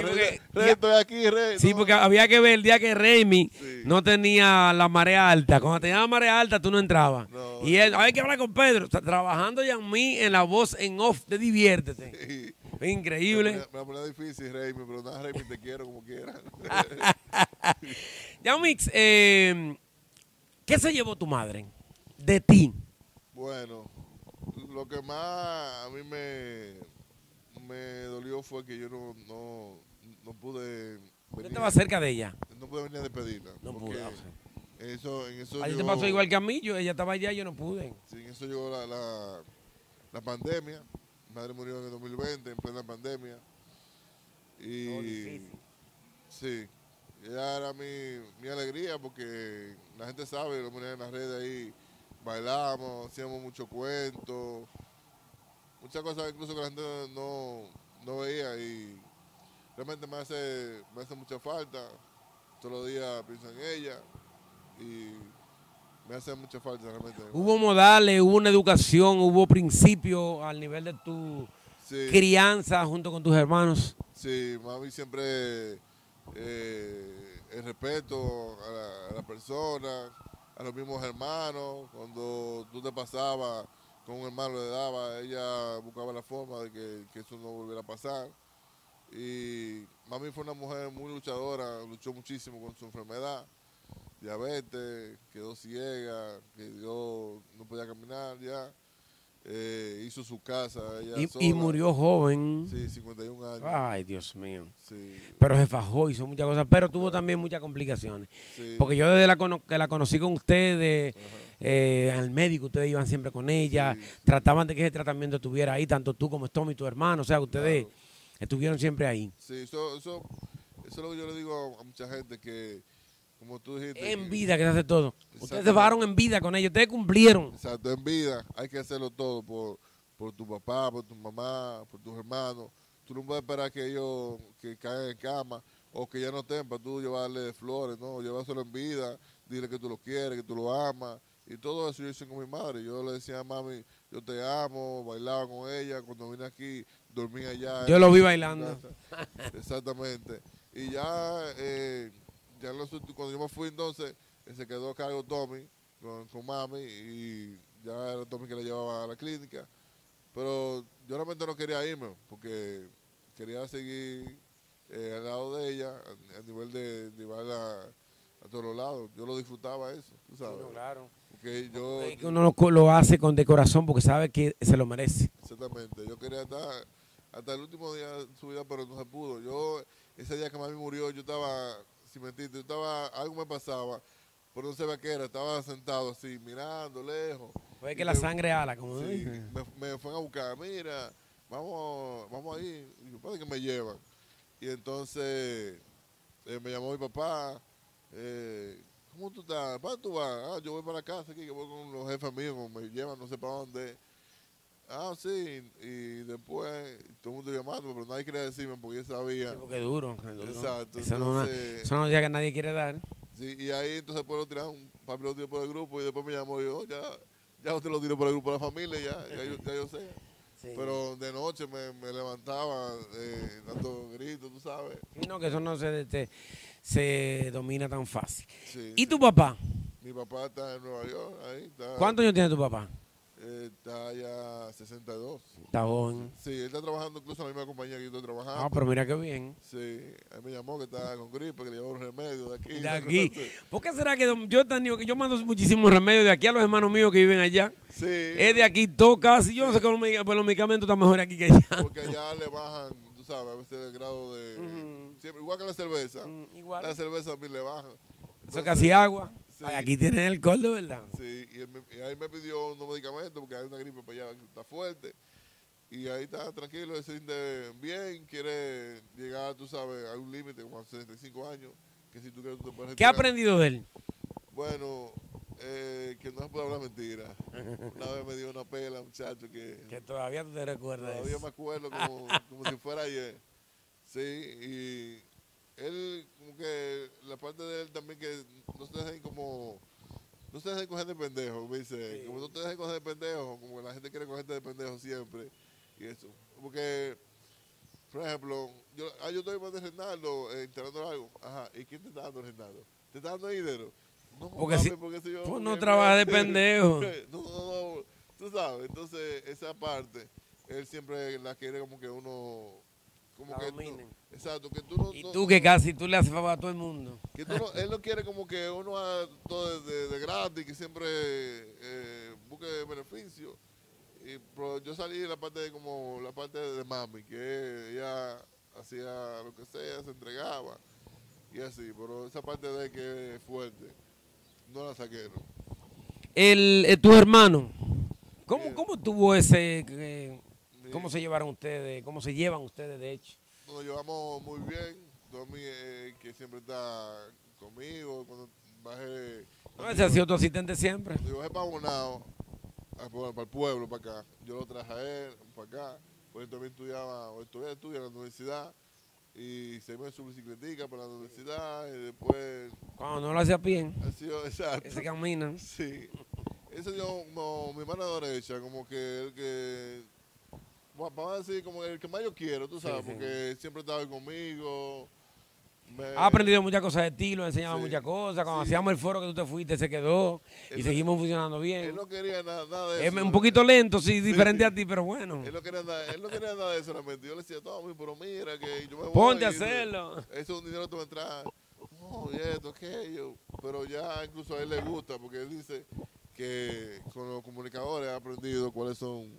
Rey, Rey, estoy aquí, Rey. Sí, porque había que ver el día que Raimi no tenía la marea alta. Cuando tenía la marea alta, tú no entrabas. y él, hay que hablar con Pedro. trabajando Janvi en la voz en off de Diviértete. Sí. Increíble. Me va a poner difícil, Raimi, pero nada, Raimi, te quiero como quieras. ya, Mix, eh, ¿qué se llevó tu madre de ti? Bueno, lo que más a mí me, me dolió fue que yo no, no, no pude... Venir, estaba cerca de ella? No pude venir a despedirla. No pude. Eso, en eso a ti te pasó igual que a mí, yo, ella estaba allá y yo no pude. Sí, en eso llegó la, la, la pandemia mi madre murió en el 2020, en plena pandemia. Y sí, ella era mi, mi, alegría porque la gente sabe, lo ponían en las redes ahí, bailamos, hacíamos muchos cuentos, muchas cosas incluso que la gente no, no veía y realmente me hace, me hace mucha falta. Todos los días pienso en ella y me hace mucha falta realmente. Hubo modales, hubo una educación, hubo principios al nivel de tu crianza junto con tus hermanos. Sí, mami siempre eh, el respeto a la, persona, a los mismos hermanos. Cuando tú te pasabas con un hermano le daba, ella buscaba la forma de que, que eso no volviera a pasar. Y mami fue una mujer muy luchadora, luchó muchísimo con su enfermedad diabetes, quedó ciega, que yo no podía caminar ya. eh, hizo su casa. ella Y, murió joven. Sí, 51 años. Ay, Dios mío. Sí. Pero se fajó, hizo muchas cosas, pero tuvo también muchas complicaciones. Sí. Porque yo desde la cono- que la conocí con ustedes, eh, al médico, ustedes iban siempre con ella, trataban de que ese tratamiento estuviera ahí, tanto tú como Tommy, tu hermano, o sea, ustedes estuvieron siempre ahí. Sí, eso, eso, eso es lo que yo le digo a mucha gente que, como tú dijiste. En vida que se hace todo. Ustedes se bajaron en vida con ellos, ustedes cumplieron. Exacto, en vida hay que hacerlo todo por, por tu papá, por tu mamá, por tus hermanos. Tú no puedes esperar que ellos que caigan en cama o que ya no estén para tú llevarle flores, no, llevárselo en vida, dile que tú lo quieres, que tú lo amas. Y todo eso yo hice con mi madre. Yo le decía a mami, yo te amo, bailaba con ella. Cuando vine aquí, dormía allá. Yo lo vi bailando. Exactamente. Y ya, eh, ya los cuando yo me fui entonces, se quedó a cargo Tommy con, con mami y ya era Tommy que le llevaba a la clínica. Pero yo realmente no quería irme porque quería seguir eh, al lado de ella a, a nivel de llevarla a todos los lados. Yo lo disfrutaba eso, tú sabes. claro. Porque yo... Es que uno lo, co- lo hace con de corazón porque sabe que se lo merece. Exactamente. Yo quería estar hasta el último día de su vida, pero no se pudo. Yo, ese día que mami murió, yo estaba, sin mentirte, yo estaba, algo me pasaba, pero no sabía qué era. Estaba sentado así, mirando lejos. Fue que la me- sangre ala, como Sí, dije. me, me fueron a buscar, mira, vamos, vamos ahí. Y yo, "¿Para qué me llevan? Y entonces eh, me llamó mi papá. Eh, ¿Cómo tú estás? ¿Para tú vas? Ah, yo voy para la casa aquí, que voy con los jefes míos, me llevan no sé para dónde. Ah, sí, y después todo el mundo llamando, pero nadie quería decirme porque yo sabía. Porque es duro, es duro. Exacto. Eso no, entonces- eso no es ya que nadie quiere dar. Sí, y ahí entonces después lo tiraron, papi lo tiró por el grupo y después me llamó y yo, "Oh, ya, ya usted lo tiró por el grupo de la familia, ya, ya, yo, ya yo sé. Pero de noche me, me levantaba eh, dando gritos, tú sabes. No, que eso no se, te- se domina tan fácil. Sí, ¿Y sí. tu papá? Mi papá está en Nueva York, ahí está. ¿Cuántos años tiene tu papá? Eh, está ya 62. Está joven. Sí, él está trabajando incluso en la misma compañía que yo estoy trabajando. Ah, pero mira qué bien. Sí, él me llamó que estaba con gripe, que le llevó un remedio de aquí. De aquí. ¿Por qué será que yo yo mando muchísimos remedios de aquí a los hermanos míos que viven allá? Sí. Es de aquí, todo casi. Yo no sé cómo pues los medicamentos están mejor aquí que allá. Porque allá le bajan, tú sabes, a veces el grado de... siempre, igual que la cerveza. igual. La cerveza a mí le bajan. Eso es casi agua. Sí. Aquí tienen alcohol, de verdad. Sí, y, él me, y ahí me pidió unos medicamentos porque hay una gripe para allá que está fuerte. Y ahí está tranquilo, se siente bien, quiere llegar, tú sabes, a un límite como a 65 años, que si tú quieres tú te puedes ¿Qué ha aprendido de él? Bueno, eh, que no se puede hablar mentira. Una vez me dio una pela, muchacho, que... Que todavía te recuerdas Todavía eso. me acuerdo como, como si fuera ayer. Sí, y él, como que la parte de él también que no se dejen como, no se dejen coger de pendejo, me dice, como no te dejen coger de pendejo, como que la gente quiere cogerte de pendejo siempre, y eso. Porque, por ejemplo, yo, ah, yo estoy más de Renaldo, eh, instalando algo, ajá, ¿y quién te está dando Renaldo? ¿Te está dando dinero? No, Porque si- porque si yo- pues no porque- trabaja de pendejo. no, no, no, tú sabes, entonces esa parte, él siempre la quiere como que uno, como La que, dominen. no- exacto, que tú no, Y no- tú que casi tú le haces favor a todo el mundo. que tú no- él no quiere como que uno haga todo de, de gratis, que siempre eh, busque beneficio. Y, pero yo salí de la parte de como la parte de mami, que ella hacía lo que sea, se entregaba y así, pero esa parte de que es fuerte, no la saqué, ¿no? El, eh, tus hermanos, ¿cómo, ¿cómo tuvo ese, eh, cómo se llevaron ustedes, cómo se llevan ustedes de hecho? Nos llevamos muy bien. Tommy, eh, que siempre está conmigo, cuando bajé. No, ese ha sido tu asistente siempre. Yo bajé para Bonao, para, el pueblo, para acá. Yo lo traje a él, para acá. Pues él también estudiaba, o todavía estudia en la universidad. Y se me su bicicletica para la universidad. Y después. Cuando no lo hacía bien, Ha sido, exacto. ese caminan. Sí. Ese yo, como mi mano derecha, como que el que. Vamos a decir, como el que más yo quiero, tú sabes, Sí, sí. porque siempre estaba conmigo. me- Ha aprendido muchas cosas de ti, lo ha enseñado Sí. muchas cosas. Cuando hacíamos el foro que tú te fuiste, se quedó y Él- seguimos funcionando bien. Él no quería nada, nada de Es eso. un poquito lento, sí, diferente a ti, pero bueno. Él no quería nada, él no quería nada de eso solamente. Yo le decía, Tommy, pero mira que yo me voy. Ponte a y hacerlo. Eso es un dinero que tú me traes. No, y esto, aquello. Pero ya incluso a él le gusta porque él dice que con los comunicadores he aprendido cuáles son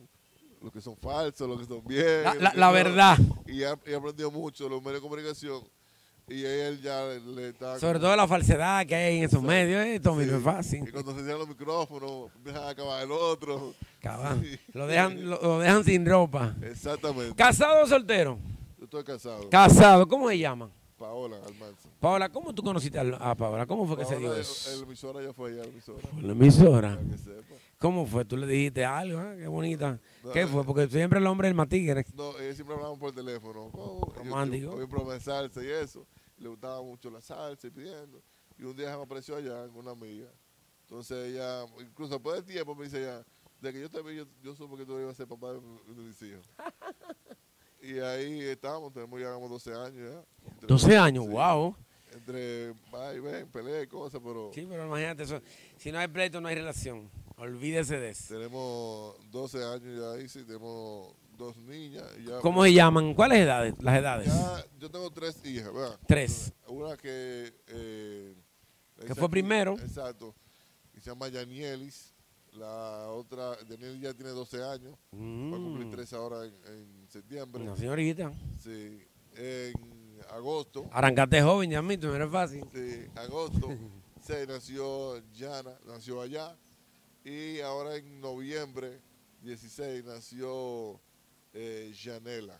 los que son falsos, los que son bien. La- los la- que la no. verdad. Y he aprendido mucho los medios de comunicación. Y él ya le está... Sobre todo la falsedad que hay en esos medios, eh, Tommy, no es Y fácil. cuando se cierran los micrófonos, a acabar el otro. Sí. Lo dejan, lo, lo dejan sin ropa. Exactamente. ¿Casado o soltero? Yo estoy casado. Casado, ¿cómo se llama? Paola Almanza. Paola, ¿cómo tú conociste a Paola? ¿Cómo fue que se dio eso? El, el emisora ya fue allá, la emisora. La emisora. Para que sepa. ¿Cómo fue? ¿Tú le dijiste algo? ah? Qué bonita. ¿Qué fue? Porque siempre el hombre es el tigre. No, ellos siempre hablaban por teléfono. Oh, Romántico. Yo, yo, salsa y eso. Le gustaba mucho la salsa y pidiendo. Y un día me apareció allá con una amiga. Entonces ella, incluso después del tiempo, me dice ella, de que yo te vi, yo, yo supe que tú ibas a ser papá de, de mis hijos. y ahí estamos, tenemos ya como 12 años ya. Entre- 12 años, sí. wow. Entre, va y ven, pelea y cosas, pero Sí, pero imagínate eso. Si no hay pleito, no hay relación. Olvídese de eso. tenemos 12 años ya ahí, sí, tenemos dos niñas. Y ya, ¿Cómo se llaman? ¿Cuáles edades? Las edades. Ya, yo tengo tres hijas, ¿verdad? Tres. Una que... Eh, Que fue primero. Exacto. Y se llama Yanielis. La otra, Yanielis ya tiene 12 años. Va a cumplir Mm. 13 ahora en, en septiembre. Una señorita. Sí. En agosto. Arrancaste joven, ya no era fácil. Sí, agosto. se nació Yana, nació allá. Y ahora en noviembre 16 nació eh, Janela.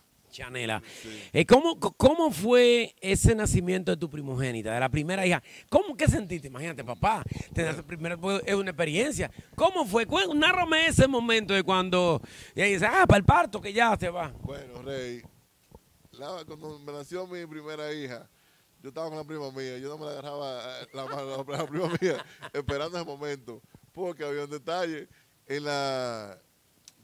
Sí. Eh, ¿cómo, ¿Cómo fue ese nacimiento de tu primogénita, de la primera hija? ¿Cómo que sentiste? Imagínate, papá, tener pues, es una experiencia. ¿Cómo fue? Nárrame ese momento de cuando ella dice, ah, para el parto, que ya se va. Bueno, Rey, la- cuando me nació mi primera hija, yo estaba con la prima mía, yo no me la agarraba eh, la mano a la prima mía, esperando ese momento, porque había un detalle en la,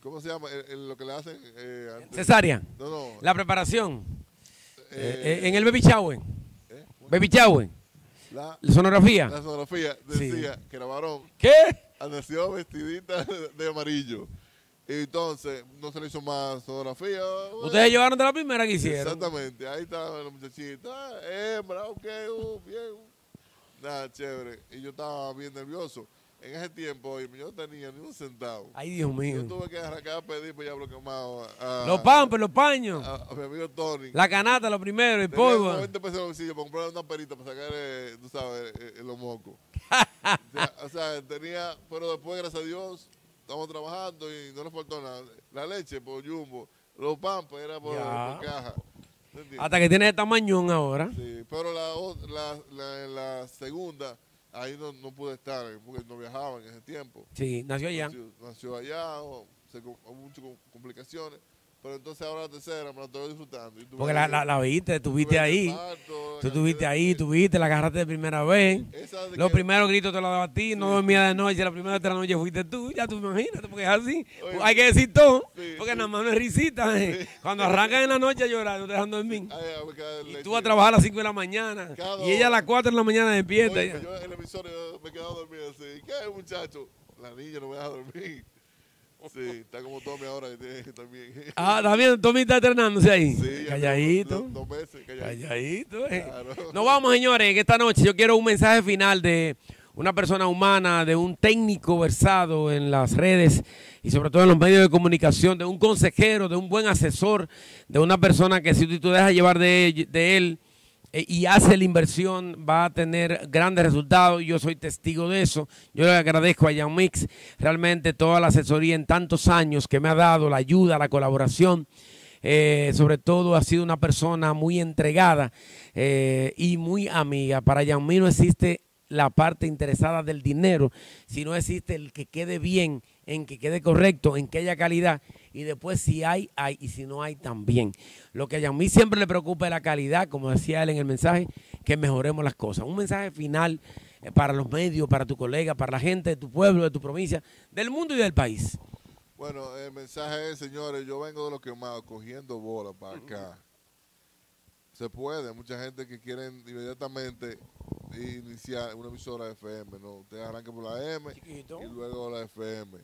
¿cómo se llama? En, en lo que le hacen eh, antes. Cesárea. No, no. La preparación. Eh, Eh, eh, en el baby shower. Baby shower. La, La sonografía. La sonografía Sí. decía que era varón. ¿Qué? Nació vestidita de, amarillo. Y entonces no se le hizo más sonografía. Ustedes llevaron de la primera que hicieron. Exactamente, ahí estaba la muchachita, ah, hembra, ok, uh, bien. Nada, chévere. Y yo estaba bien nervioso. En ese tiempo, yo no tenía ni un centavo. Ay, Dios mío. Yo tuve que arrancar a pedir pues ya lo quemado a, Los pampers, los paños. a, a mi amigo Tony. La canasta, lo primero, el polvo. 20 pesos en el bolsillo para comprar una perita para sacar, eh, tú sabes, eh, eh, los mocos. o, sea, o sea, tenía, pero después, gracias a Dios, estamos trabajando y no nos faltó nada. La leche por Jumbo, los pampers era por, por caja. Hasta que tiene el tamañón ahora. Sí, pero la, la, la, la segunda, ahí no, no pude estar, porque no viajaba en ese tiempo. Sí, nació allá. Nació, nació allá, o, se, hubo muchas com- complicaciones. Pero entonces ahora la tercera me la estoy disfrutando. Porque la, la, la viste, estuviste ahí. parto, Tú estuviste ahí, tuviste, la agarraste de primera vez. De Los que- primeros gritos te los daba a ti, no dormía de noche, la primera de la noche fuiste tú, ya tú imagínate, porque es así. Hay que decir todo, porque nada más no es risita. eh. Cuando arrancan en la noche a llorar, no te dejan dormir. Ay, Y tú vas a trabajar a las 5 de la mañana. Cada Y ella a las hora. 4 de la mañana despierta. Oye, yo en el emisor me quedaba dormido así. ¿Qué muchacho? La niña no me deja dormir. Sí, está como Tommy ahora que también. Ah, bien, Tommy está entrenándose ahí. Sí, calladito. dos- meses, calladito. Calladito, eh. Claro. Nos vamos, señores, en esta noche yo quiero un mensaje final de una persona humana, de un técnico versado en las redes y sobre todo en los medios de comunicación, de un consejero, de un buen asesor, de una persona que si tú dejas llevar de, de él y hace la inversión, va a tener grandes resultados. Yo soy testigo de eso. Yo le agradezco a Jan realmente toda la asesoría en tantos años que me ha dado, la ayuda, la colaboración. Eh, sobre todo ha sido una persona muy entregada eh, y muy amiga. Para Yanmi no existe la parte interesada del dinero, sino existe el que quede bien, en que quede correcto, en que haya calidad y después si hay, hay y si no hay también. Lo que a Yanmi siempre le preocupa es la calidad, como decía él en el mensaje, que mejoremos las cosas. Un mensaje final eh, para los medios, para tu colega, para la gente de tu pueblo, de tu provincia, del mundo y del país. Bueno, el mensaje es, señores, yo vengo de los quemados cogiendo bola para acá. Se puede, mucha gente que quieren inmediatamente iniciar una emisora FM, ¿no? Usted arranca por la M y luego la FM.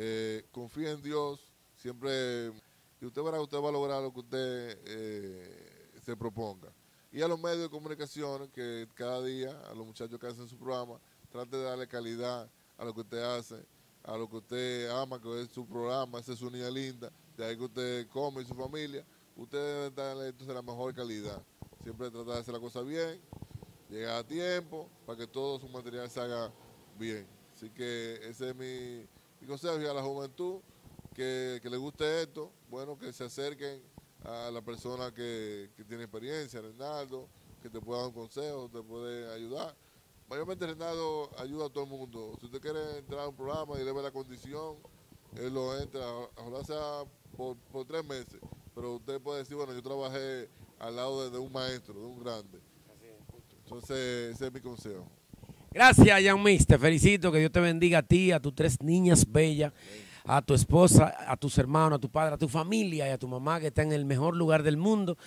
Eh, confía en Dios, siempre, y usted verá, usted va a lograr lo que usted eh, se proponga. Y a los medios de comunicación, que cada día, a los muchachos que hacen su programa, trate de darle calidad a lo que usted hace, a lo que usted ama, que es su programa, esa es su niña linda, de ahí que usted come y su familia, usted debe darle entonces la mejor calidad. Siempre tratar de hacer la cosa bien, llegar a tiempo, para que todo su material se haga bien. Así que ese es mi, consejo y a la juventud que, que le guste esto, bueno, que se acerquen a la persona que, que tiene experiencia, Renaldo, que te pueda dar un consejo, te puede ayudar. Mayormente Renaldo ayuda a todo el mundo. Si usted quiere entrar a un programa y le ve la condición, él lo entra, ojalá sea por, por tres meses, pero usted puede decir, bueno, yo trabajé al lado de, de un maestro, de un grande. Entonces, ese es mi consejo. Gracias, Jan Mix. Te felicito. Que Dios te bendiga a ti, a tus tres niñas bellas, a tu esposa, a tus hermanos, a tu padre, a tu familia y a tu mamá que está en el mejor lugar del mundo.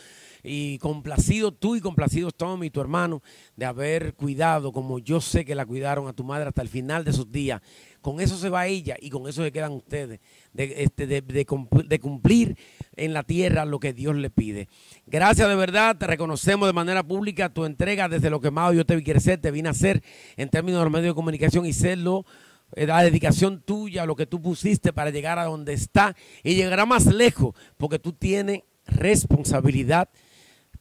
Y complacido tú y complacidos Tommy, tu hermano, de haber cuidado, como yo sé que la cuidaron a tu madre hasta el final de sus días. Con eso se va ella y con eso se quedan ustedes, de, este, de, de cumpl- de cumplir en la tierra lo que Dios le pide. Gracias de verdad, te reconocemos de manera pública tu entrega desde lo que más yo te vi crecer, te vine a hacer en términos de los medios de comunicación y serlo, eh, la dedicación tuya, lo que tú pusiste para llegar a donde está y llegará más lejos porque tú tienes responsabilidad,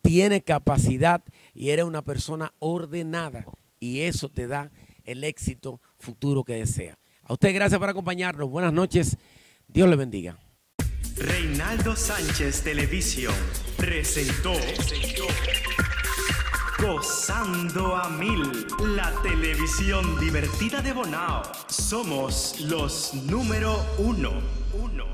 tienes capacidad y eres una persona ordenada y eso te da el éxito futuro que desea. A usted gracias por acompañarnos. Buenas noches. Dios le bendiga. Reinaldo Sánchez Televisión presentó, presentó Gozando a Mil, la televisión divertida de Bonao. Somos los número uno. uno.